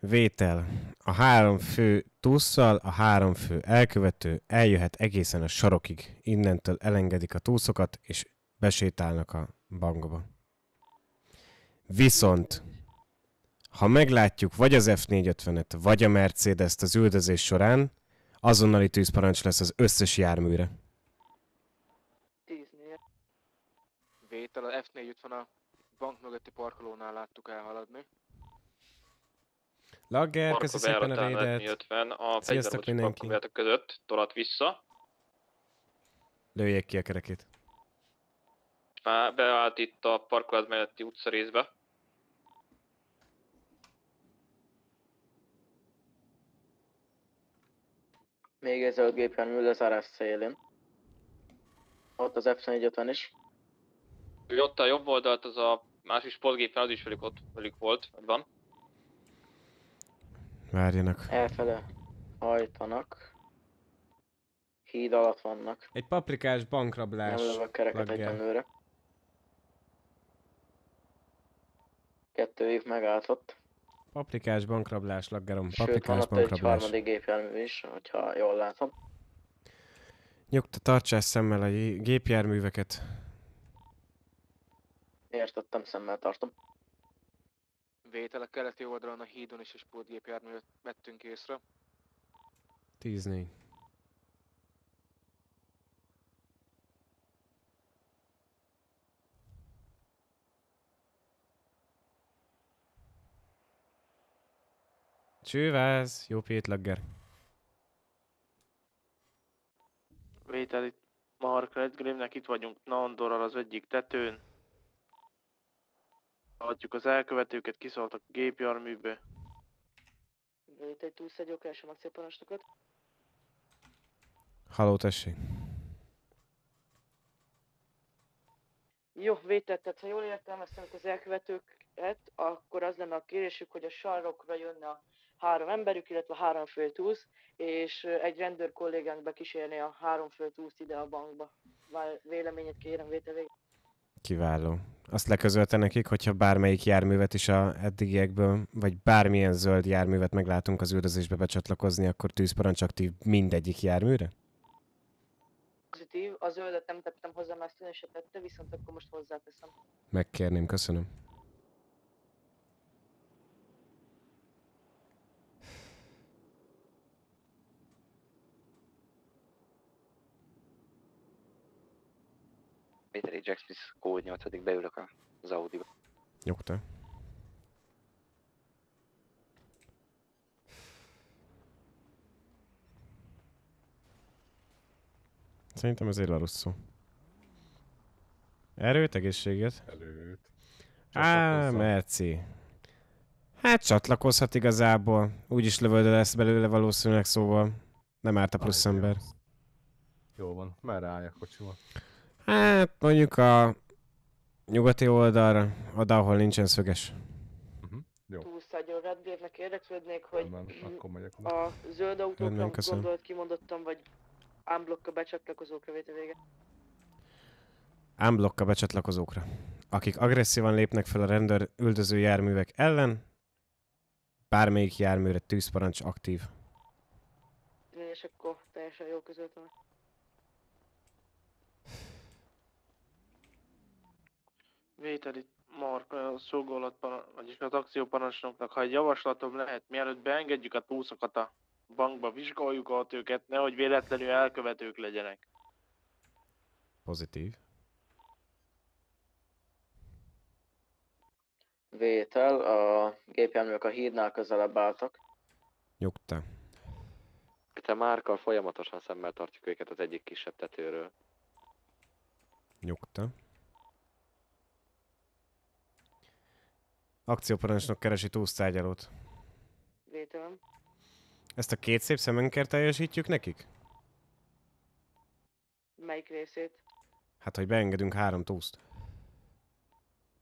Vétel. A három fő tússzal, a három fő elkövető eljöhet egészen a sarokig. Innentől elengedik a túszokat, és besétálnak a bankba. Viszont, ha meglátjuk vagy az F450-et, vagy a Mercedes-t az üldözés során, azonnali tűzparancs lesz az összes járműre. Vétel a F450 a bank mögötti parkolónál láttuk elhaladni. Lagger, köszi szépen a raidet. 50 a Sziasztok mindenki. között, tolat vissza. Lőjék ki a kerekét. Már beállt itt a parkolás melletti utca részbe. Még egy zöld gépjármű lezárás szélén. Ott az F450 is. Ő ott a jobb oldalt, az a másik sportgépen, az is velük ott velük volt, vagy van. Várjanak. Elfele hajtanak. Híd alatt vannak. Egy paprikás bankrablás. Nem lövök kereket Lagger. egyenlőre. Kettőjük megállt ott. Paprikás bankrablás, laggerom. Sőt, van Paprikás ott egy bankrablás. harmadik gépjármű is, hogyha jól látom. Nyugta, tartsás szemmel a gépjárműveket. Értettem, szemmel tartom. Vétel a keleti oldalon a hídon is egy sportgépjárművet vettünk észre. 10 Csőváz, jó pét lagger. Vétel itt Mark Redgrave-nek itt vagyunk Nandorral az egyik tetőn. A Hatjuk az elkövetőket, kiszóltak a gépjárműbe. Itt egy túlszegyó, keresem akcióparancsnokot. Haló, tessék. Jó, vétett, tehát ha jól értelmeztem az elkövetőket, akkor az lenne a kérésük, hogy a sarokra jönne a három emberük, illetve a három fő túsz, és egy rendőr kollégánk bekísérni a három fő túszt ide a bankba. Vár- Véleményét kérem vétel végén. Kiváló. Azt leközölte nekik, hogyha bármelyik járművet is a eddigiekből, vagy bármilyen zöld járművet meglátunk az üldözésbe becsatlakozni, akkor tűzparancs aktív mindegyik járműre? Pozitív, a zöldet nem tettem hozzá, mert ezt se tette, viszont akkor most hozzáteszem. Megkérném, köszönöm. Péteri Jack Smith kód 8 beülök a- az Audi-ba. Nyugta. Szerintem ez egy Larusso. Erőt, egészséget? Előtt. Á, merci. Hát csatlakozhat igazából. Úgyis lövöldö lesz belőle valószínűleg, szóval nem árt a plusz ember. Jó van, merre álljak kocsival? Hát mondjuk a nyugati oldalra, oda, ahol nincsen szöges. Jó. Túlszegyó Redgrave-nek érdeklődnék, hogy Rendben, a zöld autókra gondolt kimondottam, vagy unblock a becsatlakozókra vétel vége. Unblock a becsatlakozókra. Akik agresszívan lépnek fel a rendőr üldöző járművek ellen, bármelyik járműre tűzparancs aktív. És akkor teljesen jó közöltem. Vételi Mark, a szolgálat, vagyis az akcióparancsnoknak, ha egy javaslatom lehet, mielőtt beengedjük a túszokat a bankba, vizsgáljuk át őket, nehogy véletlenül elkövetők legyenek. Pozitív. Vétel, a gépjárművek a hídnál közelebb álltak. Nyugta. Te Márkkal folyamatosan szemmel tartjuk őket az egyik kisebb tetőről. Nyugta. Akcióparancsnok keresi túlsztárgyalót. Vételem. Ezt a két szép szemünkért teljesítjük nekik? Melyik részét? Hát, hogy beengedünk három túszt.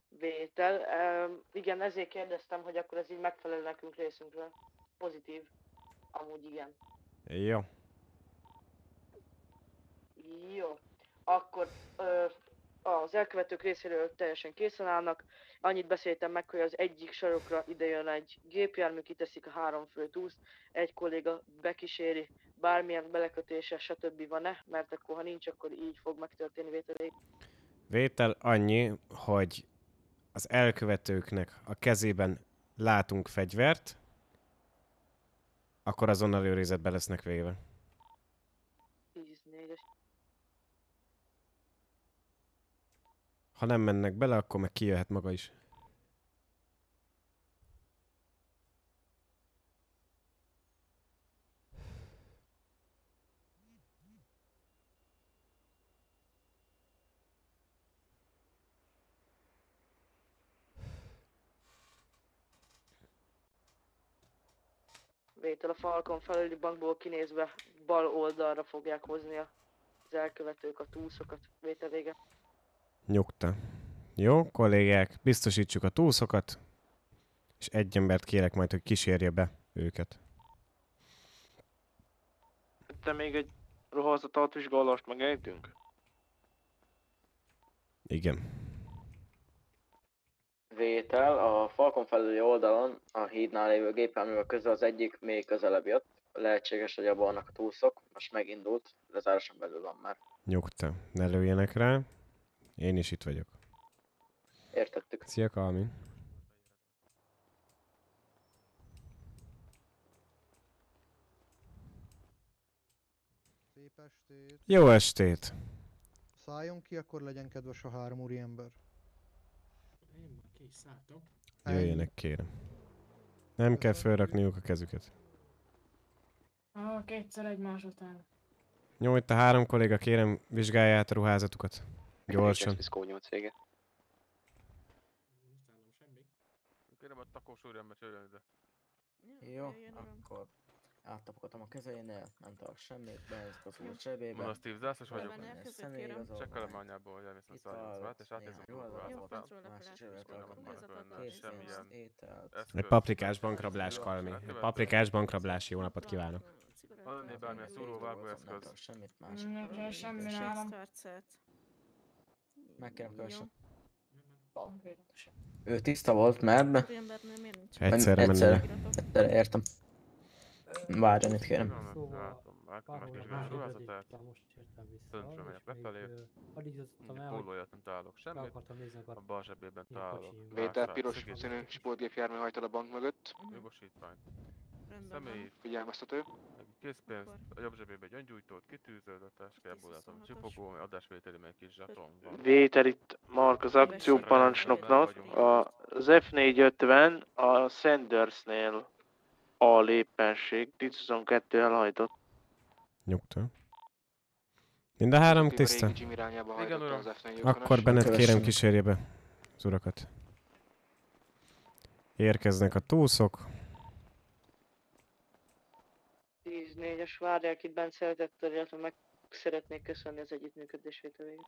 Vétel. Um, igen, ezért kérdeztem, hogy akkor ez így megfelel nekünk részünkről. Pozitív. Amúgy igen. Jó. Jó. Akkor ö, az elkövetők részéről teljesen készen állnak. Annyit beszéltem meg, hogy az egyik sarokra ide jön egy gépjármű, kiteszik a három fő túszt, egy kolléga bekíséri, bármilyen belekötése, stb. van-e, mert akkor ha nincs, akkor így fog megtörténni vételéig. Vétel annyi, hogy az elkövetőknek a kezében látunk fegyvert, akkor azonnal őrizetbe lesznek véve. 14-es. Ha nem mennek bele, akkor meg kijöhet maga is. Vétel a Falcon felüli bankból kinézve bal oldalra fogják hozni az elkövetők a túszokat. Vétel vége. Nyugta. Jó, kollégák, biztosítsuk a túszokat, és egy embert kérek majd, hogy kísérje be őket. Te még egy ruházatot vizsgálást megejtünk? Igen. Vétel, a Falcon felüli oldalon a hídnál lévő gépjárművek közül az egyik még közelebb jött. Lehetséges, hogy abban vannak a túlszok. Most megindult, lezáráson belül van már. Nyugta. Ne lőjenek rá. Én is itt vagyok. Értettük. Szia, Kalmin. Szép estét! Jó estét! Szálljon ki, akkor legyen kedves a három úriember. Én ki is szálltam. Jöjjenek, kérem. Nem kell felrakniuk a kezüket. Ah, kétszer egymás után. Jó, itt a három kolléga, kérem, vizsgálja át a ruházatukat. Gyorsan. Kód 8 vége. Semmi. akkor súrjam be csörjön ide. Jó, akkor áttapogatom a kezeinél, nem tudok semmit, behelyezek az úr zsebébe. Mondom, Steve Zászos vagyok. A. Csekkelem anyából, hogy és átnézem a kurvázatát. Másik zsebet Nem rakok akarnak benne készpénzt, semmilyen ételt. paprikás bankrablás, Kalmi. Egy paprikás bankrablás, jó napot kívánok. Van ennél bármilyen szúró, vágóeszköz. Semmit Nekem semmi nálam. Megkérem kövessen. Ő tiszta volt, mert... Egyszerre egyszer, menne egyszer, értem. Várjon itt kérem. Sorvázatát. Döntsre megyek. Pólóját nem találok semmit. A bal zsebében találok. Vétel piros színű sportgépjármű hajtad a bank mögött. Jogosítvány. Személy. Figyelmeztető. Készpénzt, a jobb zsebébe egy öngyújtót, kitűzöd a táskájából, látom, csipogó, adásvételi meg kis zsaton van. Vétel itt Mark az akcióparancsnoknak. A- Az F450 a Sandersnél a léppenség 1022 elhajtott. Nyugta. Mind a három tiszta? Jim irányába Igen, hajtotta uram. az F450-es. Akkor Bennett kérem kísérje be az urakat. Érkeznek a túszok. 10-4-es várják itt bent szeretettel, illetve meg szeretnék köszönni az együttműködését a végét.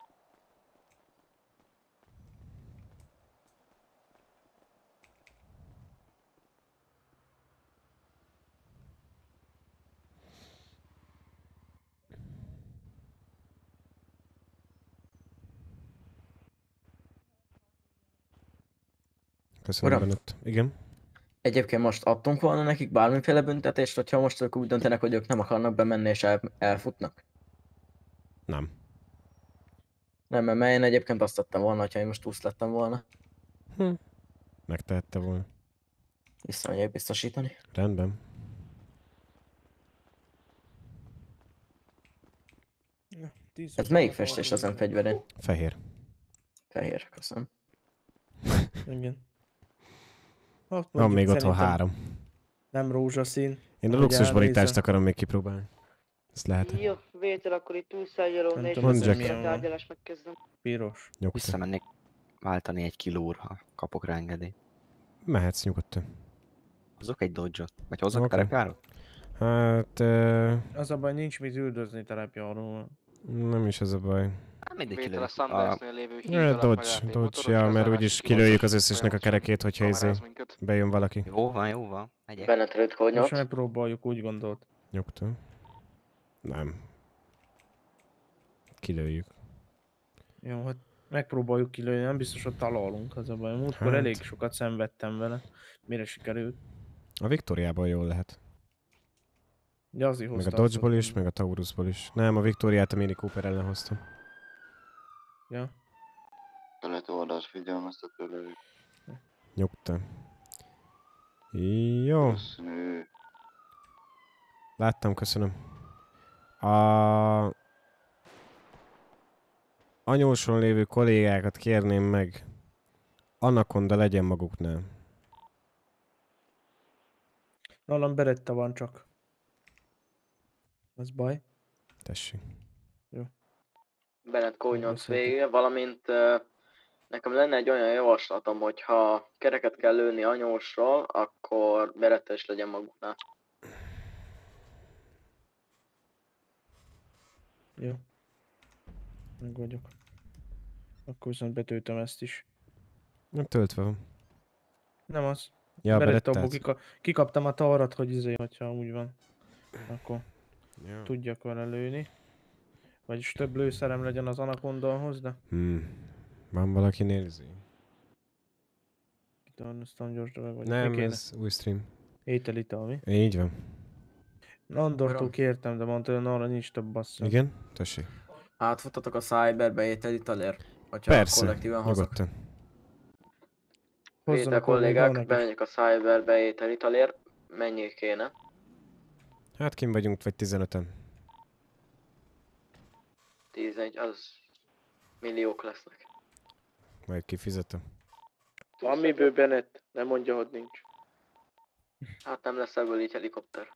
Köszönöm Uram. Bennett. Igen. Egyébként most adtunk volna nekik bármiféle büntetést, hogyha most ők úgy döntenek, hogy ők nem akarnak bemenni és el, elfutnak? Nem. Nem, mert én egyébként azt tettem volna, hogyha én most túsz lettem volna. Hm. Megtehette volna. Visszamegyek biztosítani. Rendben. Ez melyik festés ezen fegyverén? Fehér. Fehér, köszönöm. Igen. Azt Van mondjuk még otthon három. Nem rózsaszín. Én a ahogy luxus borítást elnézem. akarom még kipróbálni. Ezt lehet. Jó, vétel, akkor itt túlszágyaló, Nem négy tudom, ez Mondjak. a van. tárgyalást megkezdem. Piros. Nyugta. Visszamennék váltani egy kilóra, ha kapok rá engedélyt. Mehetsz nyugodtan. Hozok egy dodge-ot? Vagy hozok okay. terepjárót? Hát... Uh, Az a baj, nincs mit üldözni terepjáróval. nem is ez a baj. Hát mindegy kilőjük. a Sandersnél lévő Ja, alatt Dodge, Dodge, ja, mert úgyis ki kilőjük az összesnek a kerekét, hogyha izé bejön valaki. Jó van, jó van. Megyek. Bennett rövid Most megpróbáljuk, úgy gondolt. Nyugta. Nem. Kilőjük. Jó, hát megpróbáljuk kilőni, nem biztos, hogy találunk, az a baj. Múltkor Hát. elég sokat szenvedtem vele. Mire sikerült? A Viktoriából jól lehet. Ja, azért Meg a Dodge-ból is, meg a Taurusból is. Nem, a Viktoriát a Mini Cooper ellen hoztam. Ja. Keleti oldalt figyelmeztető lövő. Nyugta. Jó. Köszönő. Láttam, köszönöm. A... Anyóson lévő kollégákat kérném meg, Anaconda legyen maguknál. Nálam beretta van csak. Az baj. Tessék. Bennett Köszönöm. vége, valamint nekem lenne egy olyan javaslatom, hogy ha kereket kell lőni anyósról, akkor beretta is legyen maguknál. Jó. Meg vagyok. Akkor viszont betöltöm ezt is. Nem töltve van. Nem az. Ja, Berettából berettát. kika- kikaptam a tarat, hogy izé, hogyha úgy van. Akkor Ja. tudjak vele lőni. Vagyis több lőszerem legyen az anakondához, de Hmm. Van valaki nézi? kitarnoztam gyors dolog vagy. Nem, ez új stream. Étel, ital, mi? Így van. Andortól kértem, de mondta, hogy arra nincs több bassza. Igen? Tessék. Átfutatok a Cyberbe étel italért? Hogyha Persze, kollektíven hozok. nyugodtan. Vétel oda kollégák, bemegyek a Cyberbe étel italért. Mennyi kéne? Hát kim vagyunk, vagy 15-en. 11, az milliók lesznek. Majd kifizetem. Amiből Bennett, nem mondja, hogy nincs. Hát nem lesz ebből így helikopter.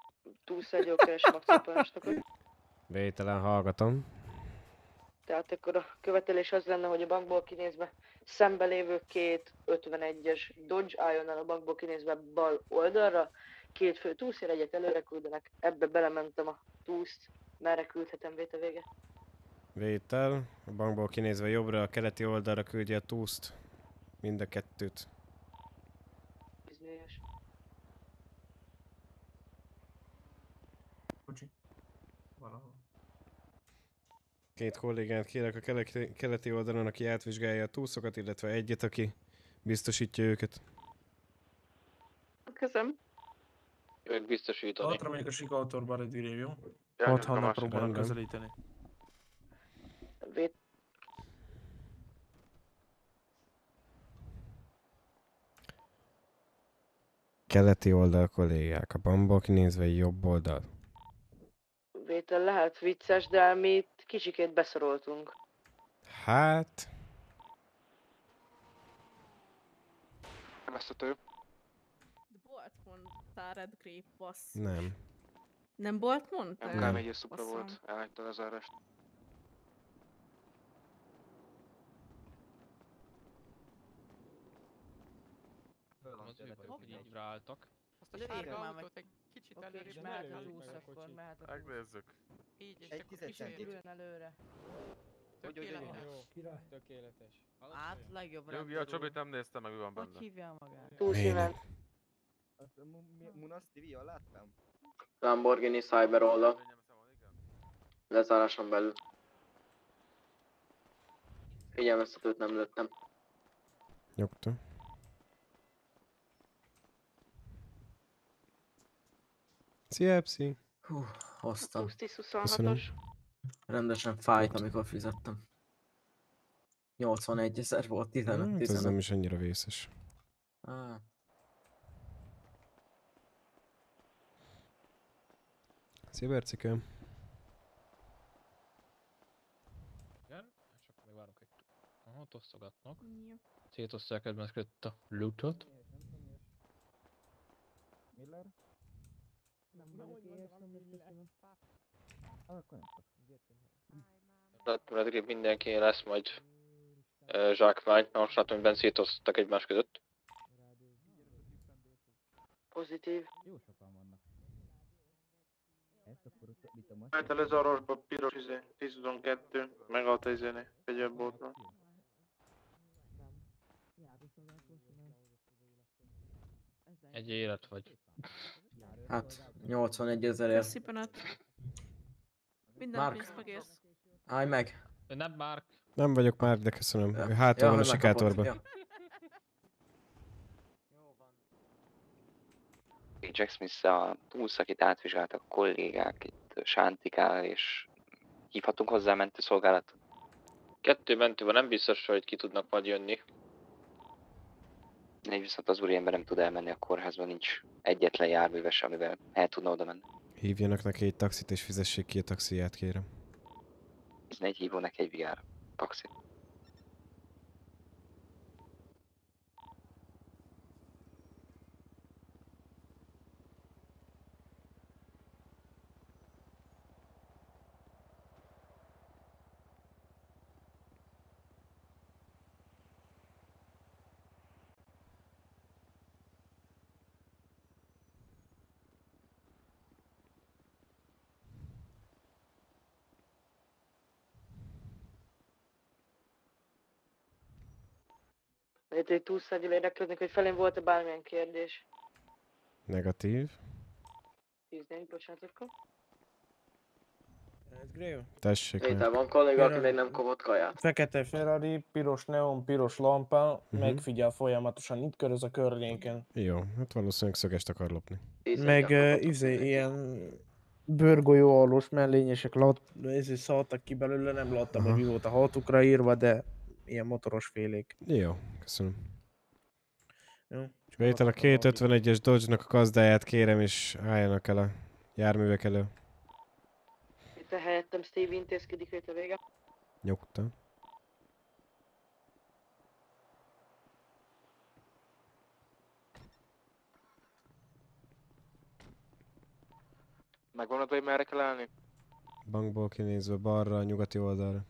Túlszágyaló keres maximálásnak, Vételen hallgatom. Tehát akkor a követelés az lenne, hogy a bankból kinézve szembe lévő két 51-es Dodge álljon el a bankból kinézve bal oldalra, két fő túszér, egyet előre küldenek, ebbe belementem a túszt, merre küldhetem véte vége. Vétel. A bankból kinézve jobbra, a keleti oldalra küldje a túszt. Mind a kettőt. Bizonyos. Kocsi. Valahol. Két kollégát kérek a keleti, keleti oldalon, aki átvizsgálja a túszokat, illetve egyet, aki biztosítja őket. Köszönöm. Ők biztosítani. Hatra megyek a sikautorba, redviré, jó? Próbálnak rendben. közelíteni. Vét... Keleti oldal kollégák, a bankból kinézve jobb oldal. Vétel lehet vicces, de mi itt kicsikét beszoroltunk. Hát... Vesztető. Bolt mondtál Red Grape Pass. Nem. Nem Bolt mondtál? MK4 szupra Basszom. volt, elhagyta az zárást. Az ő vagyok, hogy így ráálltak. Azt a sárga autót egy kicsit Oké, előrébb és mehet a túsz, akkor mehet a túsz. Megnézzük. Így, és Egy akkor kicsit előre. Tökéletes. király. Tökéletes. Hát, legjobb Jogi, a. Csobit nem néztem meg, mi van Hogy benne. hívja magát? Túl színen. Munas TV, jól láttam? Lamborghini Cyber oldal. Lezáráson belül. Figyelmeztetőt nem lőttem. Nyugta. Szia, Epsi. Hú, hoztam. 20-26-os. Köszönöm. Rendesen fájt, amikor fizettem. 81 ezer volt, 15 Hát ez 15. nem is annyira vészes. Ah, Szia, Bercikőm. Igen, akkor még várunk egy... Aha, ott osztogatnak. Szétosztják egymás között a lootot. Miller? Nem vagyok éhes, nem is köszönöm. Akkor nem Tehát Redgrip mindenki lesz majd zsákmány, most látom, hogy bent szétosztottak egymás között. Pozitív. Jó sokan vannak. Ezt akkor mit a most? Hát ez a rosba piros izé, 10-22, megállt a izéné, fegyelboltnak. Egy élet vagy. hát 81 ezerért. Szépen át. Minden Mark. pénzt megérsz. Állj meg! Nem már. Nem vagyok már, de köszönöm. Ja. Hátul Ja, van a sikátorban. Ja. Jack Smith a túlszakit átvizsgáltak a kollégák, itt Sántikál, és hívhatunk hozzá mentőszolgálatot. Kettő mentő van, nem biztos, hogy ki tudnak majd jönni. Egy viszont az úriember nem tud elmenni a kórházba, nincs egyetlen járműves, amivel el tudna oda menni. Hívjanak neki egy taxit és fizessék ki a taxiját, kérem. Ez egy hívó neki egy VR taxi. Itt egy túlszágyul érdeklődnek, hogy felén volt-e bármilyen kérdés. Negatív. 14, bocsánat akkor. Grail. Tessék. Vétel van kolléga, aki még nem kapott kaját. Fekete Ferrari, piros neon, piros lampa, Mhm. megfigyel folyamatosan, itt köröz a környéken. Jó, hát valószínűleg szögest akar lopni. Meg uh, izé, ilyen bőrgolyó alós mellényesek lat, izé, szaltak ki belőle, nem láttam, hogy Aha. mi volt a hatukra írva, de ilyen motoros félék. Jó, köszönöm. Jó. Vétel a 251-es Dodge-nak a gazdáját kérem, és álljanak el a járművek elő. Itt helyettem Steve intézkedik vétel vége. Nyugta. Megvan hogy merre kell állni? Bankból kinézve balra, a nyugati oldalra.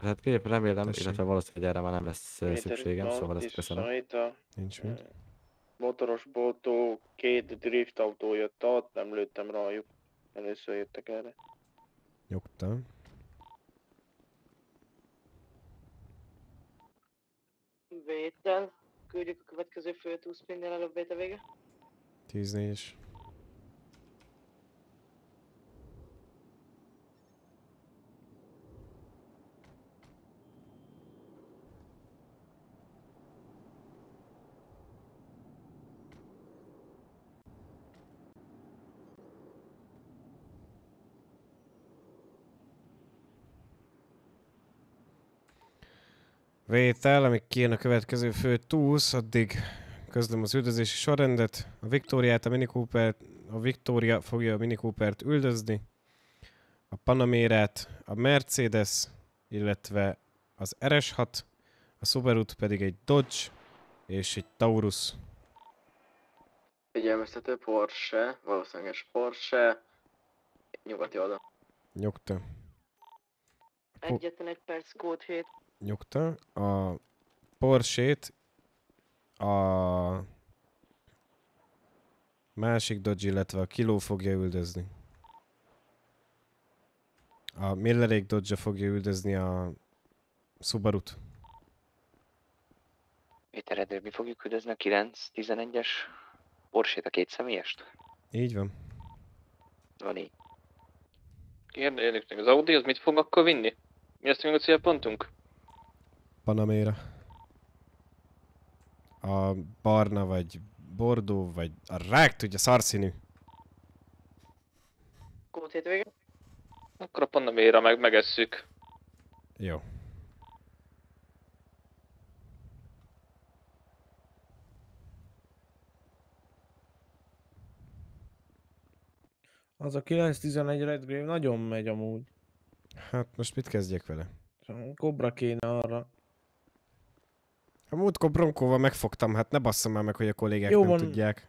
Hát kép remélem, Tessék. illetve valószínűleg erre már nem lesz ö, Méter szükségem, szóval ezt köszönöm. Sajta, Nincs mit. motoros boltó, két drift autó jött ott, nem lőttem rájuk. Először jöttek erre. Nyugta. Vétel. Küldjük a következő fő túszpinnél előbb vétel vége. 10 4 Vétel, amíg kijön a következő fő túsz, addig közlöm az üldözési sorrendet. A Viktóriát, a Mini Cooper, a Victoria fogja a Mini Coopert üldözni. A Panamérát, a Mercedes, illetve az RS6, a subaru pedig egy Dodge és egy Taurus. Figyelmeztető Porsche, valószínűleg Porsche, nyugati oldal. Nyugta. Egyetlen egy perc, kód 7. Nyugta. A Porsét a másik Dodge, illetve a Kilo fogja üldözni. A Millerék Dodge fogja üldözni a Subaru-t. Péter Edő, mi fogjuk üldözni a 9-11-es Porsét, a két személyest? Így van. Van így. Még, az Audi az mit fog akkor vinni? Mi lesz még a célpontunk? Panamera. A barna, vagy bordó, vagy a rák tudja, szarszínű. Kód 7 vége. Akkor a Panamera meg megesszük. Jó. Az a 9-11 Redgrave nagyon megy amúgy. Hát most mit kezdjek vele? Kobra kéne arra. A múltkor Bronkóval megfogtam, hát ne basszam már meg, hogy a kollégák Jó nem van. tudják.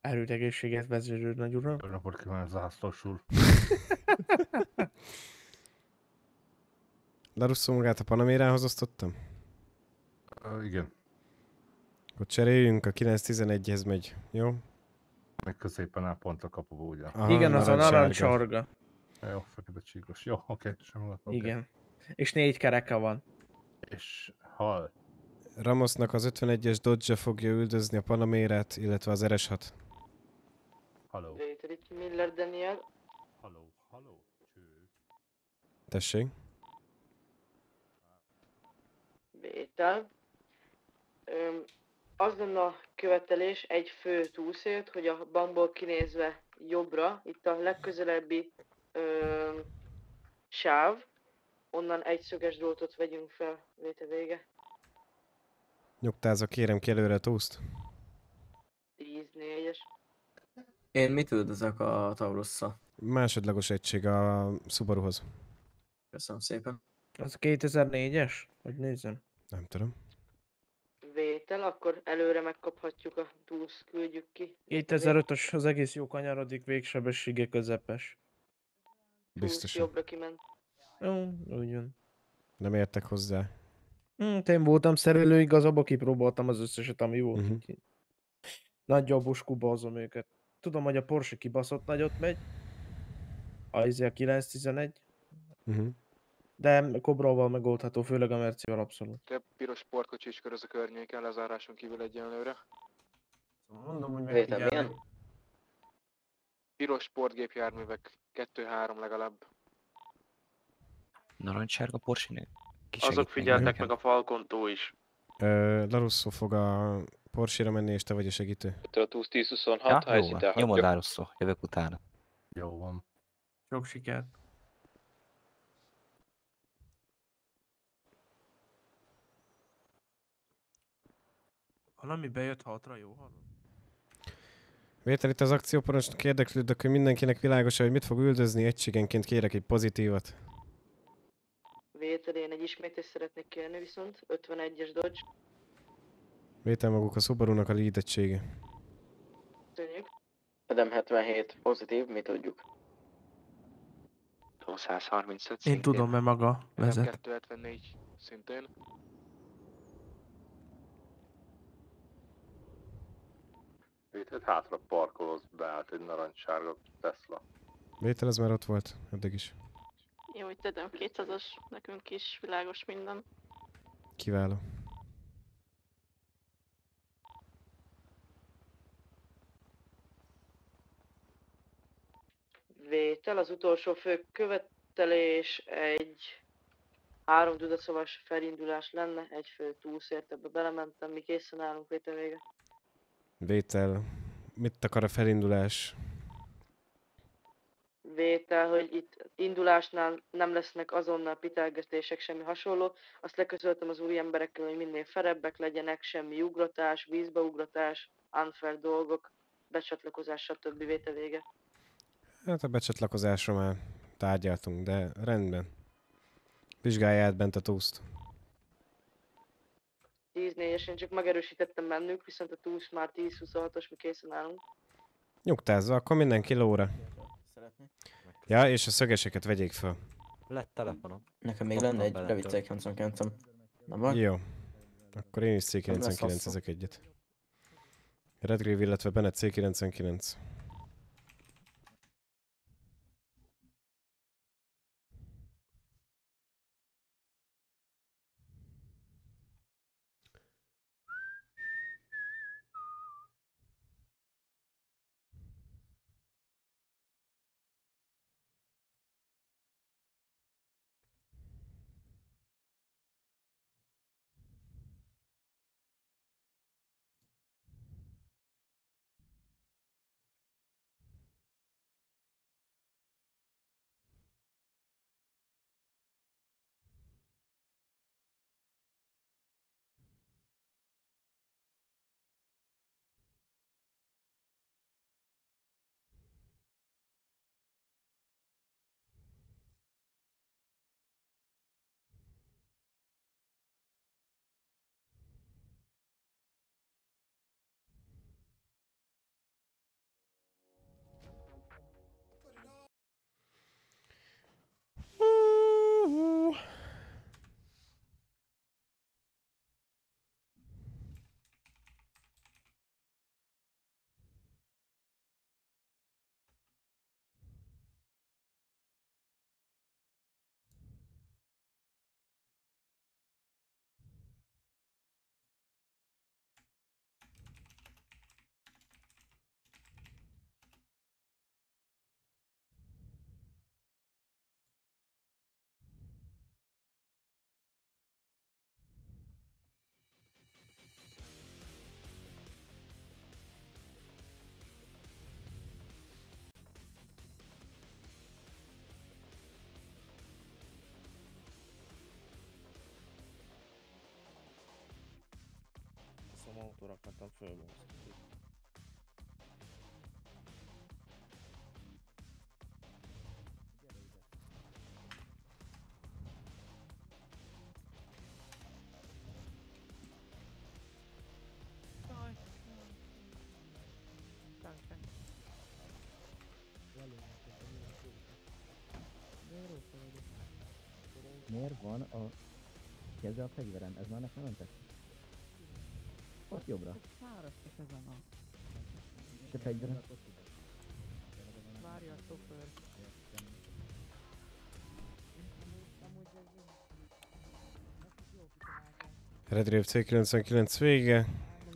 Erőt egészséget vezérő nagy uram. Jó napot kívánok, zászlós úr. Larusszó magát a Panamérához osztottam? Ö, igen, Akkor cseréljünk, a 9-11-hez megy, jó? meg középen áll pont a kapuba, ugye? Aha, Igen, az a narancssarga. Jó, fekete csíkos. Jó, oké, sem látom. oké. Igen. És négy kereke van. És hal. Ramosnak az 51-es Dodge fogja üldözni a Panamérát, illetve az RS6. Halló. Vétel itt Miller Daniel. Halló, halló. Tessék. Vétel. Öm, az lenne a követelés egy fő túlszélt, hogy a bankból kinézve jobbra, itt a legközelebbi öm, sáv, onnan egy szöges drótot vegyünk fel, véte vége. Nyugtázok, kérem ki előre túszt. 10-4-es. Én mit üldözök a Taurusszal? Másodlagos egység a Subaruhoz. Köszönöm szépen. Az 2004-es? Hogy nézzem. Nem tudom. Vétel, akkor előre megkaphatjuk a túlsz, küldjük ki. 2005-ös az egész jó kanyarodik, végsebessége közepes. Biztosan. jobbra kiment. Jó, úgy van. Nem értek hozzá. Hm, én voltam szerelő, igazából kipróbáltam az összeset, ami volt. Uh-huh. Nagy jobbos bazom őket. Tudom, hogy a Porsche kibaszott nagyot megy. A izé a 911. Uh-huh. De Cobrával megoldható, főleg a Mercivel abszolút. Több piros sportkocsi is köröz a környéken, lezáráson kívül egyenlőre. Mondom, hogy megfigyelni. Piros sportgépjárművek, kettő-három legalább. Narancssárga Porsche Azok figyeltek meg a Falcontó is. Ö, Larusso fog a Porsche-ra menni, és te vagy a segítő. Itt a 20-10-26, Ja, ha jó van. Nyomod. Árusszó, jövök utána. Jó van. Sok sikert. Valami bejött hatra, jó hallom? Vétel itt az akcióparancsnok érdeklődök, hogy mindenkinek világos, hogy mit fog üldözni, egységenként kérek egy pozitívat. Vétel, én egy ismétést szeretnék kérni viszont. 51-es Dodge. Vétel maguk a Subaru-nak a lead egysége. Köszönjük. Edem 77, pozitív, mi tudjuk. Marco 135 Én szintén. tudom, mert maga vezet. 274 szintén. Itt hátra parkolóz beállt egy narancssárga Tesla. Vétel ez már ott volt, eddig is. Jó, hogy tettem 200-as, nekünk is világos minden. Kiváló. Vétel, az utolsó fő követelés egy három dudaszavas felindulás lenne, egy fő túlszért ebbe belementem, mi készen állunk vétel vége. Vétel. Mit akar a felindulás? Vétel, hogy itt indulásnál nem lesznek azonnal pitelgetések, semmi hasonló. Azt leközöltem az új emberekkel, hogy minél ferebbek legyenek, semmi ugratás, vízbeugratás, unfair dolgok, becsatlakozás, stb. vétel vége. Hát a becsatlakozásra már tárgyaltunk, de rendben. Vizsgálja át bent a túszt. 10-4-es, én csak megerősítettem bennük, viszont a túsz már 10-26-os, mi készen állunk. Nyugtázva, akkor mindenki lóra. Szeretné? Ja, és a szögeseket vegyék fel. Lett telefonom. Nekem még Ott lenne van egy Revit tőle. C99-em. Na vagy? Jó. Akkor én is Nem lesz C99 hosszú. ezek egyet. Redgrave, illetve Bennett C99. A motor akartam fölmozgatni. Miért van a keze a fegyveren? Ez már nekem nem tetszik. Ott jobbra. Száraz a kezem a... És a fegyveren? Várja a sofőr. Redgrave C99 vége.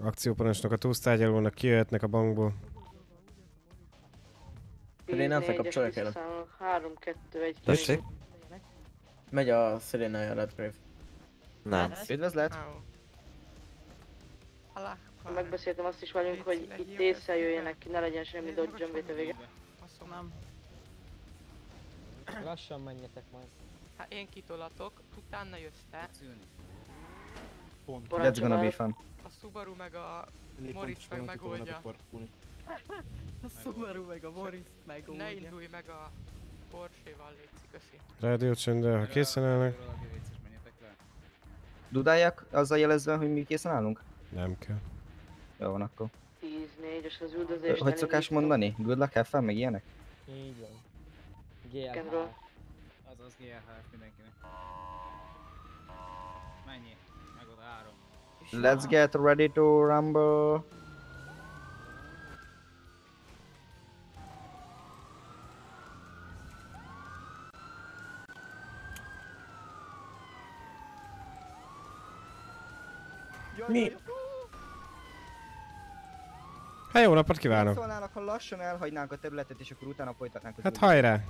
Akcióparancsnok a túlsztárgyalónak kijöhetnek a bankból. Én nem felkapcsolok el. 3, 2, 1, Tessék? Megy a Serena a Redgrave. Nem. Üdvözlet! Megbeszéltem azt is velünk, hogy itt észre jöjjenek ki, ne legyen semmi dodge véte vége. Nem. Lassan menjetek majd. Hát én kitolatok, utána jössz te. That's gonna be fun. A Subaru meg a Morris meg megoldja. A Subaru meg a Morris megoldja. Ne indulj meg a Porsche-val, létszik, köszi. Rádió csendel, ha készen állnak. Dudáljak azzal jelezve, hogy mi készen állunk? Nem kell. Jó van akkor. 10, 4-es az üldözés. Hogy szokás mondani? Good luck, have fun, meg ilyenek? Így van. Kenről. Azaz GLHF mindenkinek. Mennyi? Meg oda három. Let's get ready to rumble. Mi? Hát jó napot kívánok! Szólnának, ha lassan elhagynánk a területet, és akkor utána folytatnánk az Hát ülést. hajrá!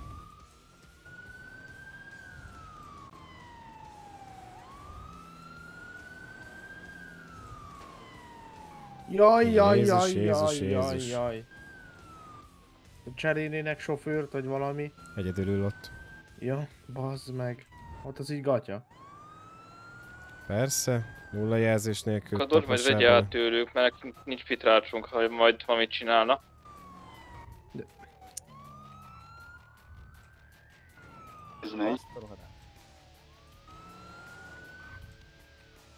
Jaj, jaj, Jézus, jaj, Jézus, jaj, jaj, Jézus. jaj. Cserénének sofőrt, vagy valami. Egyedül ül ott. Ja, bazd meg. Ott az így gatya. Persze, nulla jelzés nélkül. Akkor Dodge majd vegye át tőlük, mert nekünk nincs pitrácsunk, ha majd valamit csinálna. Ez megy.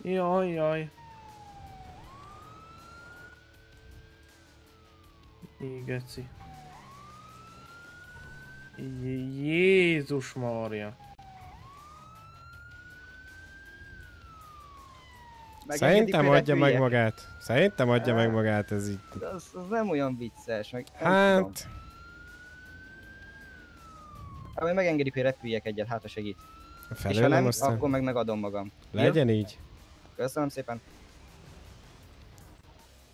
Jaj, jaj. Így, geci. Jé- Jézus Mária. Szerintem adja meg magát. Szerintem adja meg magát, ez így. Az, az nem olyan vicces, meg nem tudom. Hát... Hát majd megengedik, hogy repüljek egyet, hát ha segít. És ha Felőlem nem, aztán. akkor meg megadom magam. Legyen így. Köszönöm szépen.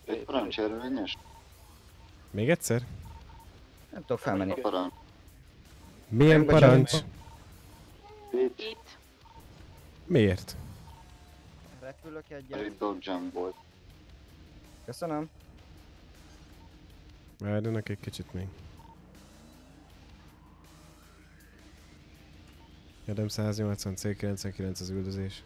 Egy parancs érvényes? Még egyszer? Nem tudok felmenni. A parancs. Milyen parancs? Itt. Miért? Repülök egyet. itt dodge volt. Köszönöm. Várjanak egy kicsit még. Jedem 180 C99 az üldözés.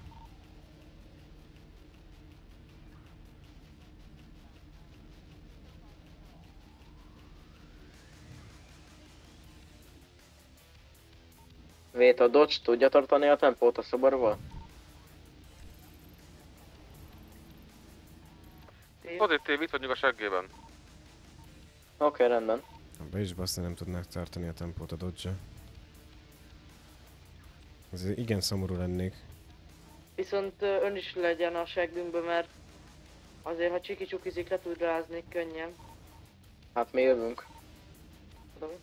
Vét a Dodge tudja tartani a tempót a szoborval? Pozitív, itt vagyunk a seggében. Oké, okay, rendben. Be is bassza nem tudnák tartani a tempót a dodge Azért igen szomorú lennék. Viszont ön is legyen a seggünkbe, mert azért ha csiki csukizik le tud rázni könnyen. Hát mi jövünk. Tudom.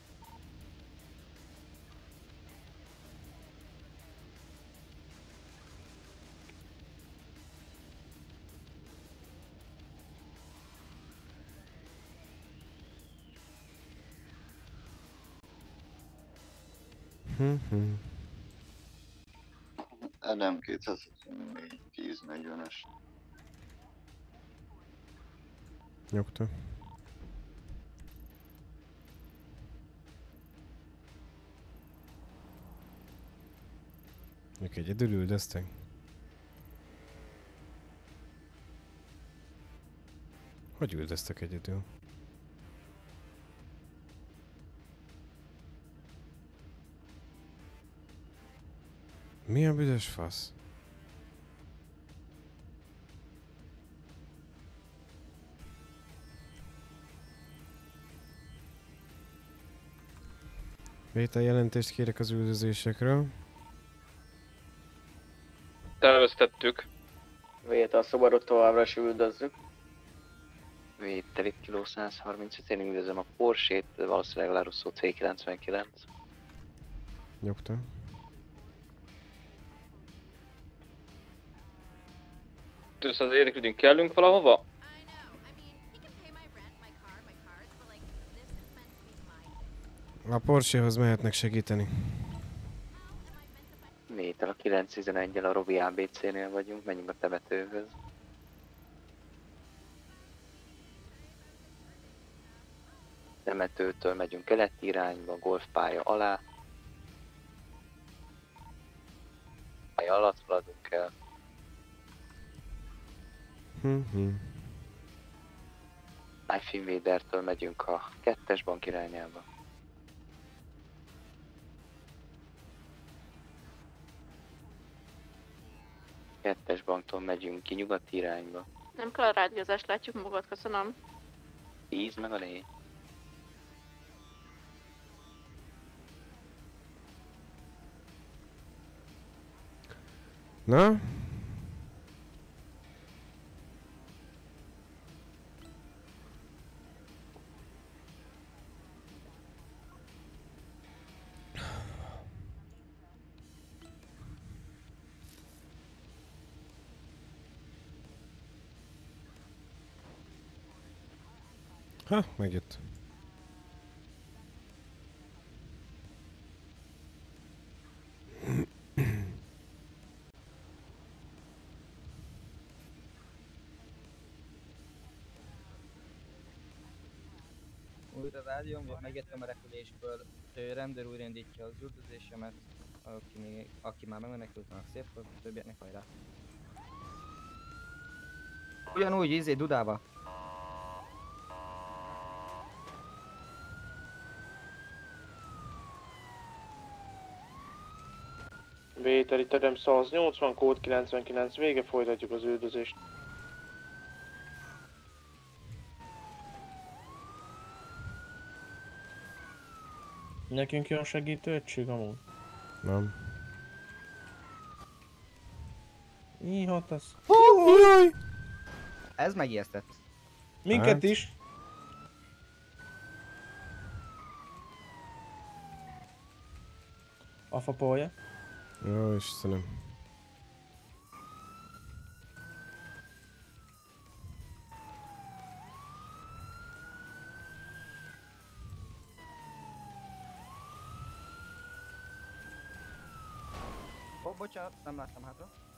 Adam 274, 1040-es. Nyugta. Ők egyedül üldöztek? Hogy üldöztek egyedül? Mi a büdös fasz? Vétel jelentést kérek az üldözésekről. Terveztettük. Vét a szoborot továbbra is üldözzük. Vétel itt kiló 135, én üldözöm a Porsche-t, valószínűleg Larusso C99. Nyugta. Tősz az érdeklődünk, kellünk valahova? A Porschehoz mehetnek segíteni. Vétel a 911-el a Robi ABC-nél vagyunk, menjünk a temetőhöz. Temetőtől megyünk keleti irányba, golfpálya alá. Pálya alatt haladunk el. Mhm. Knife Invadertől megyünk a kettes bank irányába. Kettes banktól megyünk ki nyugati irányba. Nem kell a rádiózást, látjuk magat, köszönöm. 10 meg a 4. Na? Ha, megjött. Újra rádióm, megjöttem a repülésből, rendőr újraindítja az üldözésemet, aki, még, aki már megmenekült, annak szép többieknek hajrá. Ugyanúgy, izé, Dudába. Vételi terem 180, kód 99 vége, folytatjuk az üldözést. Nekünk jön segítő egység amúgy. Nem. Ihat az. Ez megijesztett. Minket Hát. is. A fapolja. Jó, Istenem. Ó, oh, bocsánat, nem láttam hátra. Ja.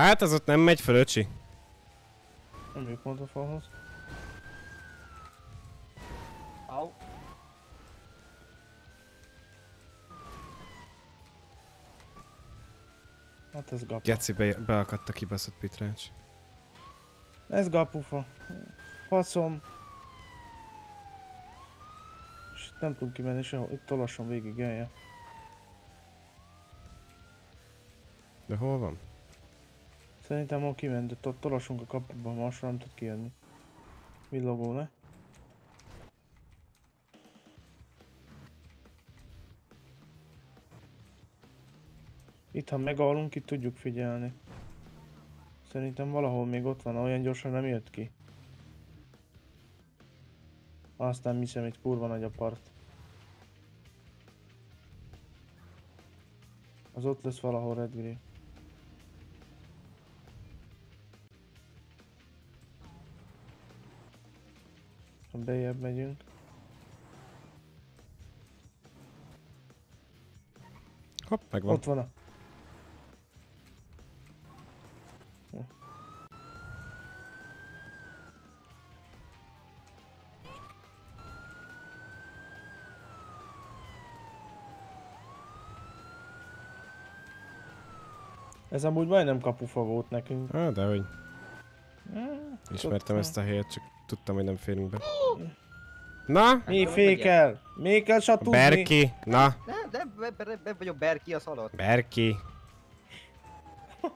Hát az ott nem megy föl, öcsi. Nem ők pont a falhoz. Au. Hát ez gapa. Geci be, beakadt a kibaszott pitrács. Ez gapufa. Faszom. És itt nem tudunk kimenni sehol. Itt tolasson végig elje. De hol van? Szerintem ma kiment, de to- tolassunk a kapuba, másra nem tud kijönni. Villogó, ne? Itt ha megalunk, itt tudjuk figyelni. Szerintem valahol még ott van, olyan gyorsan nem jött ki. Aztán hiszem, itt kurva nagy a part. Az ott lesz valahol Redgrave. Ha bejebb megyünk. Hopp, megvan. Ott van a... Ez amúgy majdnem kapufa volt nekünk. Ah, de hogy. Hmm, Ismertem ezt a helyet, csak tudtam, hogy nem férünk be. Na? Még fékel! Még kell satúzni! Berki, na, Nem, de be, be, be vagyok Berki, az halott. Berki.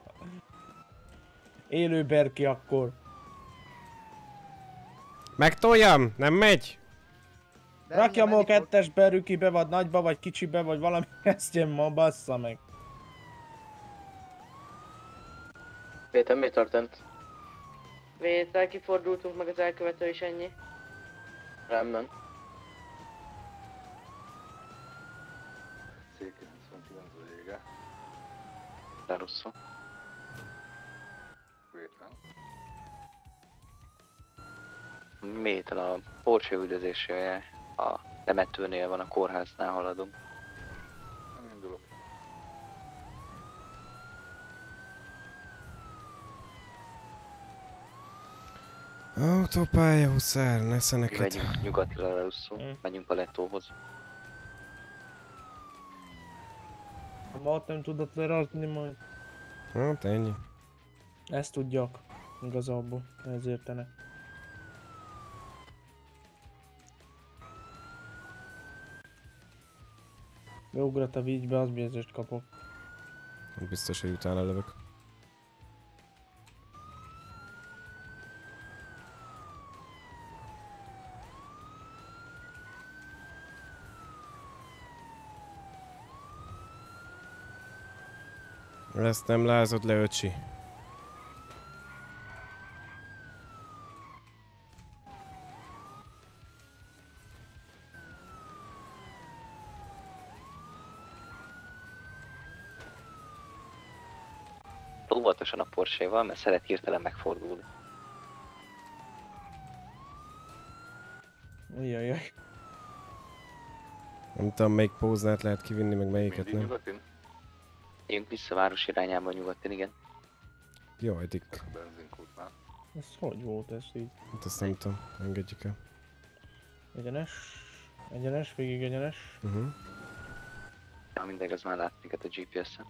Élő Berki akkor. Megtoljam? Nem megy? Rakjam a kettes berükibe, vagy nagyba, vagy kicsibe, vagy valami kezdjen ma, bassza meg. Péter, mi történt? Vétel, kifordultunk meg az elkövető is ennyi. Rendben. C99 vége. De rosszul. Vétlen. Métel a Porsche üldözésére a temetőnél van, a kórháznál haladunk. Nem indulok. Autópálya, huszár, nesze neked. Megyünk nyugatira rosszul, megyünk a lettóhoz. Ha ma ott nem tudod lerakni majd. Hát ennyi. Ezt tudjak. Igazából. Ez értenek. Beugrat a vízbe, az bézést kapok. Biztos, hogy utána lövök. Ezt nem lázod le, öcsi. Óvatosan a Porsche-val, mert szeret hirtelen megfordulni. Ujjajjaj. Nem tudom, melyik póznát lehet kivinni, meg melyiket nem. nyugatin? Jönk vissza város irányába nyugodtan, igen. Jaj, dik. Benzinkútnál. Ez hogy volt ez így? Hát azt nem tudom, engedjük el. Egyenes. Egyenes, végig egyenes. Uh-huh. Ja, mindegy, az már lát minket a GPS-en.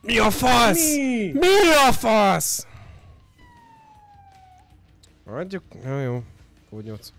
Mi a fasz? Mi? Mi a fasz? Adjuk, jó jó. Úgy nyolc.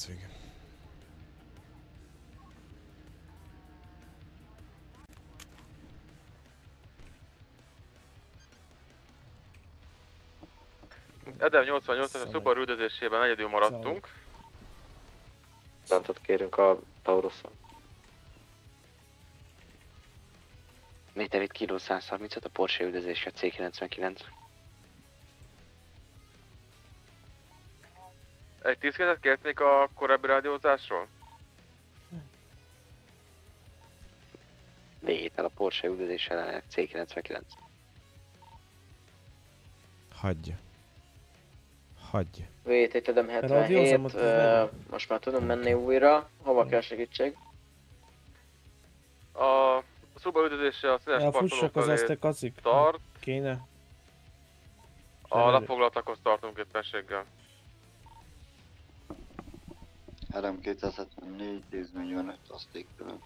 Kód 8 vége. Edem 88-as a Subaru üldözésében egyedül maradtunk. Bentot kérünk a Tauruson. Méter itt kiló 135 a Porsche üldözés a C99. Egy tízketet kértnék a korábbi rádiózásról? Vétel a Porsche üldözéssel C99. Hagyja. Hagyja. Rádiózom, 77, ott ö, nem. most már tudom menni újra. Hova kell segítség? A Subaru üldözése a színes Ja, fussak az felé a tart. Kéne. A lefoglaltakhoz tartunk éppenséggel. RM 274, 1045, asztéktől.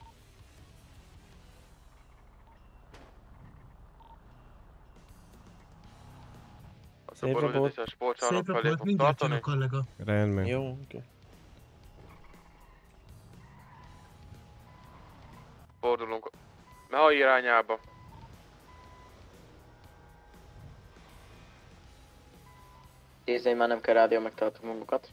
A Szép Subaru napot. üldözése a sportcsarnok Szép felé napot, fog mindjárt jön a kollega. Rendben. Jó, oké. Fordulunk Meha irányába. Tíznél már nem kell rádió megtartani magukat.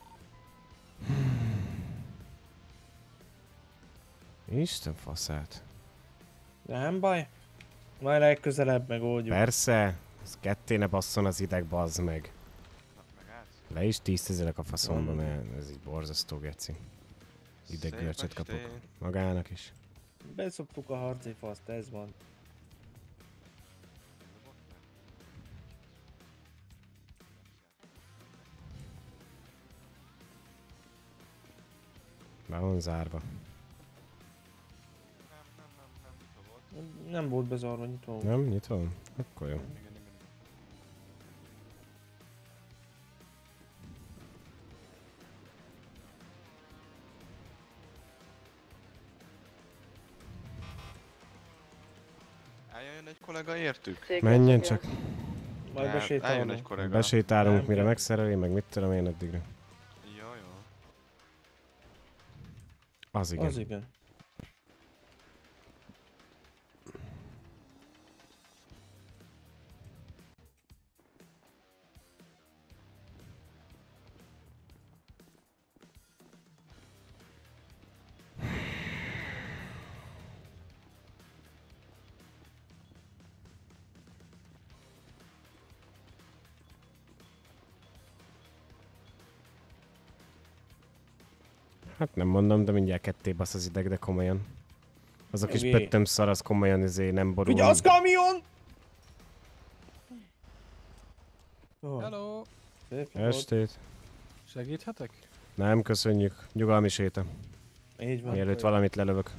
Isten faszát. Nem baj. Majd legközelebb megoldjuk. Persze. Ez ketté ne basszon az ideg, bazd meg. Le is tíztezelek a faszomba, mert ez így borzasztó geci. Ideggörcset kapok. Magának is. Beszoptuk a harci faszt, ez van. Be van zárva. Nem volt bezarva, nyitva volt. Nem? Nyitva? Akkor jó. Eljön egy kollega, értük? Menjen csak. Majd besétálunk. Eljön egy kollega. Besétálunk, Nem mire megszereli, meg mit tudom én addigra. Jó, jó. Az igen. Az igen. Hát nem mondom, de mindjárt ketté basz az ideg, de komolyan. Az a kis pöttöm szar, az komolyan izé nem borul. Vigyázz, kamion! Hello! Szép. Estét. Segíthetek? Nem, köszönjük. Nyugalmi séta. Így van. Mielőtt valamit lelövök.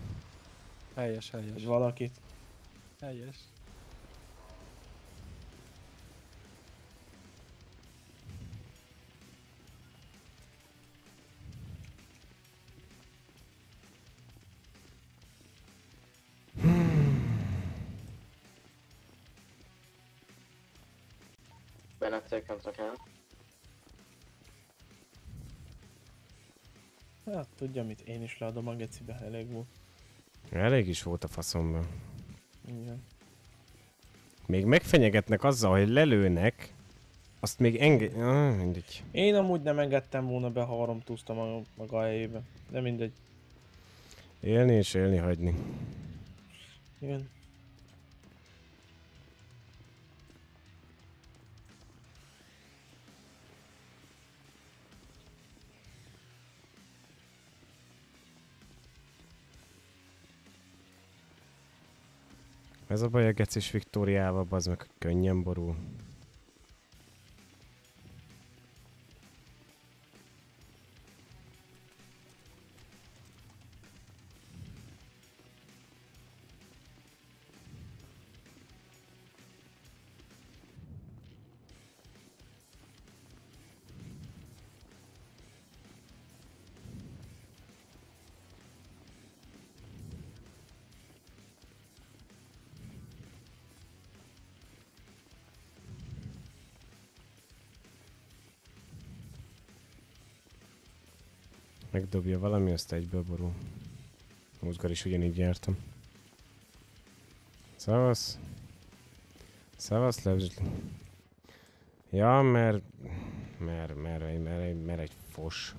Helyes, helyes. Vagy valakit. Helyes. Kell. Hát tudja mit, én is leadom a gecibe, elég volt. Elég is volt a faszomban. Igen. Még megfenyegetnek azzal, hogy lelőnek, azt még enged... Ah, mindegy. Én amúgy nem engedtem volna be, ha arom túsztam a maga helyébe. De mindegy. Élni és élni hagyni. Igen. Ez a baj a gecis Viktóriával, az meg könnyen borul. Megdobja valami, azt egyből borul. Múltkor is ugyanígy jártam. Szavasz. Szavasz, Levzsli. Ja, mert... Mert, mert, mert, mert, mert egy fos.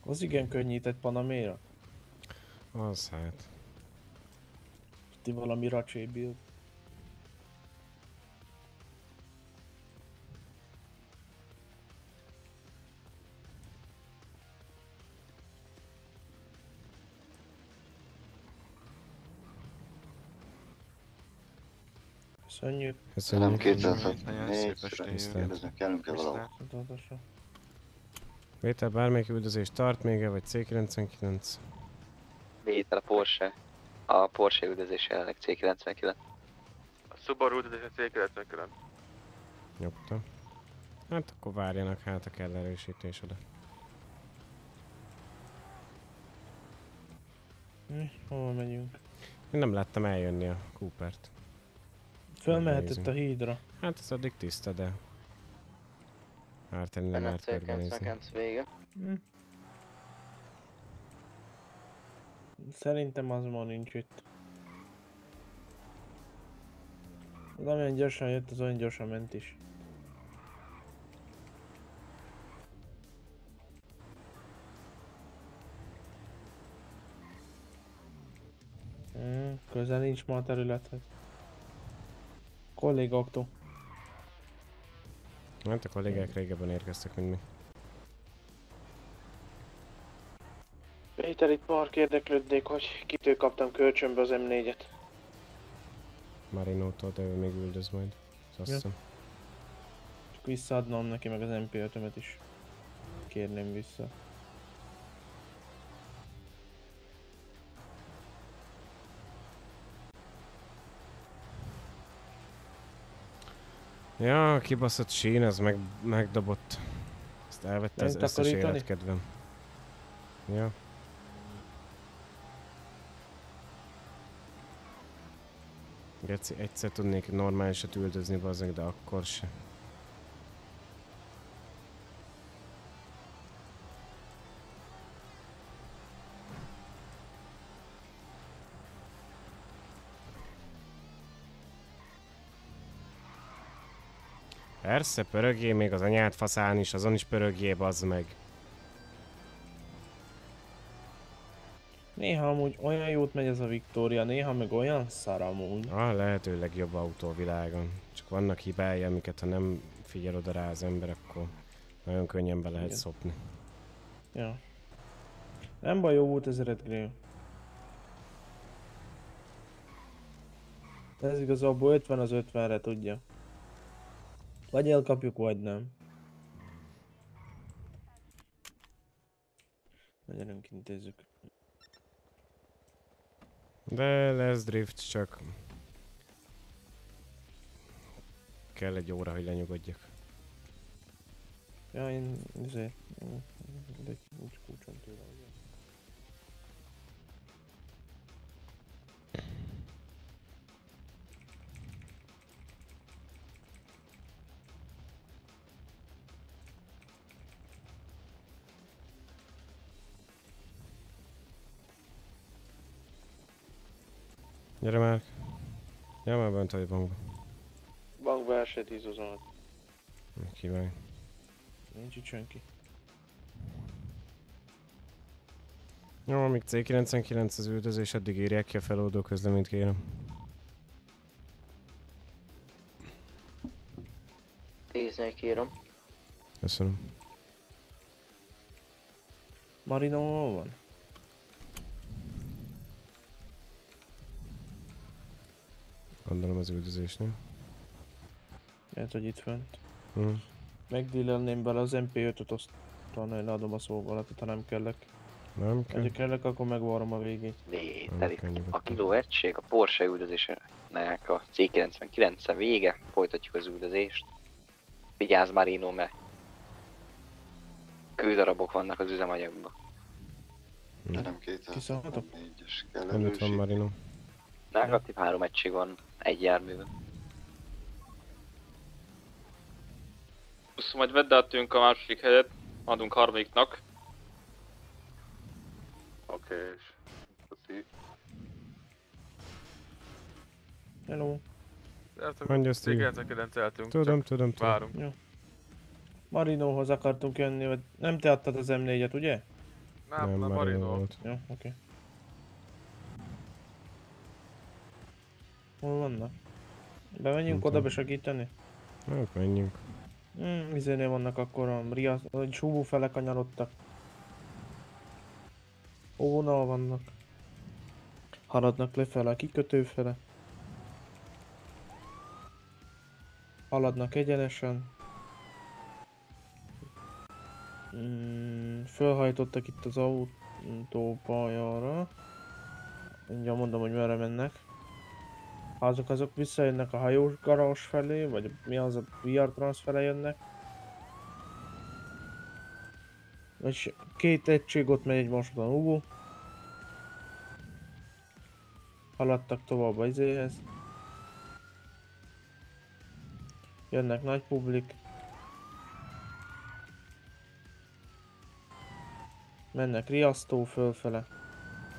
Az igen könnyített Panaméra. Az hát. Ti valami racsé build. Köszönjük. Nem Köszönjük. 204, kérdeznek, kellünk-e valahol? Vétel bármelyik üldözés tart még vagy C99? Vétel a Porsche. A Porsche üldözés jelenleg C99. A Subaru üldözés C99. Nyugta. Hát akkor várjanak, hát a kell erősítés oda. Mi? Hol megyünk? Én nem láttam eljönni a Coopert. Fölmehetett a hídra. Hát ez addig tiszta, de... Árteni nem árt körbenézni. C99 vége. Hm. Szerintem az ma nincs itt. Az amilyen gyorsan jött, az olyan gyorsan ment is. Hmm, közel nincs ma a területhez. Kollégáktól. Hát a kollégák régebben érkeztek, mint mi. Péter, itt Mark érdeklődnék, hogy kitől kaptam kölcsönbe az M4-et. Marinótól, de ő még üldöz majd. Azt Ja. Csak visszaadnom neki meg az MP5-ömet is. Kérném vissza. Ja, a kibaszott sín, az meg, megdobott. Ezt elvette az Nem összes takarítani? életkedvem. Ja. Geci, egyszer tudnék normálisat üldözni bazdmeg, de akkor se. Persze, pörögjé még az anyád faszán is, azon is pörögjé, bazd meg. Néha amúgy olyan jót megy ez a Victoria, néha meg olyan szar amúgy. A lehető legjobb autó a világon. Csak vannak hibái, amiket ha nem figyel oda rá az ember, akkor nagyon könnyen be lehet Igen. szopni. Ja. Nem baj, jó volt ez a Red Grail. Ez igazából 50 az 50-re tudja. Vagy elkapjuk, vagy nem. Gyerünk, intézzük. De lesz drift, csak... Kell egy óra, hogy lenyugodjak. Ja, én azért... Úgy kulcsom tőle, ugye? Gyere már. Ja, már bent vagy bankba. Bankba első 10 25. Kivág. Nincs itt senki. Jó, amíg C99 az üldözés, addig írják ki a feloldó közleményt, kérem. Tíznél kírom. Köszönöm. Marino hol van? Gondolom az üldözésnél. Lehet, hogy itt fönt. Hm. Megdílelném bele az MP5-öt, aztán én adom a szolgálatot, ha nem kellek. Nem kell. Ha kellek, akkor megvarom a végét. Vételik. A kiló egység a Porsche üldözésének a C99-e vége. Folytatjuk az üldözést. Vigyázz Marino, mert kődarabok vannak az üzemanyagban. De nem 274-es kell Nem itt van. Marino. Negatív három egység van egy járműben. Plusz majd vedd a második helyet, adunk harmadiknak. Oké, és köszi. Hello. Mondja, Steve. C99 eltünk, Tudom, tudom, tudom. Várunk. Jó. Marinohoz akartunk jönni, vagy nem te adtad az M4-et, ugye? Nem, Nem, nem Marino volt. Jó, oké. Hol vannak? Bemenjünk oda besegíteni? Hát menjünk. Hmm, izénél vannak akkor a Ria, vagy Súbú fele kanyarodtak. Ónal vannak. Haladnak lefele a kikötő fele. Haladnak egyenesen. Mm, fölhajtottak itt az autópályára. Mindjárt mondom, hogy merre mennek. Azok azok visszajönnek a hajós garázs felé, vagy mi az a VR Trans jönnek. És két egység ott megy egy mosodon Ubu. Haladtak tovább az izéhez. Jönnek nagy publik. Mennek riasztó fölfele.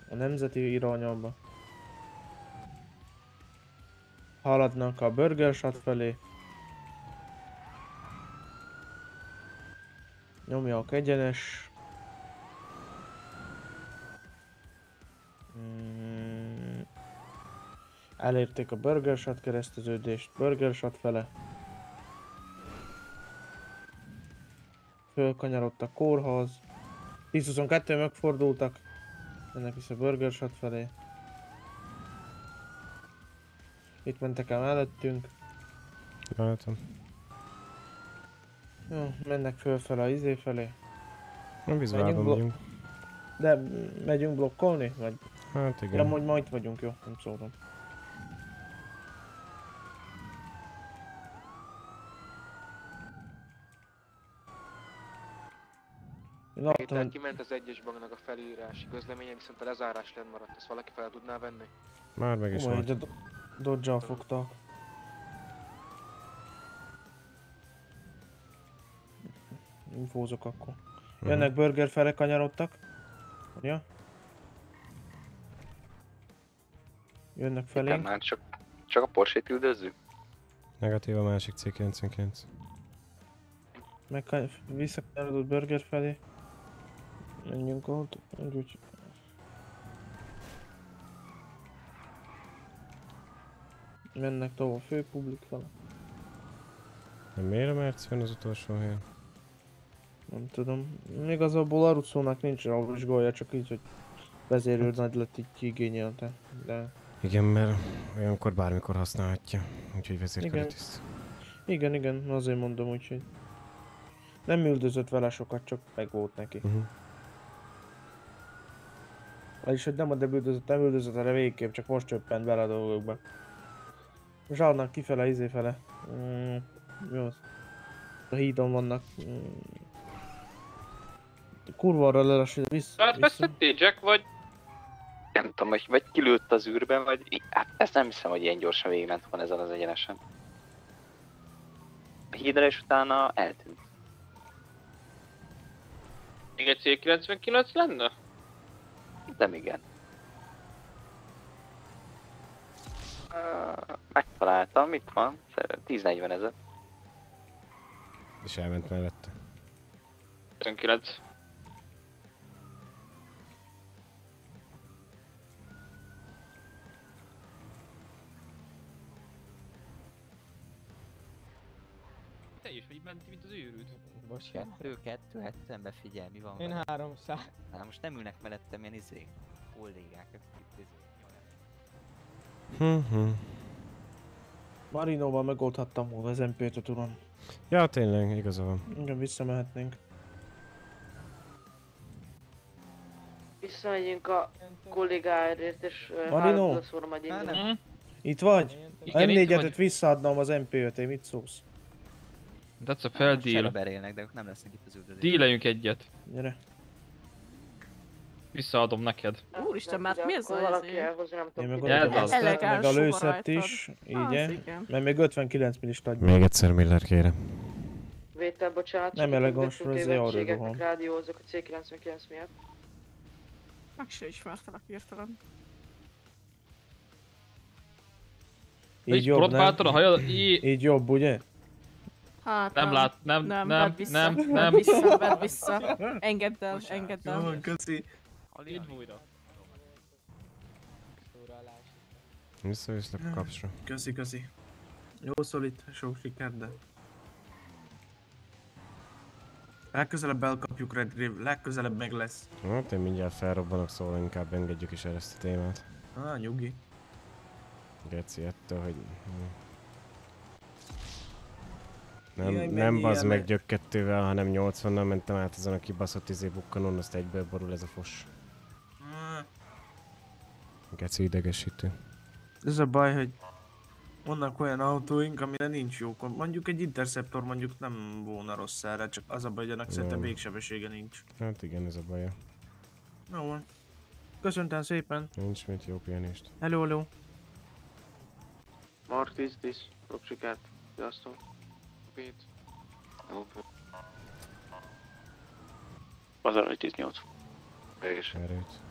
A nemzeti irányába. Haladnak a Burger Shot felé. Nyomjak egyenes. Mm. Elérték a Burger Shot kereszteződést, Burger Shot fele. Fölkanyarodtak kórház. 10-22 megfordultak. Mennek vissza Burger Shot felé. Itt mentek el mellettünk. Látom. Jó, mennek fölfele a izé felé. Nem blo- megyünk. De megyünk blokkolni? Vagy... Hát igen. Ja, hogy majd vagyunk, jó, nem szólom. Én láttam, hogy kiment az egyes banknak a felírási közleménye, viszont a lezárás lenn maradt, ezt valaki fel tudná venni? Már meg is Ó, volt. de do- dodge fogtak. Infózok akkor. Mhm. Jönnek burger fele kanyarodtak. Ja. Jönnek Nem, felénk. már csak, csak a Porsche-t üldözzük. Negatív a másik C99. Meg visszakanyarodott burger felé. Menjünk ott. Mennek tovább a fő publik fele. De miért a Merci van az utolsó helyen? Nem tudom. Igazából Arucónak nincs vizsgálja, csak így, hogy vezérőr nagy lett így kiigényelte. De Igen, mert olyankor bármikor használhatja. Úgyhogy vezérkari Igen. igen, igen, azért mondom úgyhogy. Nem üldözött vele sokat, csak meg volt neki. Uh-huh. Vagyis, hogy nem a debüldözött, nem üldözött, erre végképp csak most csöppent bele a dolgokba. Zsarnak kifele, izéfele. Mm, jó. A hídon vannak. Mm. Kurva arra lelassít, vissza. Hát veszettél Jack, vagy Nem tudom, hogy vagy kilőtt az űrben, vagy... Hát ezt nem hiszem, hogy ilyen gyorsan végigment volna ezen az egyenesen. A hídra és utána eltűnt. még egy C99 lenne? Nem igen. Uh, megtaláltam, itt van, 1040 ezer. És elment mellette. 59. Te is vagy ment, mint az őrült. Most kettő, kettő, hetvenbe figyelj, mi van Én vele? 300. Hát most nem ülnek mellettem ilyen izé, kollégák, akik. Mhm. Marinóval megoldhattam volna az MP-t, tudom. Ja, tényleg, igaza van. Igen, visszamehetnénk. Visszamegyünk a kollégáért, és Marino? hálózat szóra majd Á, indulunk. nem. Itt vagy? Igen, itt M4-et vagy. visszaadnom az MP-t, én mit szólsz? That's a fair deal. Csereberélnek, de nem lesznek itt az üldözés. Díleljünk egyet. Gyere. Visszaadom neked. Úristen, már mi ez Akkor a valaki izé? nem Én meg odaadom az. ezt, meg a lőszert is, Az így igen. Mert még 59 millist adj. Még egyszer Miller kérem. Vétel, bocsánat. Nem elegáns, a ez arra rohan. rádiózok a C99 miatt. Meg se ismertelek hirtelen. Így jobb, nem? a hajad? Í- Így jobb, ugye? Hát Nem lát- nem, nem, nem, vedd vissza, nem, vedd nem. vissza, vedd vissza. Engedd el, engedd Jó el. van, köszi. Add újra. Visszaviszlek a kapsra. Köszi, köszi. Jó szolid, sok siker, de... Legközelebb elkapjuk Red River, legközelebb meg lesz. Hát én mindjárt felrobbanok, szóval inkább engedjük is el ezt a témát. Ah, nyugi. Geci ettől, hogy... Nem, Jaj, nem bazd meg gyökkettővel, hanem 80-nal mentem át ezen a kibaszott izé bukkanón, azt egyből borul ez a fos. Geci idegesítő. Ez a baj, hogy vannak olyan autóink, amire nincs jó Mondjuk egy Interceptor mondjuk nem volna rossz erre, csak az a baj, hogy annak szerintem végsebessége nincs. Hát igen, ez a baja. Jó van. Köszöntem szépen. Nincs mit, jó pihenést. Hello, hello. Mark 10-10, sok sikert. Sziasztok. Pét. Az arra 18. És Erőt.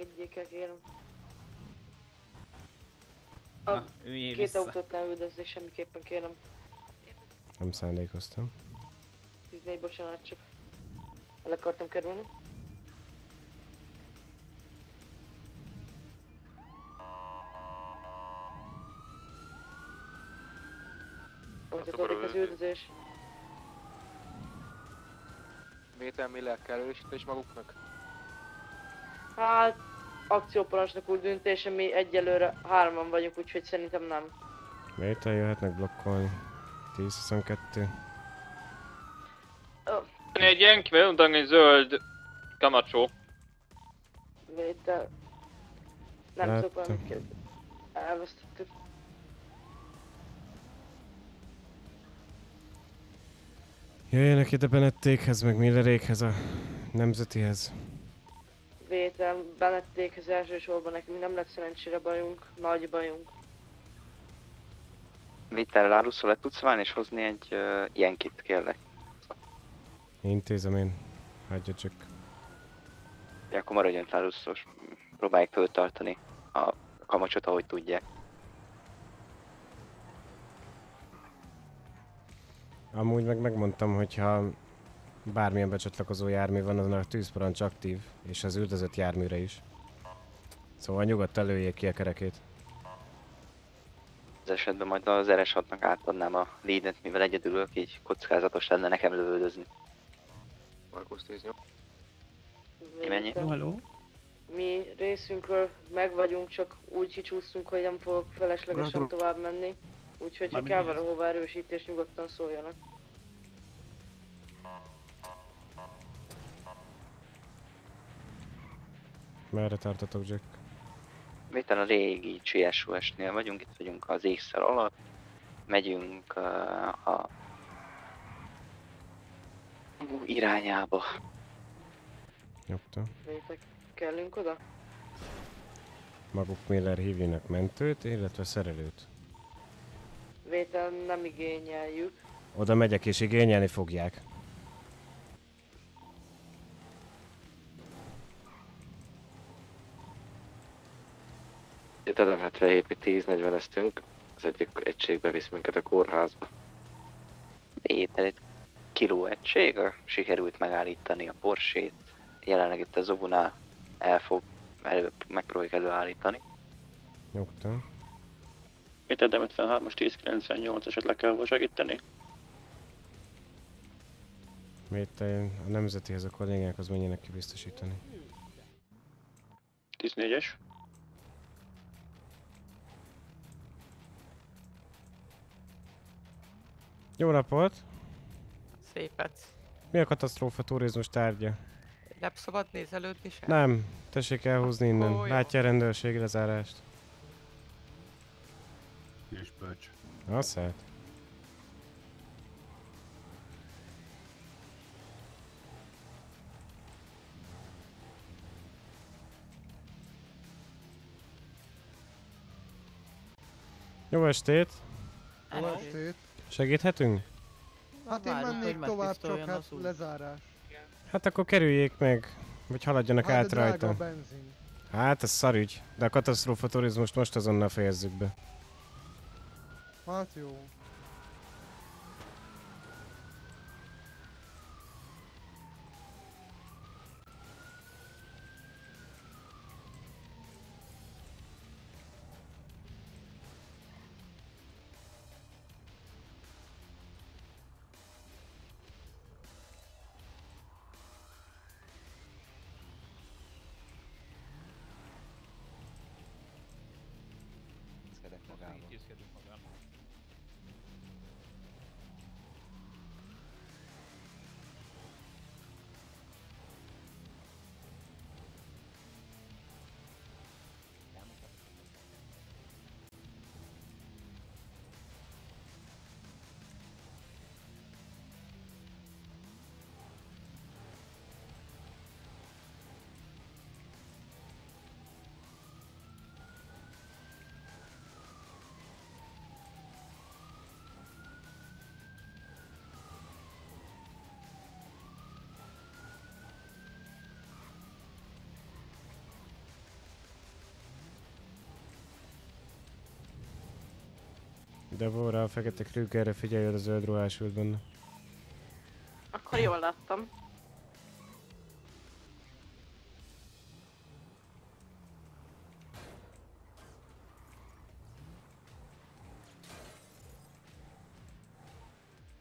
Engedjék el, kérem. A Na, üljél két vissza. autót ne üldözzék semmiképpen, kérem. Nem szándékoztam. 14, bocsánat, csak el akartam kerülni. Folytatódik az üldözés. Vétel Miller kell erősítés maguknak. Hát, akcióparancsnok úr döntése, mi egyelőre hárman vagyunk, úgyhogy szerintem nem. Méter jöhetnek blokkolni. 10-22. Egy Yankee, utána egy zöld Camacho. Vétel. Nem tudok valamit kérdezni. Elvesztettük. Jöjjenek ide Benettékhez, meg Millerékhez a nemzetihez. Vétel, Benettékhez elsősorban nekünk nem lett szerencsére bajunk, nagy bajunk. Vitel Láruszról le tudsz válni és hozni egy uh, ilyen kit, kérlek. Intézem én. Hagyja csak. Ja, akkor maradjon Láruszos. Próbálják föltartani a kamacsot, ahogy tudják. Amúgy meg megmondtam, hogyha bármilyen becsatlakozó jármű van, azon a tűzparancs aktív, és az üldözött járműre is. Szóval nyugodtan lőjék ki a kerekét. Az esetben majd az RS6-nak átadnám a leadet, mivel egyedül így kockázatos lenne nekem lövöldözni. Markus 18. Ki mennyi? Hello. Mi részünkről meg vagyunk, csak úgy kicsúsztunk, hogy nem fogok feleslegesen tovább menni. Úgyhogy ha kell mi valahova erősítés, nyugodtan szóljanak. Merre tartotok, Jack? Itt a régi CSOS-nél vagyunk, itt vagyunk az észszer alatt. Megyünk uh, a Ú, irányába. Nyugta. Vétek, kellünk oda? Maguk Miller hívjanak mentőt, illetve szerelőt. Vétel nem igényeljük. Oda megyek és igényelni fogják. A 77 10-40 eztünk, az egyik egységbe visz minket a kórházba. Étel egy kiló egység, sikerült megállítani a Porsét. Jelenleg itt az Obunál el fog, elő, megpróbáljuk előállítani. Nyugta. Mit edem 53-as 1098 esetleg kell hova segíteni? Miért a nemzetihez a kollégákhoz menjenek ki biztosítani. 14-es. Jó napot! Szépet. Mi a katasztrófa turizmus tárgya? Nem szabad nézelődni sem? Nem, tessék elhúzni innen. Ó, jó. Látja a rendőrség lezárást. És bölcs. Azt hát. Jó estét! Jó estét! Segíthetünk? Hát én Várjuk, mennék hogy tovább, csak hát az út. lezárás. Hát akkor kerüljék meg, vagy haladjanak Hát, át rajta. a benzin. Hát ez szarügy, de a katasztrófa turizmust most azonnal fejezzük be. Hát jó. De volna a fekete Krügerre figyelj, a zöld ruhás ült benne. Akkor jól láttam.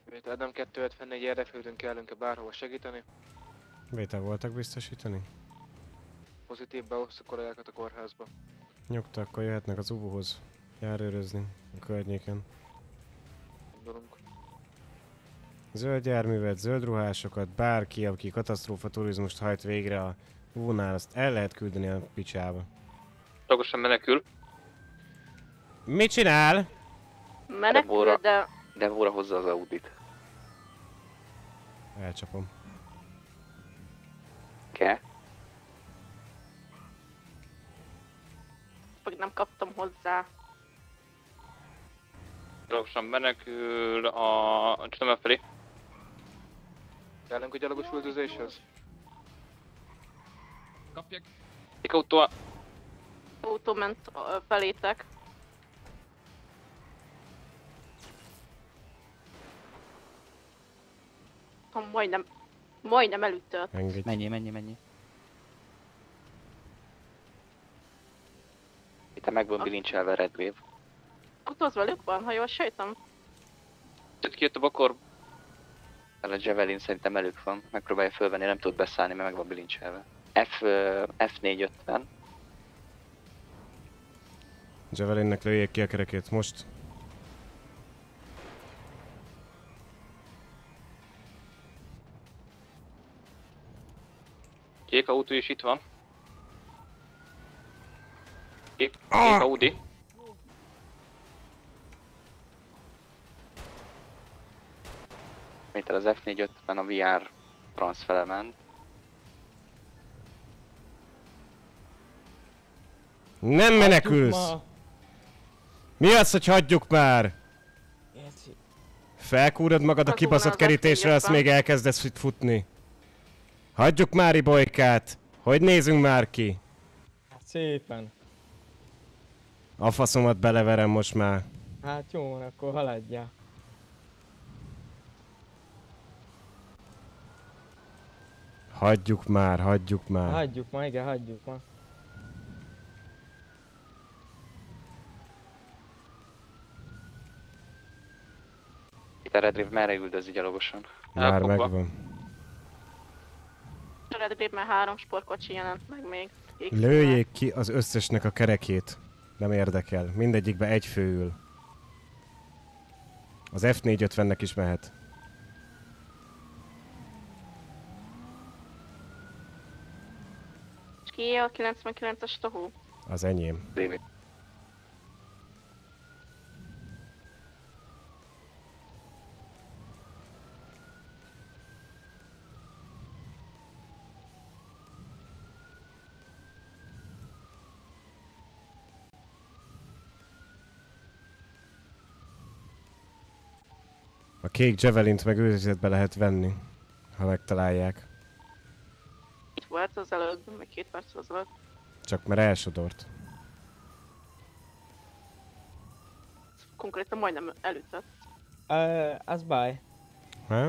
Vétel nem 254 érdeklődünk kellünk-e bárhova segíteni. Vétel voltak biztosítani? Pozitív behoztuk kollégákat a kórházba. Nyugta, akkor jöhetnek az uvuhoz. Járőrözni a környéken. Gondolunk. Zöld járművet, zöld ruhásokat, bárki, aki katasztrófa turizmust hajt végre a uvónál, azt el lehet küldeni a picsába. Tagosan menekül. Mit csinál? Menekül, de De óra hozza az Audit. Elcsapom. Ke? Vagy nem kaptam hozzá. Tagosan menekül a csömel felé. Kellünk a gyalogos üldözéshez? Kapják. Egy autó Autó ment felétek. Ha majdnem, majdnem elütött. Engedj. Mennyi, mennyi, mennyi? Itt meg van bilincselve Red Wave. Az velük van, ha jól sejtem. Jött ki a. El a Javelin szerintem elők van. Megpróbálja fölvenni, nem tud beszállni, mert meg van bilincselve. F, ö, F450. Javelinnek lőjék ki a kerekét most. Kék autó is itt van. Kék, kék Ah! Audi. Méter az F450 a VR transfere ment. Nem menekülsz! Mi az, hogy hagyjuk már? Felkúrod magad a kibaszott kerítésre, azt még elkezdesz itt futni. Hagyjuk már Ibolykát! Hogy nézünk már ki? Szépen. A faszomat beleverem most már. Hát jó van, akkor haladjál. Hagyjuk már, hagyjuk már. Hagyjuk ma, igen, hagyjuk ma. Peter Redrive merre üldözi gyalogosan? Már Elfogva. megvan. Red már három sportkocsi jelent meg még. Kék Lőjék ki az összesnek a kerekét. Nem érdekel. Mindegyikbe egy fő ül. Az F450-nek is mehet. Ki a 99-es tahó? Az enyém. A kék Javelint meg őrizetbe lehet venni, ha megtalálják. Volt az előbb, meg két perc az előtt. Csak mert elsodort. Konkrétan majdnem elütött. Ö, az baj. Ha?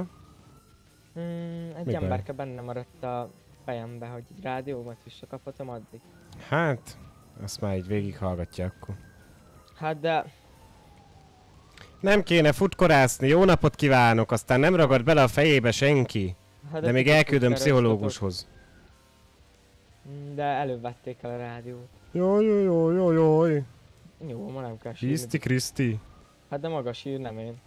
Mm, egy Mi baj? emberke benne maradt a fejembe, hogy egy rádiómat visszakaphatom addig. Hát, azt már így végighallgatja akkor. Hát de... Nem kéne futkorászni, jó napot kívánok, aztán nem ragad bele a fejébe senki. Hát De de még elküldöm pszichológushoz. Mm, De előbb vették el a rádiót. Jaj, jaj, jaj, jaj, jaj. Jó, ma nem kell sírni. Kriszti, Kriszti. Hát de maga sír, nem én.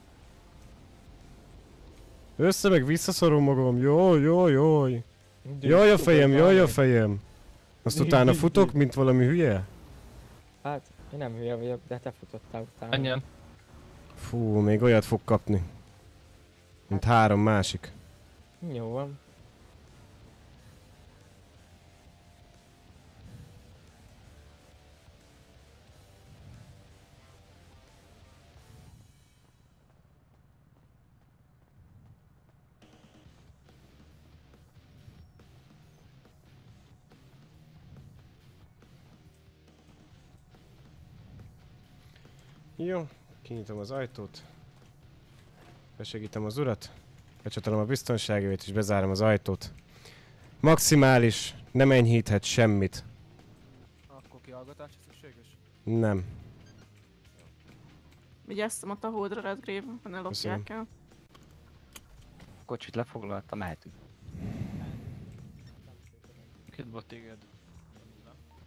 Össze meg visszaszorom magam, jaj, jaj, jaj. Düh, Jaj a fejem, jaj a fejem. Azt utána futok, mint valami hülye? Hát, én nem hülye vagyok, de te futottál utána. Menjen. Fú, még olyat fog kapni. Mint három másik. Jó van. Jó, kinyitom az ajtót. Besegítem az urat. Becsatolom a biztonságét és bezárom az ajtót. Maximális, nem enyhíthet semmit. Akkor kihallgatás szükséges? Nem. Vigyáztam a tahódra, Redgrave, ha ne lopják el. Kocsit lefoglalta, mehetünk. Két bot téged.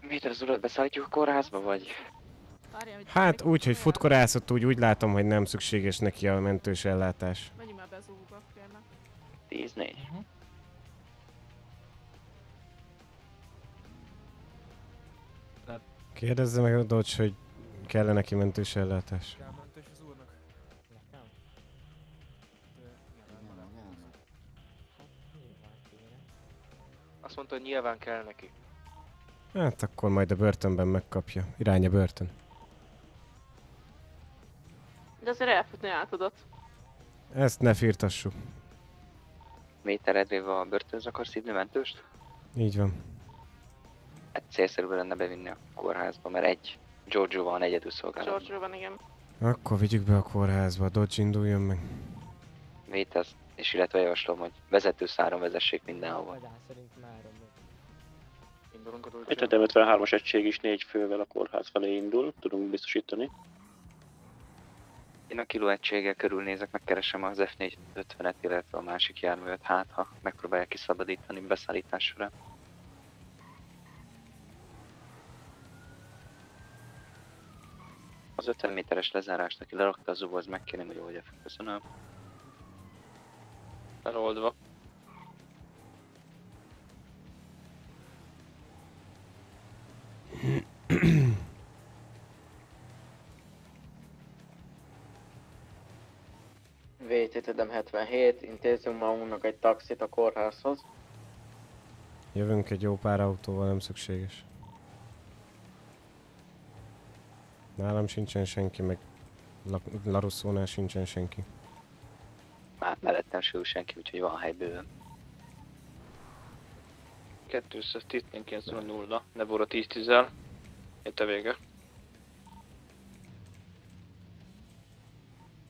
Méter az urat beszállítjuk a kórházba, vagy? Hát úgy, hogy futkorászott, úgy, úgy látom, hogy nem szükséges neki a mentős ellátás. Menjünk már be zúba, kérlek. 10-4. Kérdezze meg a Dodge, hogy kell neki mentős ellátás. Kell mentős az úrnak? Azt mondta, hogy nyilván kell neki. Hát akkor majd a börtönben megkapja. Irány a börtön. De azért elfutni átadott. Ezt ne firtassuk. Méter Redrive a börtönz akarsz hívni mentőst? Így van. Hát célszerű lenne bevinni a kórházba, mert egy Giorgio van egyedül szolgálatban. George van, igen. Akkor vigyük be a kórházba, a Dodge induljon meg. Vétez, és illetve javaslom, hogy vezetőszáron vezessék mindenhova. Indulunk a Egy 53-as egység is négy fővel a kórház felé indul, tudunk biztosítani. Én a kilóegységgel körülnézek, megkeresem az F450-et, illetve a másik járművet, hát ha megpróbálják kiszabadítani beszállításra. Az 50 méteres lezárást, aki lerakta az az megkérném, hogy oldja fel. Köszönöm. Feloldva. VTTDM 77, intézünk magunknak egy taxit a kórházhoz. Jövünk egy jó pár autóval, nem szükséges. Nálam sincsen senki, meg La- Larusszónál sincsen senki. Már mellettem sül senki, úgyhogy van hely bőven. 210 0 Nebora 10 10 -el. Itt a vége.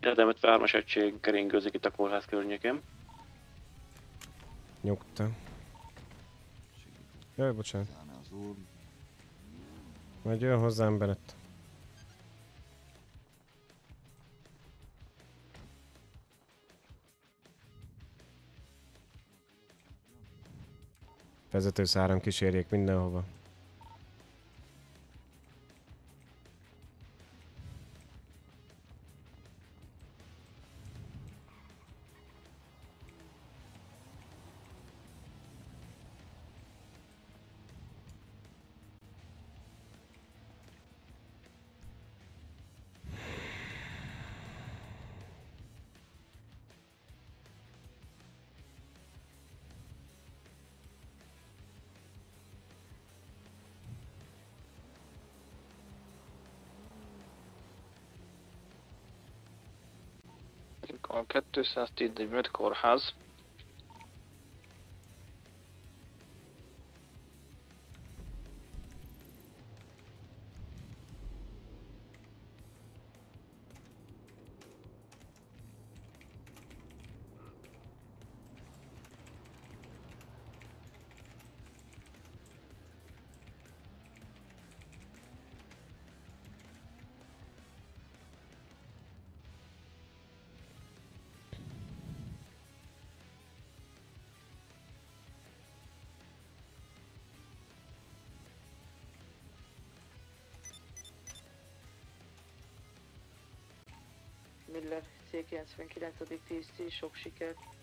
Érdem 53-as egység keringőzik itt a kórház környékén. Nyugta. Jaj, bocsánat. Majd jön hozzám Bennett. Vezetőszáram kísérjék mindenhova. A 215 kórház. Miller C99. 10 sok sikert.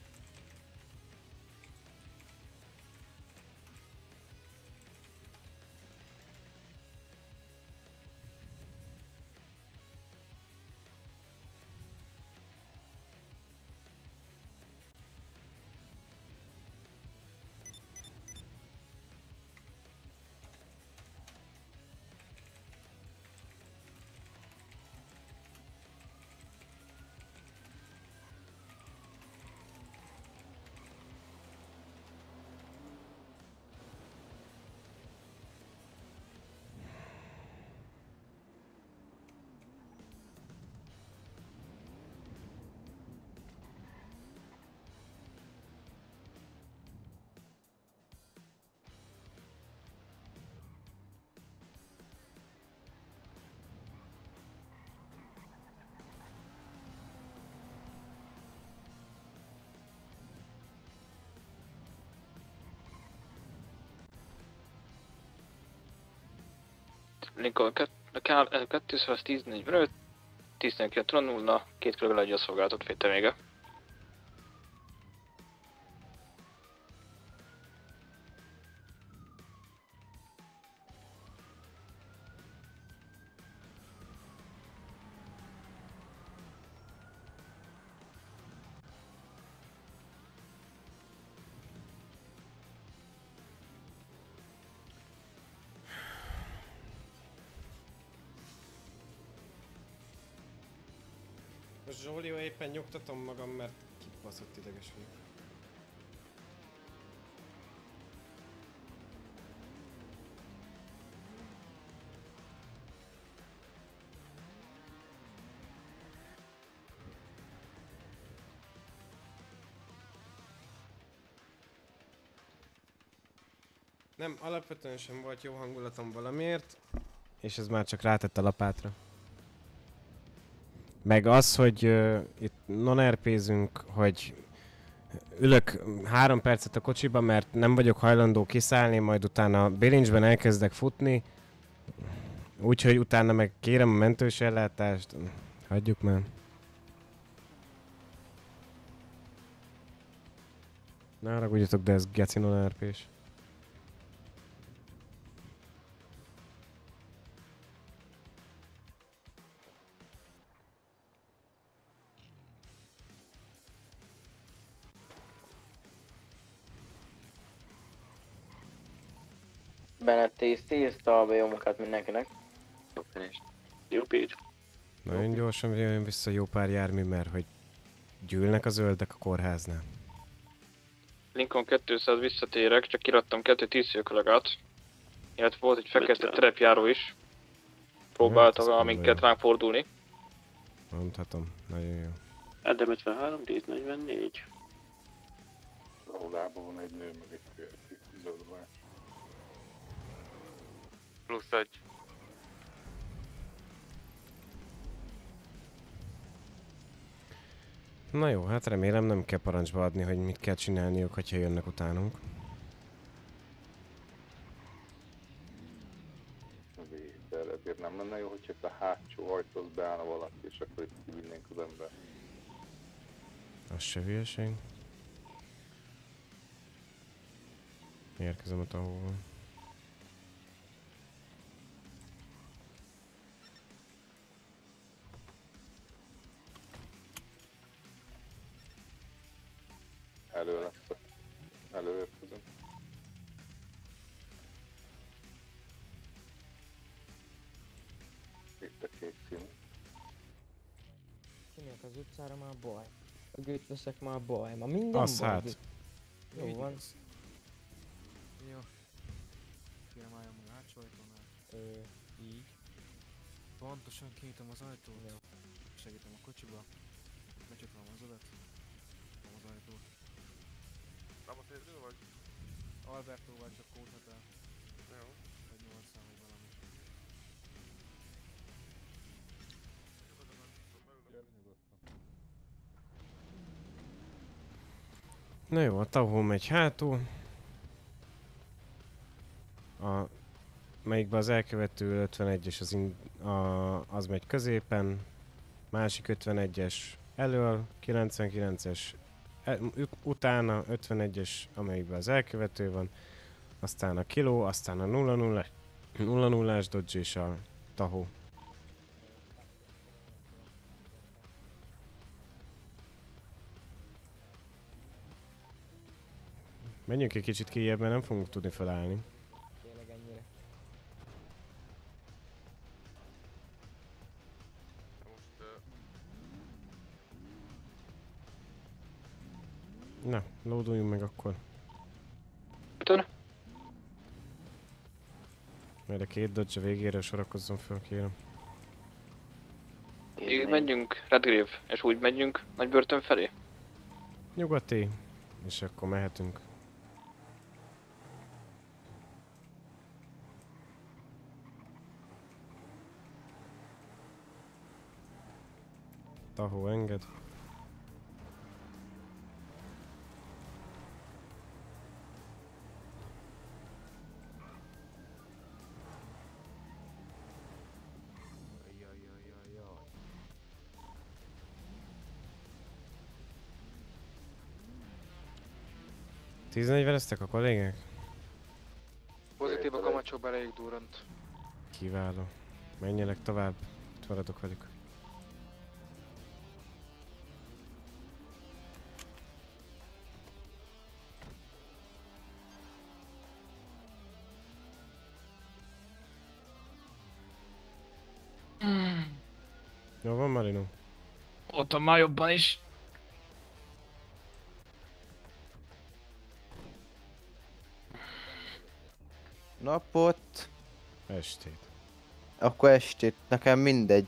Lincoln 210 45, 19 0, két körül adja a szolgálatot féte vége. Éppen nyugtatom magam, mert kibaszott ideges vagyok. Nem, alapvetően sem volt jó hangulatom valamiért, és ez már csak rátett a lapátra. Meg az, hogy uh, itt non hogy ülök három percet a kocsiba, mert nem vagyok hajlandó kiszállni, majd utána bilincsben elkezdek futni. Úgyhogy utána meg kérem a mentős ellátást. Hagyjuk már. Ne haragudjatok, de ez gecinon RP-s. 10-10, további jó munkát mindenkinek. Jó Pécs. Nagyon gyorsan jön vissza jó pár jármű, mert hogy gyűlnek a zöldek a kórháznál. Lincoln 200 visszatérek, csak kirattam kettő tízsző kollégát. Illetve volt egy fekete terepjáró is. Hát, Próbáltak ez minket ránk fordulni. Mondhatom, nagyon jó. Edem 53, 10, 44. Raudában van egy nő, meg egy Plusz egy. Na jó, hát remélem nem kell parancsba adni, hogy mit kell csinálniuk, hogyha jönnek utánunk. Ezért nem lenne jó, hogyha itt a hátsó ajtóhoz beállna valaki, és akkor itt kivinnénk az ember. Az se hülyeség. Érkezem a tahóval. Elő lesz. Előérkezem. Itt a kék színű. Kimegyek az utcára már baj. A gőt veszek már baj. Ma minden Az baj. hát. Jó van. Jó. Kérem álljon meg a hátsó ajtónál. Ö, így. Pontosan kinyitom az ajtót. Jó. Segítem a kocsiba. Becsatolom az. Nyitom az ajtót. Edő vagy? Alberto vagy csak kódhatál. Jó. Vagy 8 számú valami. Na jó, a tahó megy hátul. A, melyikben az elkövető 51-es az, in, a, az megy középen, másik 51-es elől, 99-es e, ut- utána, 51-es amelyikben az elkövető van, aztán a kiló, aztán a 0 0 0 0 Dodge és a tahó. Menjünk egy kicsit kijebb, mert nem fogunk tudni felállni. Lóduljunk meg akkor. Tudom. Majd a két dodge végére sorakozzon fel, kérem. Így megyünk Redgrave, és úgy megyünk nagy börtön felé. Nyugati, és akkor mehetünk. Tahó enged. Tíznegyveneztek a kollégák? Pozitív a kamacsó elég durrant. Kiváló. Menjenek tovább, itt maradok velük. Jó van, Marino? Ott már jobban is. Napot. Estét. Akkor estét, nekem mindegy.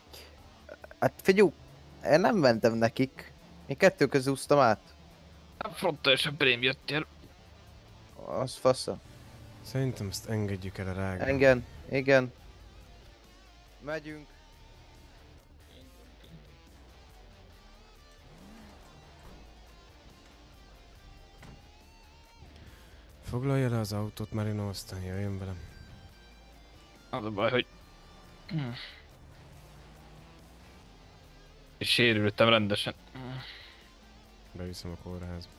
Hát figyelj, én nem mentem nekik. Én kettő közül úsztam át. És a brém jöttél. Az fasza. Szerintem ezt engedjük el a rága. Igen, igen. Megyünk. Foglalja le az autót, Marino, aztán jöjjön velem. Az a baj, hogy Hm. És sérültem rendesen. Beviszem a kórházba.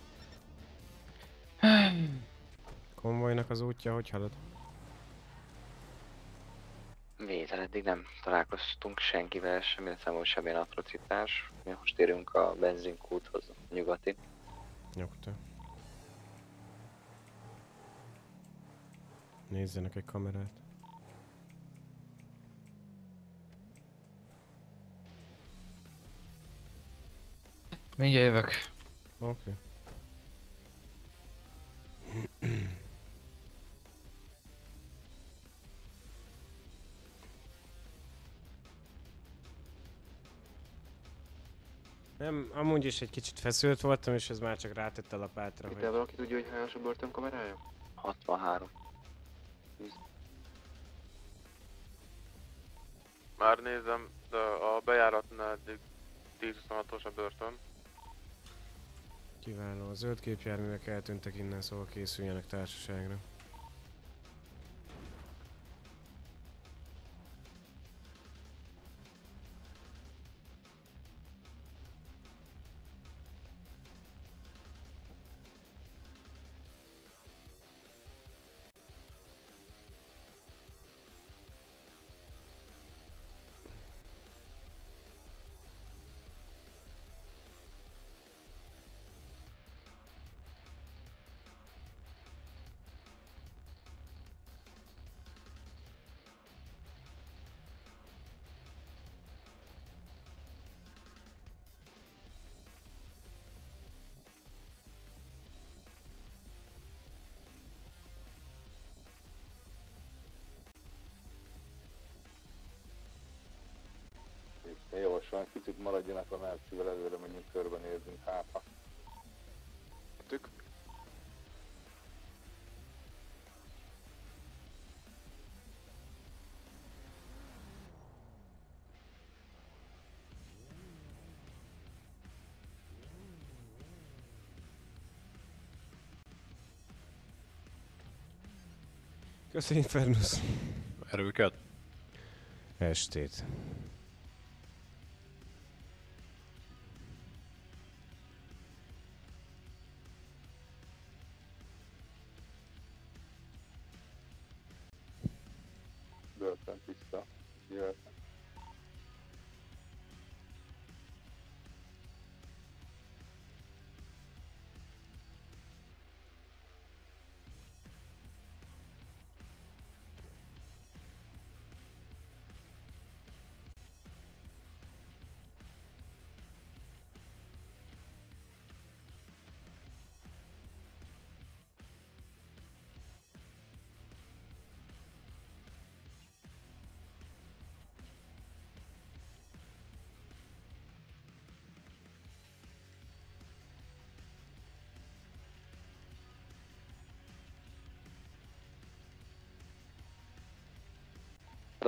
Konvojnak az útja, hogy halad? Vétel, eddig nem találkoztunk senkivel, semmilyen számú semmilyen atrocitás. Mi most érünk a benzinkúthoz, a nyugati. Nyugta. Nézzenek egy kamerát. Mindjárt jövök. Oké. Nem, amúgy is egy kicsit feszült voltam, és ez már csak rátett a lapátra, Itt hogy... valaki tudja, hogy hányos a börtönkamerája? 63. Már nézem, de a bejáratnál eddig 10-26-os a börtön. Kiváló. A zöld képjárművek eltűntek innen, szóval készüljenek társaságra. Javaslom, kicsit maradjanak a Mercivel, előre menjünk körbenézzünk, hát ha. Tük. Köszönjük, Infernus. Erőket. Estét.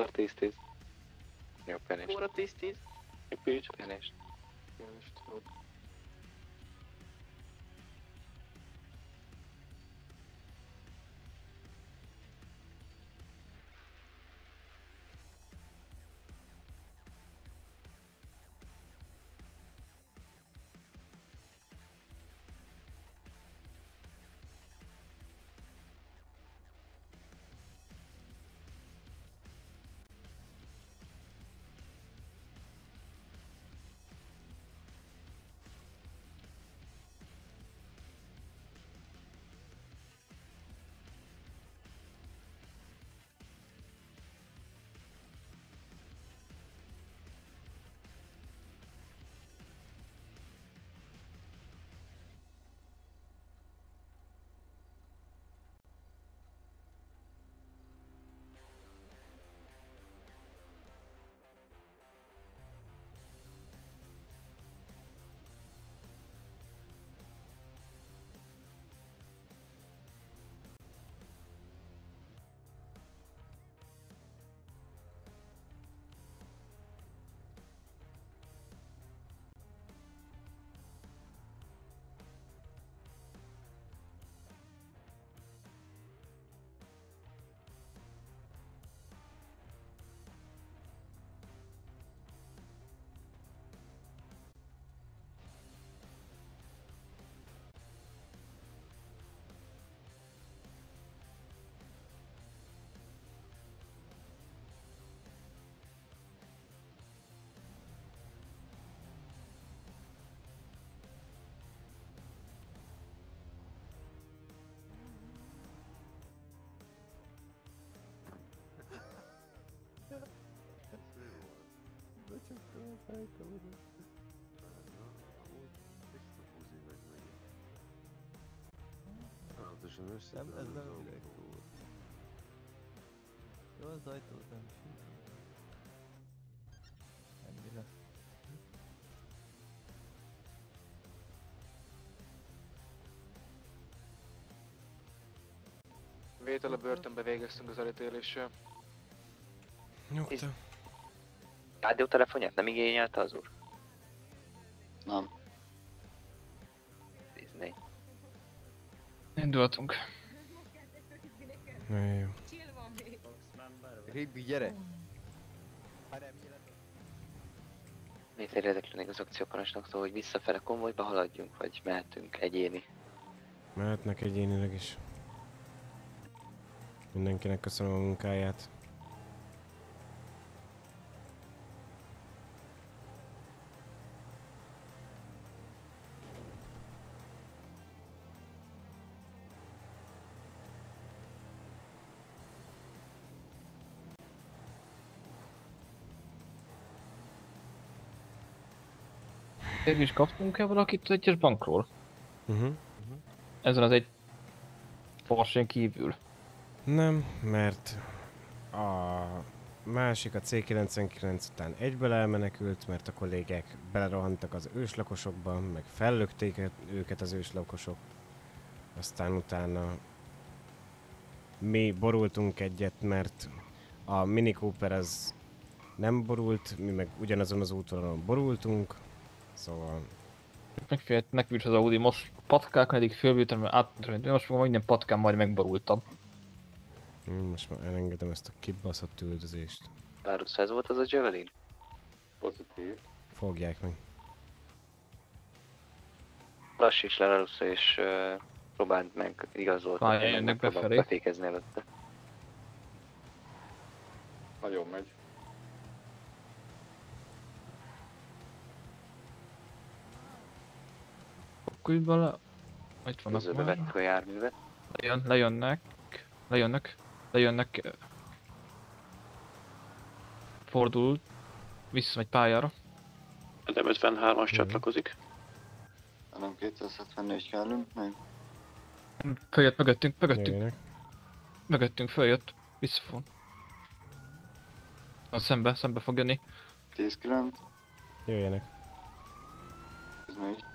хората изтис. Не опе нещо. Хората изтис. И пиючка нещо. Нещо. Dar 10-10. Jó, penést. Óra 10-10. Építs. Penést. Nem, ez nem direktúr. Jó, az ajtót nem sűrű. Ennyi lesz. Vétel a börtönbe végeztünk az elítéléssel. Nyugta. Rádiótelefonját nem igényelte az úr? Nem. 14. Indultunk. Na jó. Ribbi, gyere! Miért érdeklődik az akcióparancsnoktól, hogy visszafele konvojba haladjunk, vagy mehetünk egyéni? Mehetnek egyénileg is. Mindenkinek köszönöm a munkáját. Végül is kaptunk-e valakit egyes bankról? Uh-huh. Ezen az egy Porsche kívül. Nem, mert a másik, a C99 után egyből elmenekült, mert a kollégák belerohantak az őslakosokba, meg fellökték őket az őslakosok. Aztán utána mi borultunk egyet, mert a Mini Cooper az nem borult, mi meg ugyanazon az útvonalon borultunk, szóval Megfélt, megfűrt az Audi, most patkákon eddig fölvültem, mert átmentem, most fogom minden patkán majd megborultam. hm, most már elengedem ezt a kibaszott üldözést. Lárusz, ez volt az a Javelin? Pozitív. Fogják meg. Lassíts le Lárusz, és uh, próbáld meg igazoltatni, Várj, jönnek befelé. befékezni előtte. Nagyon megy. Akkor bele... Itt vannak Közöbe már. a járművet. Lejön, lejönnek. Lejönnek. Lejönnek. Fordul. Visszamegy pályára. Edem 53-as csatlakozik. Nem 274 kellünk meg. Följött mögöttünk, mögöttünk. Jöjjenek. Mögöttünk följött. Visszafog. A szembe, szembe fog jönni. 10-9, Jöjjenek. 14.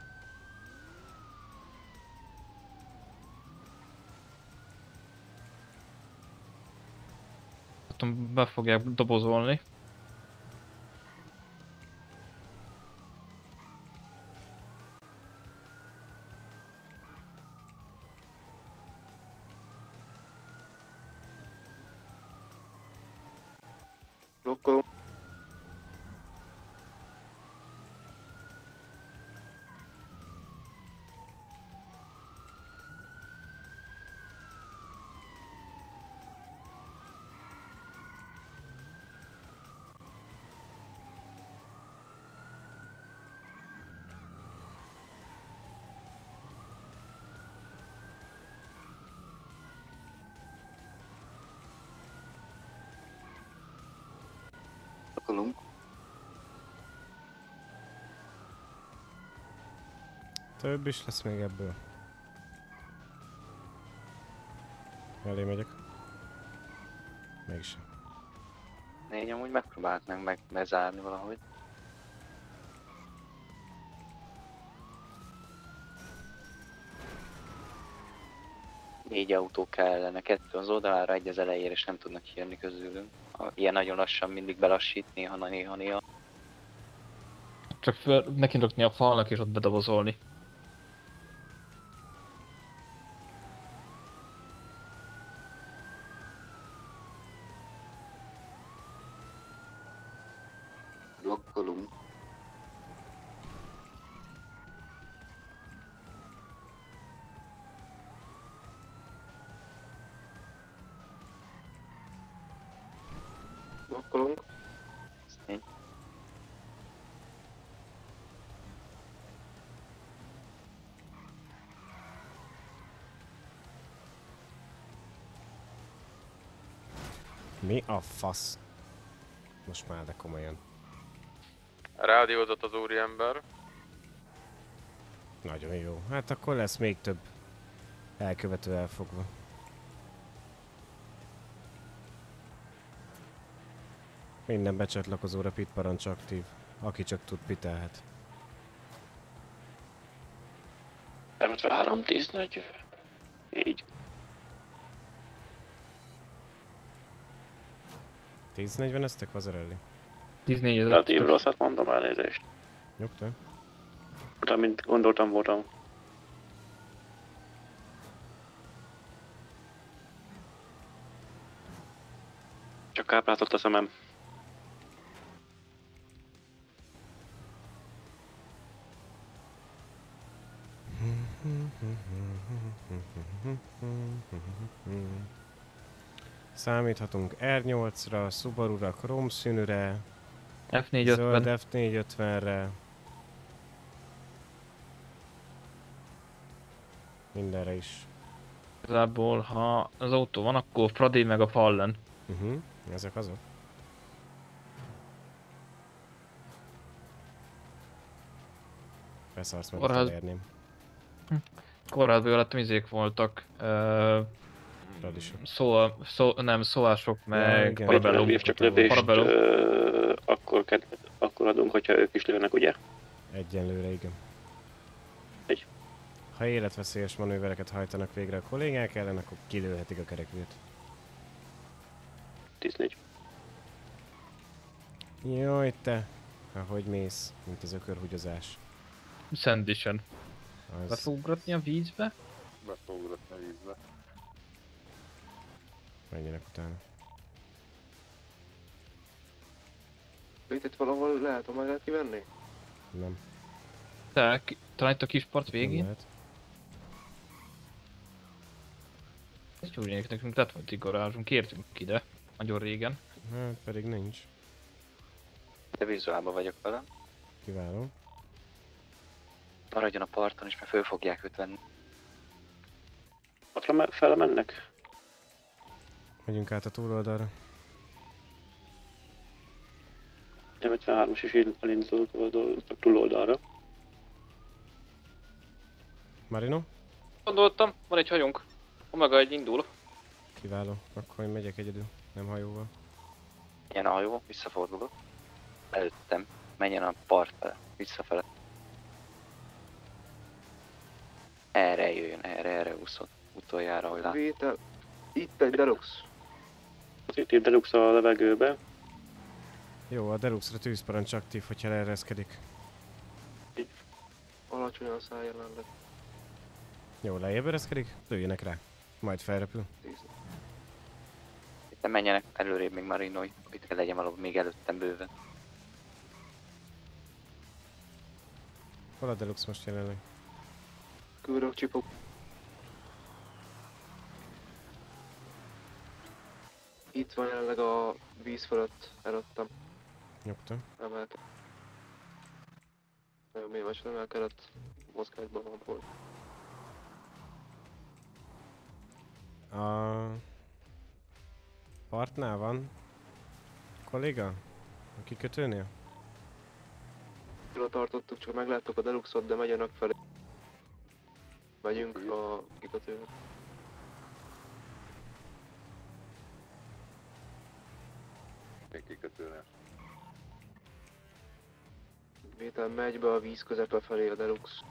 Tudom, be fogják dobozolni. Több is lesz még ebből. Elé megyek. Mégsem. Négy amúgy megpróbált meg, meg bezárni valahogy. Négy autó kellene, kettő az oldalára, egy az elejére, és nem tudnak jönni közülünk. Ilyen nagyon lassan mindig belassít, néha, néha, néha. Csak föl, neki rakni a falnak és ott bedobozolni. Mi a fasz? Most már de komolyan. Rádiózott az úriember. Nagyon jó. Hát akkor lesz még több elkövető elfogva. Minden becsatlakozóra pit parancs aktív. Aki csak tud, pitelhet. 53, 10, 40. Így. 10-40 eztek Vazarelli? 14 ezer. Relatív rosszat mondom elnézést. Nyugta. Utána, mint gondoltam voltam. Csak káprázott a szemem. Számíthatunk R8-ra, Subaru-ra, Chrome-színűre, F450. zöld F450-re. Mindenre is. Igazából, ha az autó van, akkor Fradi meg a Fallen. Uh-huh. Ezek azok. Beszarsz, mert Kórház- elérném. Kórházban izék voltak. Uh, Radisok. szó, szó, nem, szólások, meg igen. parabellum. Csak lövést, Parabellum. ö, akkor, ked- akkor adunk, hogyha ők is lőnek, ugye? Egyenlőre, igen. Egy. Ha életveszélyes manővereket hajtanak végre a kollégák ellen, akkor kilőhetik a kerekvét. 14. Jaj, te! Ahogy mész, mint az ökörhúgyozás. Szendisen. Az- Be fog ugratni a vízbe? Be fog ugratni a vízbe. Menjenek utána. Itt valahol lehet a magát kivenni? Nem. Te, talán itt a kis part végén? lehet. Ez Gyurinék, nekünk lett volt egy garázsunk, kértünk ide. Nagyon régen. Hát pedig nincs. De vizuálban vagyok vele. Kiváló. Maradjon a parton is, mert föl fogják őt venni. Me- fele mennek? Megyünk át a túloldalra. Nem 53-as is elindult oldal, a túloldalra. Marino? Gondoltam, van egy hajónk. Omega egy indul. Kiváló. Akkor én megyek egyedül, nem hajóval. Menjen a hajó, visszafordulok. Előttem. Menjen a part fele, visszafele. Erre jöjjön, erre, erre úszott. Utoljára, hogy lát. Vétel. Itt egy Deluxe. Pozitív deluxe a levegőbe. Jó, a Deluxe-ra tűzparancs aktív, hogyha leereszkedik. Alacsonyan száll jelenleg. Jó, lejjebb ereszkedik, lőjenek rá. Majd felrepül. Itt menjenek előrébb még Marino, hogy itt kell legyen valahol még előttem bőven. Hol a Deluxe most jelenleg? Küldök csipok. Itt van jelenleg a víz fölött, előttem. Nyugta. Emelkedett. Nagyon mély vagy emelkedett. Mozgásban van volt. A partnál van kolléga? A kikötőnél? Oda tartottuk, csak megláttuk a Deluxot, de megyenek felé. Megyünk a kikötőre. Kikötőre. Vétel megy be a víz közepe felé a Delux.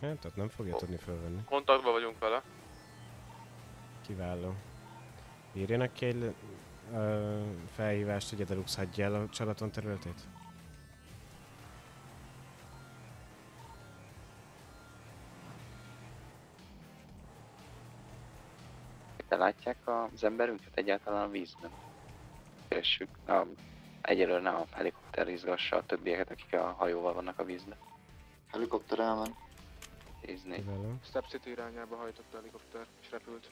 Hát, tehát nem fogja tudni fölvenni. Kontaktban vagyunk vele. Kiváló. Írjanak ki egy ö, felhívást, hogy a Deluxe hagyja el a csalaton területét? Te látják az emberünket egyáltalán a vízben? Keressük. A, egyelőre nem a helikopter izgassa a többieket, akik a hajóval vannak a vízben. Helikopter elmen. 14. Step City irányába hajtott a helikopter, és repült.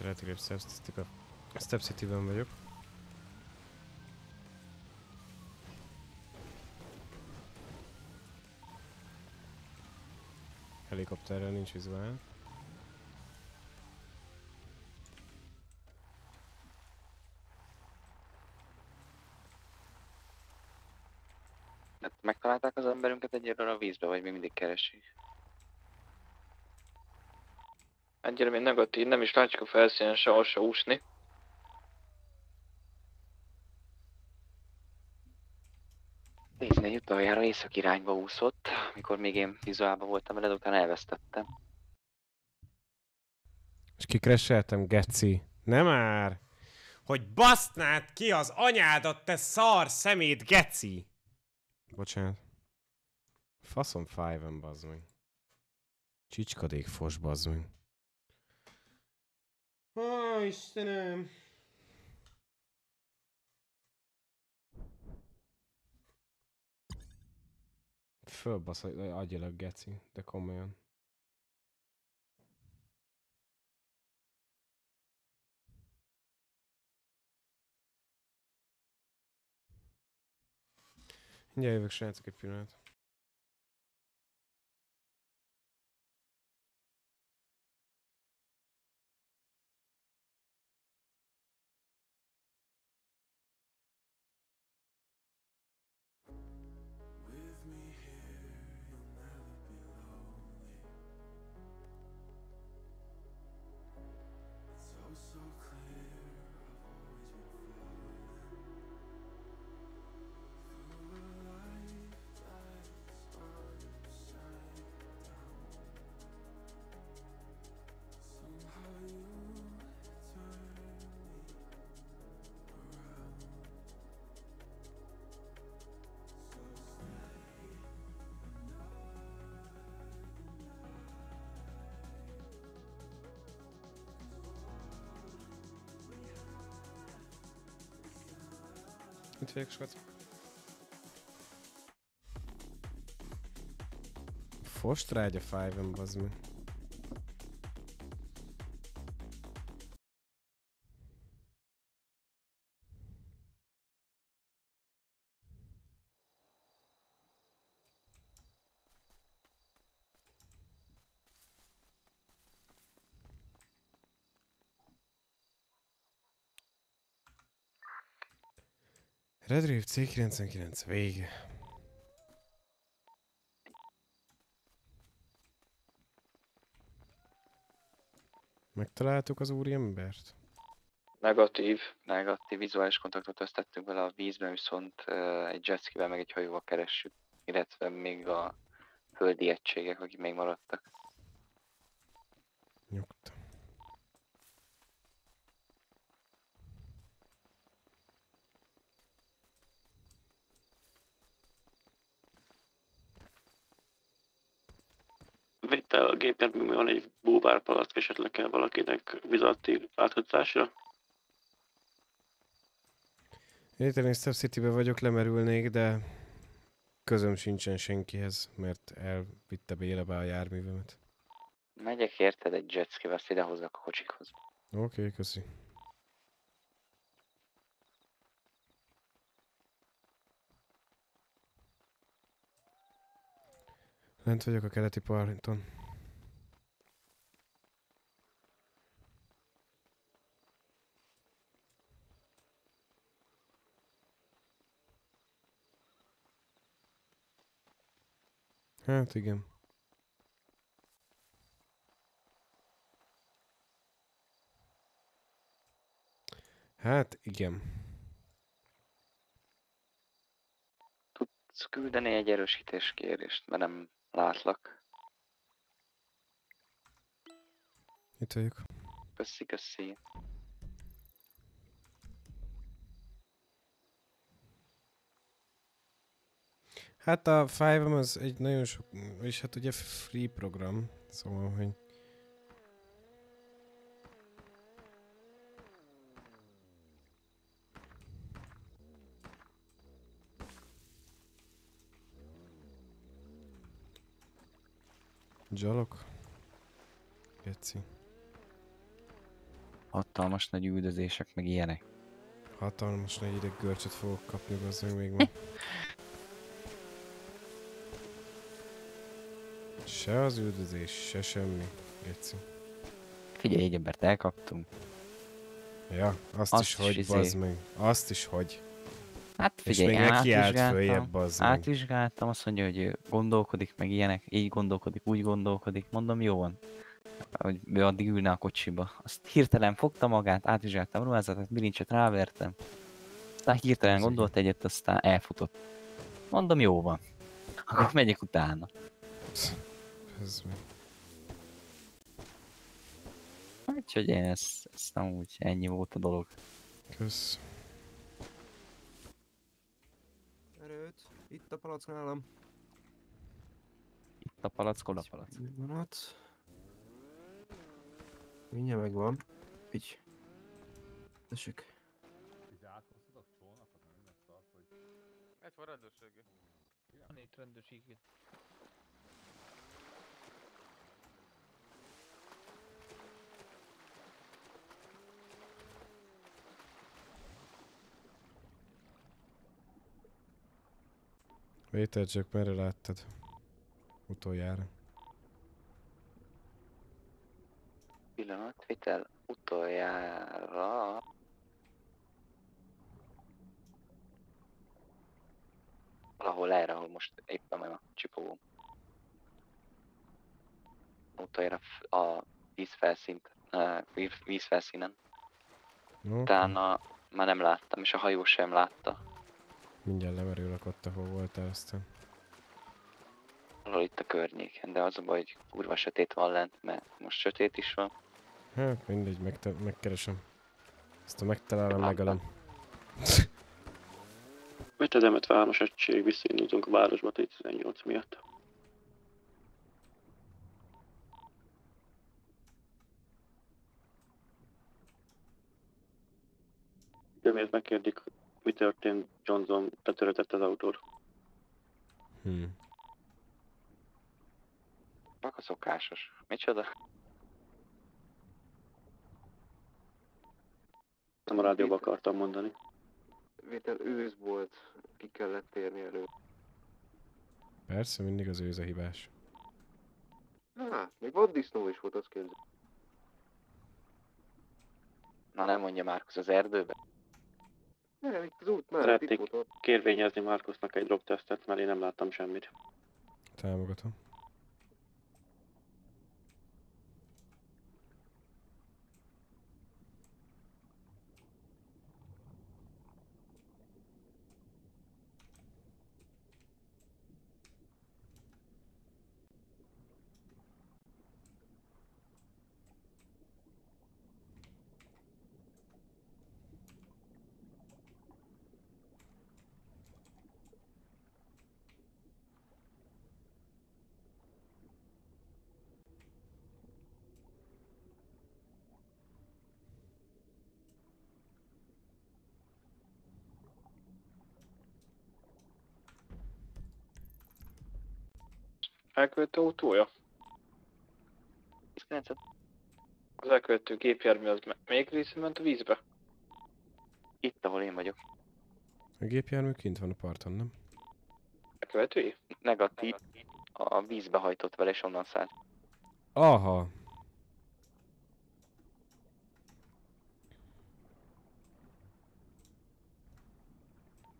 Retriev Step Step City-ben vagyok. Helikopterrel nincs vizuál. Hát megtalálták az emberünket egyelőre a vízbe, vagy még mindig keresik? Egyre még negatív, nem is látjuk a felszínen sehol se úszni. Nézd, egy utoljára észak irányba úszott, amikor még én vizuálban voltam veled, utána elvesztettem. És kikresseltem, geci. Nem már! Hogy basznád ki az anyádat, te szar szemét, geci! Bocsánat. Faszom five-en, bazd meg. Csicskadék fos, bazd meg. Ó, Istenem! Fölbasz, agyilag geci, de komolyan. Mindjárt jövök, srácok, egy pillanat. Vagyok, srác. Fostrágya five-en, bazd meg. Redrive C99, vége. Megtaláltuk az úriembert? Negatív. Negatív vizuális kontaktot összetettünk vele a vízben, viszont egy jetskivel meg egy hajóval keressük, illetve még a földi egységek, akik még maradtak. Nyugt. Vétel a gépjárműben van egy búvárpalack, esetleg kell valakinek vizalti áthatásra. Én itt a City-be vagyok, lemerülnék, de közöm sincsen senkihez, mert elvitte Béla be a járművemet. Megyek érted egy jetskivel, azt idehozzak a kocsikhoz. Oké, okay, köszi. Lent vagyok a keleti parton. Hát igen. Hát igen. Tudsz küldeni egy erősítés kérést, mert nem látlak. Itt vagyok. Köszi, köszi. Hát a Five az egy nagyon sok, és hát ugye free program, szóval, hogy Gyalog. Geci. hatalmas nagy üldözések, meg ilyenek. Hatalmas nagy ideg görcsöt fogok kapni, bazzeg még ma. Se az üldözés, se semmi. Geci. Figyelj, egy embert elkaptunk. Ja, azt, Azt is is hogy, izé- meg. Azt is hogy. Hát És figyelj, még én neki állt átvizsgáltam, följebb, meg. átvizsgáltam, azt mondja, hogy ő gondolkodik, meg ilyenek, így gondolkodik, úgy gondolkodik, mondom, jó van. Hogy ő addig ülne a kocsiba. Azt hirtelen fogta magát, átvizsgáltam ruházatot, bilincset rávertem. Aztán hirtelen gondolt egyet, aztán elfutott. Mondom, jó van. Akkor megyek utána. Ez meg. Úgyhogy én ezt, ezt nem úgy, ennyi volt a dolog. Kösz. Erőt, itt a palack nálam. Itt a palack, hol a palack? Pillanat. Mindjárt megvan. Így. Tessék. Egy van rendőrségi. Van itt rendőrségi. Vétel csak merre láttad? Utoljára. Pillanat, vitel utoljára... Valahol erre, ahol most éppen van a csipogó. Utoljára a vízfelszínt, víz- vízfelszínen. No, Utána már nem láttam, és a hajó sem látta. Mindjárt lemerülök ott, ahol voltál aztán. Valahol itt a környéken, de az a baj, hogy kurva sötét van lent, mert most sötét is van. Hát mindegy, megte- megkeresem. Ezt a megtalálom, megalom. Vetedemet város egység, visszaindultunk a városba 18 miatt. Miért megkérdik, mi történt, Johnson betöretett az autót. Hmm. Baka szokásos. Micsoda? Nem a rádióba akartam mondani. Vétel ősz volt, ki kellett térni elő. Persze, mindig az őz a hibás. Há, még vaddisznó is volt, az képzel. Na nem mondja Márkusz az erdőbe. Nem, itt az út Szeretnék kérvényezni Markusnak egy drogtesztet, mert én nem láttam semmit. Támogatom. Elkövető autója? 19 Az elkövető gépjármű az melyik részén ment a vízbe? Itt, ahol én vagyok. A gépjármű kint van a parton, nem? Elkövetői? Negatív. A vízbe hajtott vele, és onnan szállt. Aha.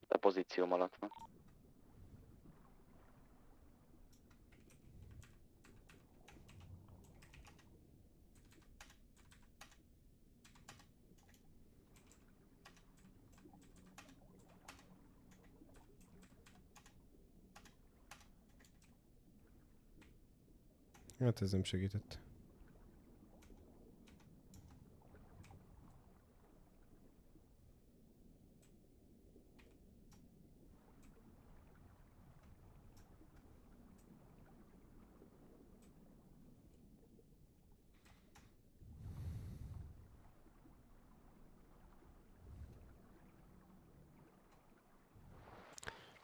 A pozícióm alatt van. Hát ez nem segített.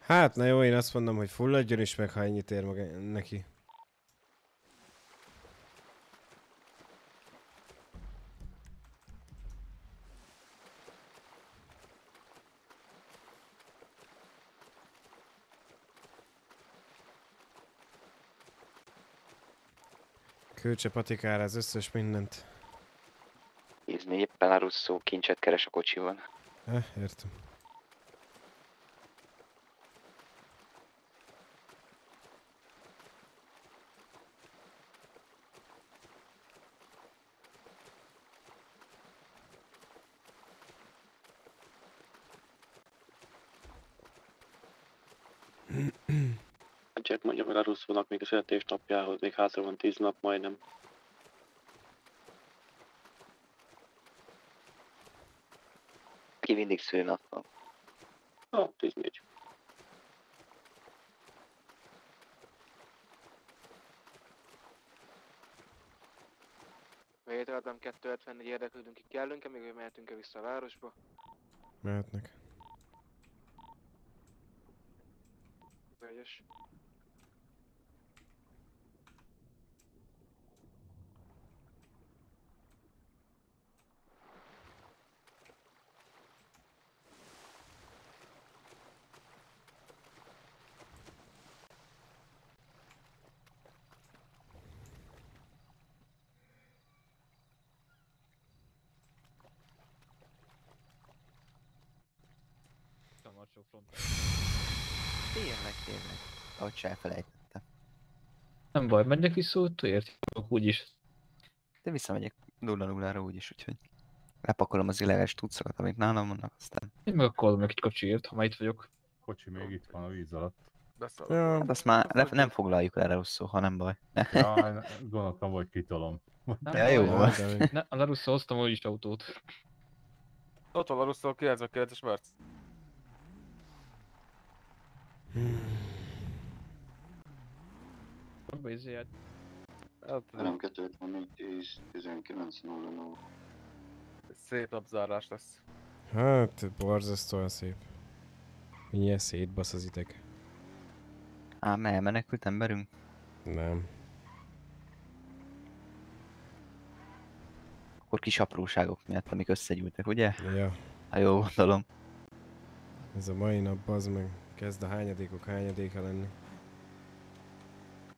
Hát, na jó, én azt mondom, hogy fulladjon is meg, ha ennyit ér maga neki. Külcse patikára az összes mindent. Nézni, éppen a Russzó kincset keres a kocsiban. Eh, értem. A Jack Russzónak még a születésnapjához, még hátra van 10 nap majdnem. Ki mindig szülnappal. Ah, 14. Vételetben 254 érdeklődünk, ki kellünk-e, még mehetünk-e vissza a városba? Mehetnek. Vegyes. Front. Tényleg, tényleg. Ahogy se elfelejtettem. Nem baj, menjek vissza útért, úgyis. De visszamegyek 0-0-ra úgyis, úgyhogy lepakolom az illegális tudszokat, amik nálam vannak, aztán... Én meg akkor adom egy kocsiért, ha már itt vagyok. Kocsi még itt van a víz alatt. Ja. Hát azt már le, nem foglaljuk le Russzó, ha nem baj. Ja, gondoltam, hogy kitolom. Ja, jó van. Ne, a Larusso hoztam úgyis autót. Ott van a Russzó 99-es Merc. Abba izé, hát 3, 2, 54, 10, 19, 0, 0. Szép napzárás lesz. Hát, borzasztóan szép. Milyen szétbasz az ideg. Ám elmenekült emberünk? Nem. Akkor kis apróságok miatt, amik összegyűltek, ugye? Ja. Ha jól gondolom. Ez a mai nap, az meg kezd a hányadékok hányadéka lenni.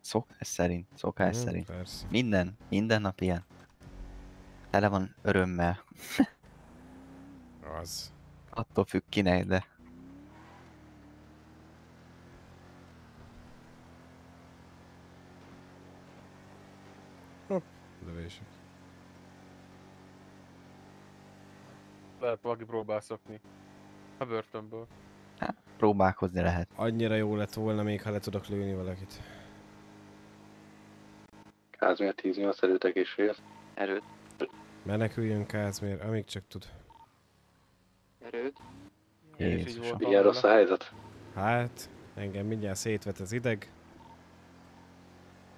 Szokás szerint, szokás Mhm, szerint. persze. Minden, minden nap ilyen. Tele van örömmel. Az. Attól függ kinek, de... Hopp, lövések. Lehet valaki próbál szokni. A börtönből. Próbálkozni lehet. Annyira jó lett volna még, ha le tudok lőni valakit. Kázmér 18 erőtek és fél. Erőt. Meneküljön Kázmér, amíg csak tud. Erőt. Jézusom. Ilyen rossz a helyzet. Hát, engem mindjárt szétvet az ideg.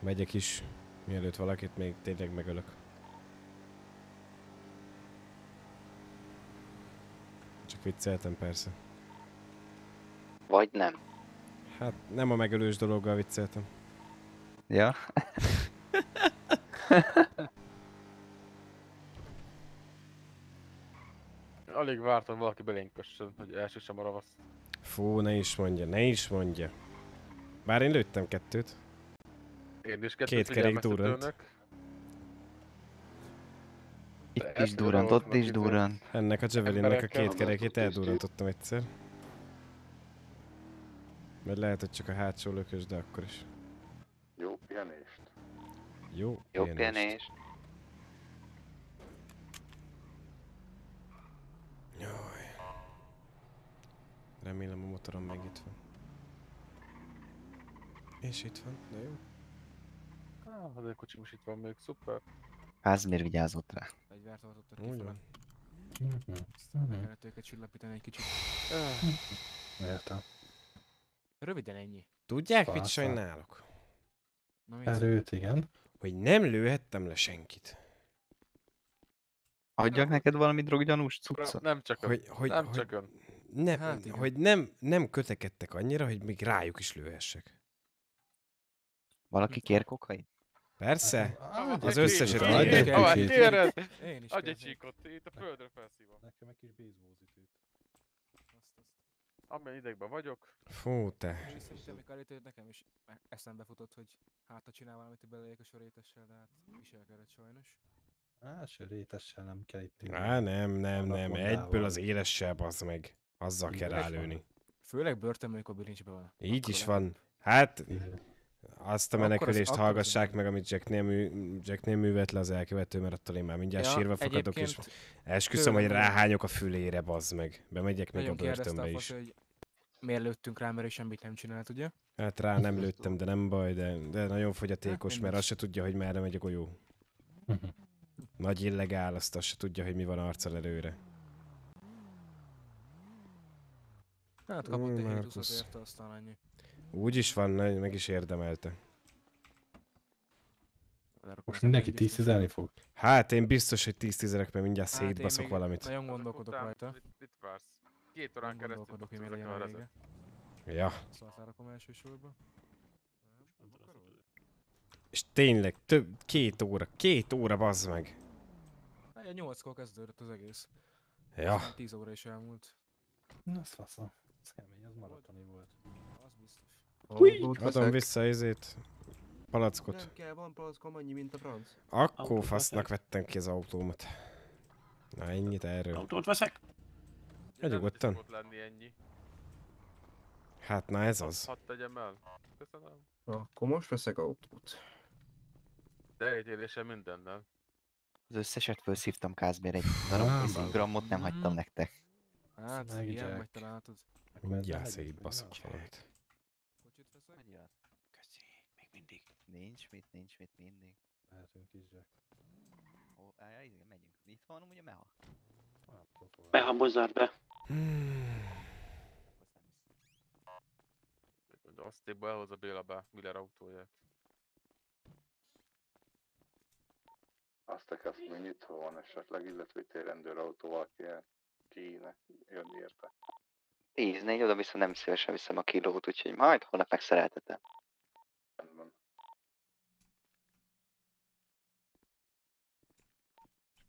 Megyek is, mielőtt valakit még tényleg megölök. Csak vicceltem persze. Vagy nem. Hát nem a megölős dologgal vicceltem. Ja? Alig vártam valaki belénk kössön, hogy elsősem a ravasz. Fú, ne is mondja, ne is mondja. Bár én lőttem kettőt. Én is kettőt Két kerék durrant. Itt is durrant, ott is durrant. Ennek a Javelinnek a két kerekét eldurrantottam egyszer. Mert lehet, hogy csak a hátsó lökös, de akkor is. Jó pihenést. Jó, Jó pihenést. pihenés. Jaj. Remélem a motorom meg itt van. És itt van, de jó. Ah, az egy kocsi most itt van még, szuper. Kázmér vigyázott rá. Fegyvert tartottak Úgy kifele. van. Kellett őket csillapítani egy kicsit. Értem. Röviden ennyi. Tudják, mit Fászál. sajnálok? Na, Erőt, igen. Hogy nem lőhettem le senkit. Adjak neked valami droggyanús cuccot? Nem csak. Hogy, hogy, nem hogy, csak ön. Nem, Hát hát igen. hogy nem, nem kötekedtek annyira, hogy még rájuk is lőhessek. Valaki kér kokain? Persze, Adj az összeset csíkot. Adj egy is Adj egy csíkot, itt a földre felszívom. Nekem egy kis baseball ütőt. Amilyen idegben vagyok. Fú, te. És szerintem, amikor előtt nekem is eszembe futott, hogy hát ha csinál valamit, hogy belejek a sorétessel, de hát viselkedett sajnos. Á, sörétessel nem kell itt. Á, nem, nem, nem. Egyből az élessel az meg. Azzal kell rálőni. Főleg börtönben, amikor bilincsbe van. Így Akkor is van. Hát, azt a Akkor az- menekülést akkor az hallgassák meg, amit Jacknél, mű, Jacknél művelt le az elkövető, mert attól én már mindjárt Ja, sírva fakadok, és esküszöm, hogy ráhányok a fülére, bazd meg. Bemegyek még a börtönbe a is. fasz, hogy miért lőttünk rá, mert ő semmit nem csinált, ugye? Hát rá nem lőttem, de nem baj, de, de nagyon fogyatékos, mert mindegy. azt se tudja, hogy merre megy a golyó. Nagy illegál, azt, azt se tudja, hogy mi van arccal előre. Hát kapott Mm, egy Markus. hétuszot érte, aztán annyi. Úgy is van, meg is érdemelte. Most mindenki tíztizelni fog? Hát én biztos, hogy 10 tizerek, mert mindjárt Hát szétbaszok valamit. Nagyon gondolkodok Után rajta. Mit, mit vársz? Két órán keresztül legyen a vége. Ja. Szóval rakom elsősorban. És tényleg, több, két óra, két óra, bazd meg. Hát nyolckor kezdődött az egész. Ja. Aztán 10 óra is elmúlt. Na, az faszom. Ez kemény, az maratoni volt. Biztos. Adom vissza izét, palackot. Nem kell, van palackom annyi, mint a franc. Akkor fasznak vettem ki az autómat. Na ennyit erről. Autót veszek? Ja, nyugodtan. Szokott lenni ennyi. Hát na ez az. Hadd tegyem el. Köszönöm. Akkor most veszek autót. De elítélése mindennel. Az összeset felszívtam Kázmér egy darab Á, 20 bazd. grammot nem hagytam nektek. Hát, ilyen te látod. Mindjárt szétbaszok valamit. Köszi, még mindig. Nincs mit, nincs mit, mindig. Lehetünk is, Jack. Ó, á, igen, megyünk. Itt van ugye Meha? Behamozzál be. De azt elhozza Béla be Miller autóját. Azt azt még nyitva van esetleg, illetve itt egy rendőrautóval kéne kéne jönni érte. 10-4, oda viszont nem szívesen viszem a kilót, úgyhogy majd holnap megszereltetem. Rendben.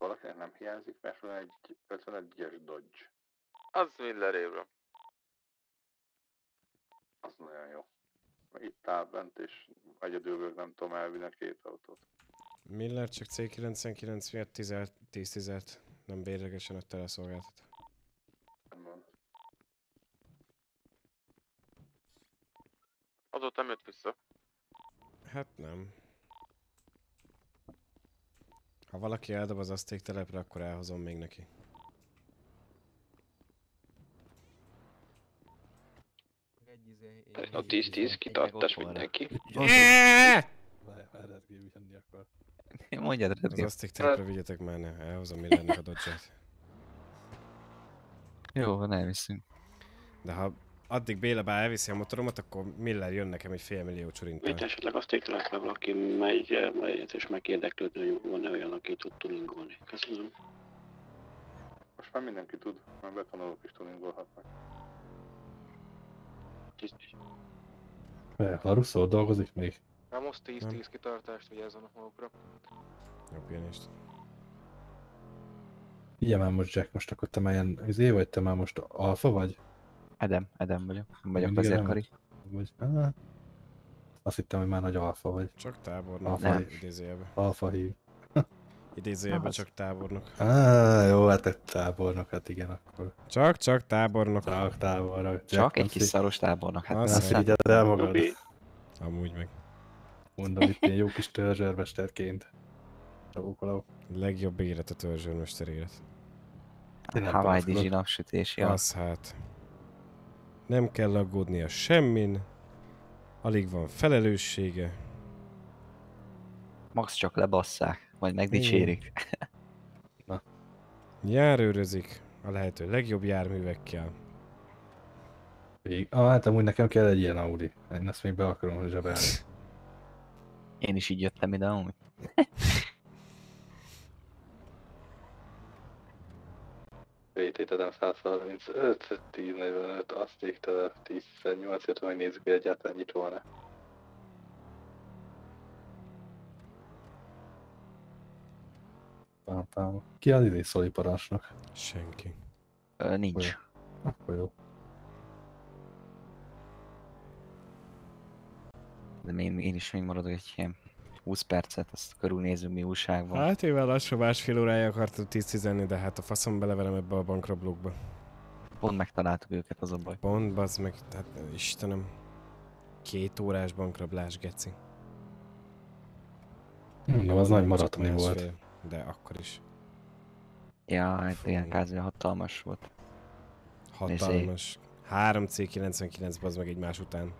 Valakinek nem hiányzik, mert van egy 51-es Dodge. Az Milleréről. Az nagyon jó. Itt áll bent, és egyedül nem tudom elvinni a két autót. Miller csak C99 miatt 10-10 nem bérlegesen adta el a szolgáltat. Azóta nem jött vissza. Hát nem. Ha valaki eldob az azték telepre, akkor elhozom még neki. izé, A 10-10 kitartás mindenki. Erre jönni akar. Mondjad, Az Redgép. azték telepre vigyetek már, ne, elhozom Millernek a dodge Jó, van, elviszünk. De ha addig Béla bár elviszi a motoromat, akkor Miller jön nekem egy fél millió Mit csorinttal. esetleg azt ékelek le, valaki megy, megy és megérdeklődni, hogy van-e olyan, aki tud tuningolni. Köszönöm. Most már mindenki tud, mert betanulók is tuningolhatnak. Mert Larusszó dolgozik még? Ramos 10-10 kitartást vigyázzanak magukra. Jó pihenést. Igen, már most Jack, most akkor te már ilyen izé vagy, te már most alfa vagy? Edem, Edem vagyok. Nem vagyok Mindig azért kari. Vagy, azt hittem, hogy már nagy alfa vagy. Csak tábornok, Alfa, idézőjelben. alfa hív. Idézőjelben csak tábornok. Á, jó, hát egy tábornok, hát igen, akkor. Csak, csak tábornok. Csak tábornok. Jack, Csak egy kis szaros tábornok. Hát Azt szígyed el magad. Amúgy meg. Mondom, itt ilyen jó kis törzsőrmesterként. Csókoló. Legjobb élet a törzsőrmester élet. Hawaii. Dizsi napsütés, ja. Az hát. Nem kell aggódnia semmin. Alig van felelőssége. Max csak lebasszák, majd megdicsérik. Járőrözik a lehető legjobb járművekkel. Ah, hát amúgy nekem kell egy ilyen Audi. Én ezt még be akarom zsebelni. Én is így jöttem ide amúgy. Vétételem 135, 1045, aztéktelep 10-8, illetve megnézzük, hogy egyáltalán nyitva van-e. Ki ad idén szoliparásnak? Senki. Ö, nincs. Akkor jó. Akkor jó. De én, én is még maradok egy helyen. 20 percet, azt körülnézünk mi újság van. Hát én lassan másfél órája akartam 10 de hát a faszom belevelem ebbe a bankrablókba. Pont megtaláltuk őket, az a baj. Pont, bazd meg, hát Istenem. Két órás bankrablás, geci. Mondom, az nagy maratoni volt. De akkor is. Ja, hát ilyen kázmi hatalmas volt. Hatalmas. 3C99 bazd meg egymás után.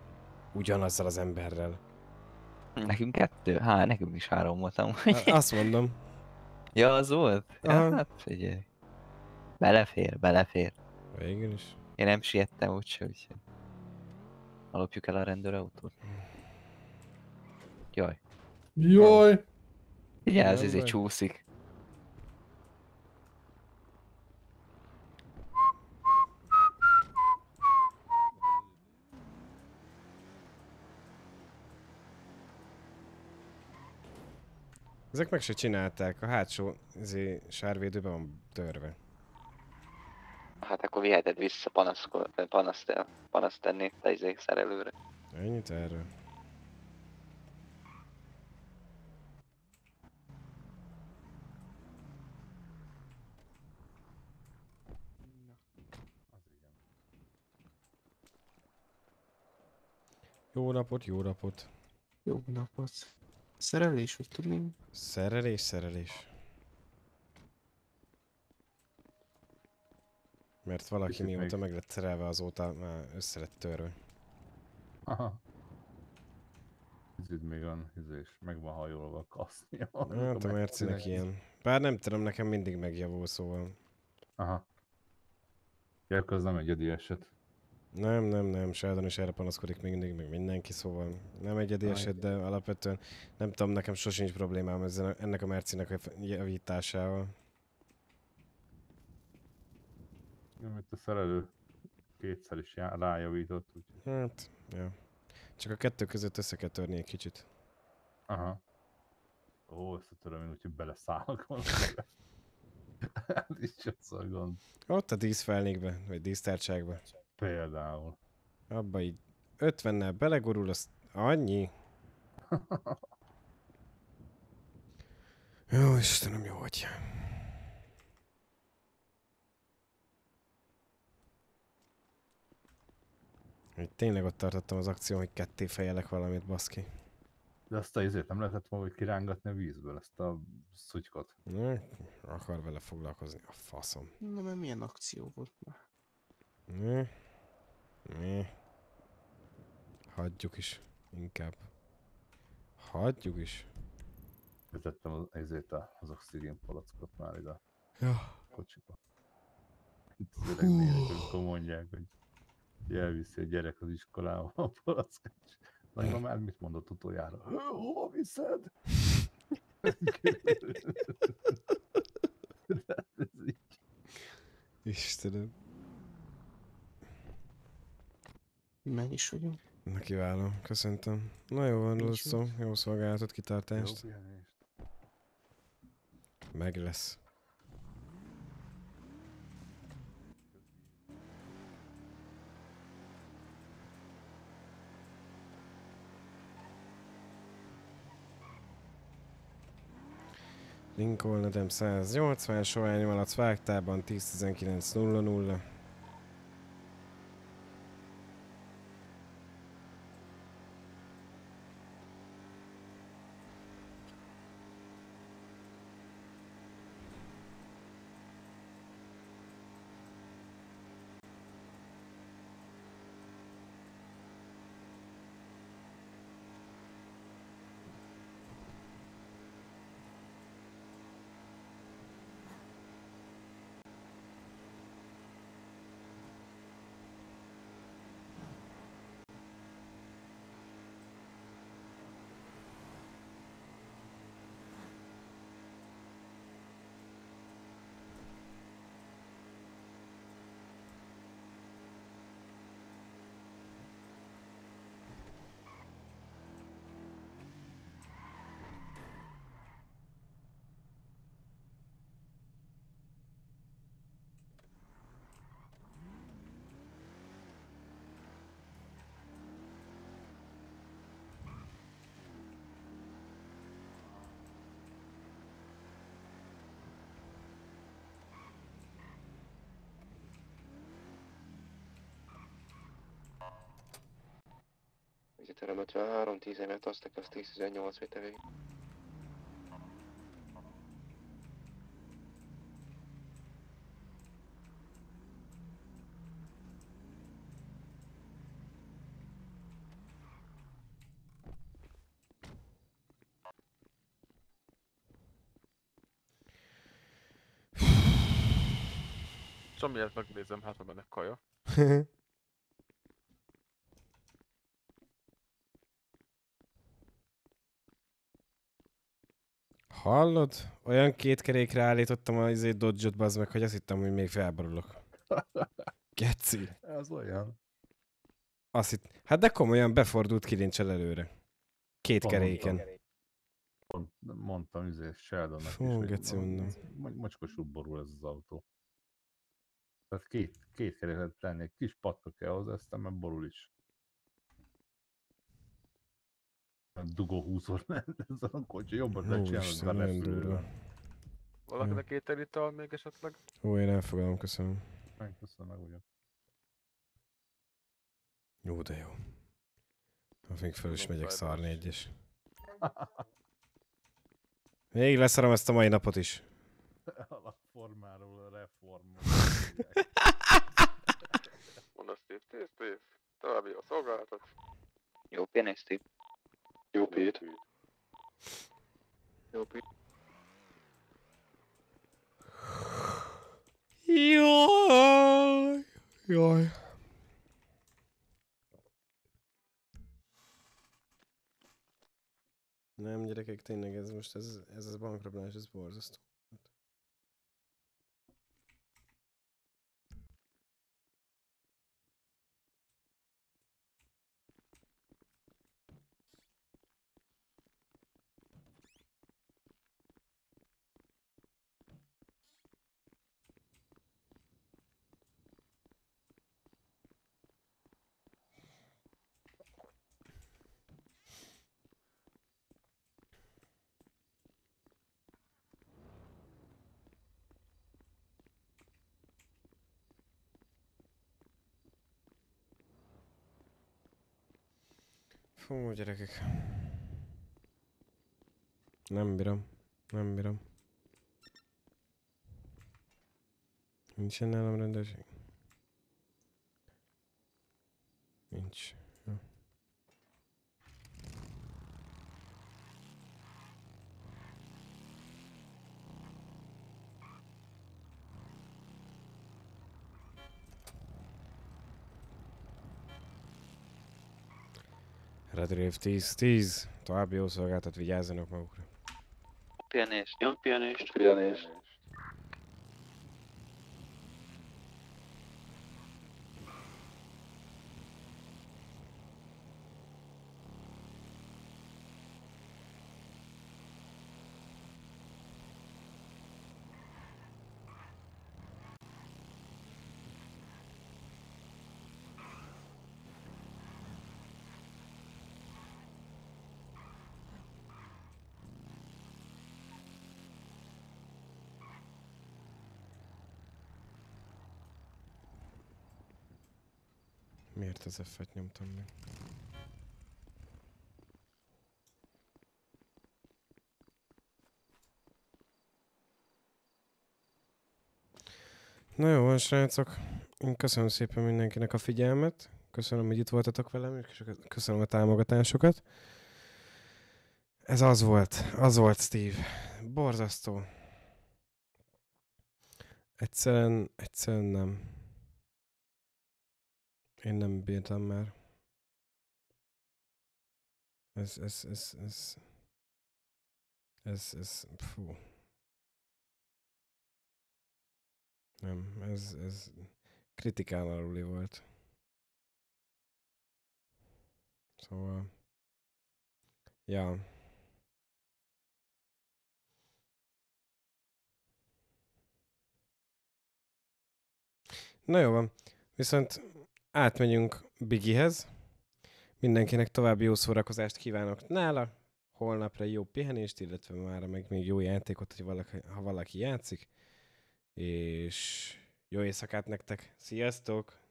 Ugyanazzal az emberrel. Nekünk kettő? Há, nekünk is három voltam. Azt mondom. ja, az volt? Aha. Ja, hát figyelj. Belefér, belefér. Végül is. Én nem siettem úgyse, úgyhogy... Alapjuk el a rendőrautót. Jaj. Jaj! Igen, ez izé csúszik. Ezek meg se csinálták, a hátsó izé, sárvédőbe van törve. Hát akkor viheted vissza panaszko- panaszt, panaszt tenni te izé szerelőre. Ennyit erről. Jó napot, jó napot. Jó napot. Szerelés, hogy tudni? Szerelés, szerelés. Mert valaki Kicsit mióta meg lett szerelve azóta már össze lett törve. Aha. Kicsit még van, és meg van hajolva a kasznia. Hát a Mercinek ilyen. Bár nem tudom, nekem mindig megjavul, szóval. Aha. Ja, akkor az nem egyedi eset. Nem, nem, nem, Sheldon is erre panaszkodik még mindig, meg mindenki, szóval nem egyedi Aj. eset, de alapvetően nem tudom, nekem sosincs problémám ezzel, ennek a Mercinek a javításával. Amit a szerelő kétszer is já- rájavított, úgyhogy... Hát, ja. Csak a kettő között össze kell törni egy kicsit. Aha. Ó, összetöröm én, úgyhogy beleszállok. Hát is az a gond. Ott a díszfelnékbe, vagy dísztárságba. Például. Abba így 50-nel belegurul, az annyi. Jó, Istenem, jó vagy. Hogy tényleg ott tartottam az akció, hogy ketté fejelek valamit, baszki. De azt a izét nem lehetett volna hogy kirángatni a vízből, ezt a szutykot. Ne, akar vele foglalkozni, a faszom. Na, mert milyen akció volt már? Ne, ne. Hagyjuk is, inkább. Hagyjuk is. Betettem az, ezért a- az oxigén palackot már ide Ja. kocsiba. Itt az öreg amikor mondják, hogy elviszi a gyerek az iskolába a palackot. és Nagymamár mit mondott utoljára? "Hő, Hova viszed? Istenem. Menj is vagyunk. Na kiváló, köszöntöm. Na jó van, Lusszó, jó szolgálatot, kitartást. Jó pihenést. Meg lesz. Lincoln Edem 180, Sovány Malac Vágtában 10-19-0-0. Terem 53, 15, aztek az 10, 18 méter végig. Csomiért megnézem, hát van benne kaja. Hallod? Olyan két kerékre állítottam az izé dodge-ot, bazd meg, hogy azt hittem, hogy még felborulok. Geci. Ez olyan. Azt hitt... Hát de komolyan befordult kilincsel előre. Két Mondtam. keréken. Mond, mondtam, izé, Sheldonnak Fú, is, hogy geci, mo- Mocskosul borul ez az autó. Tehát két, két keréket tenni, egy kis patka kell hozzá, aztán már borul is. A dugó húzol ez a kocsi, jobban nagyon durva. Valakinek étel ital még esetleg? Ó, én elfogadom, köszönöm. Megköszönöm, meg ugyan. Jó, de jó. Ha még fel is megyek szarni egyes. Még leszarom ezt a mai napot is. Alapformáról a reform. Mondd Steve, Steve, Steve. További a szolgálatot. Jó pihenés, Steve. Jó Pét. Jó Pét. Jaj! Jaj. Nem, gyerekek, tényleg ez most, ez, ez a bankrablás, ez borzasztó. Fú, gyerekek. Nem bírom. Nem bírom. Nincsen nálam rendőrség? Nincs. Jó. Redrive 10, 10. További jó szolgáltat, vigyázzanak magukra. Pihenést. Jó pihenést. Pihenést. Miért az F-et nyomtam meg? Na jó van, srácok. Én köszönöm szépen mindenkinek a figyelmet. Köszönöm, hogy itt voltatok velem, és köszönöm a támogatásokat. Ez az volt, az volt, Steve. Borzasztó. Egyszerűen, egyszerűen nem. Én nem bírtam már. Ez, ez, ez, ez... Ez, ez, fú. Nem, ez, ez kritikán aluli volt. Szóval... Ja. Na jó van. Viszont átmegyünk Bigihez. Mindenkinek további jó szórakozást kívánok nála. Holnapra jó pihenést, illetve már meg még jó játékot, hogy valaki, ha valaki játszik. És jó éjszakát nektek. Sziasztok!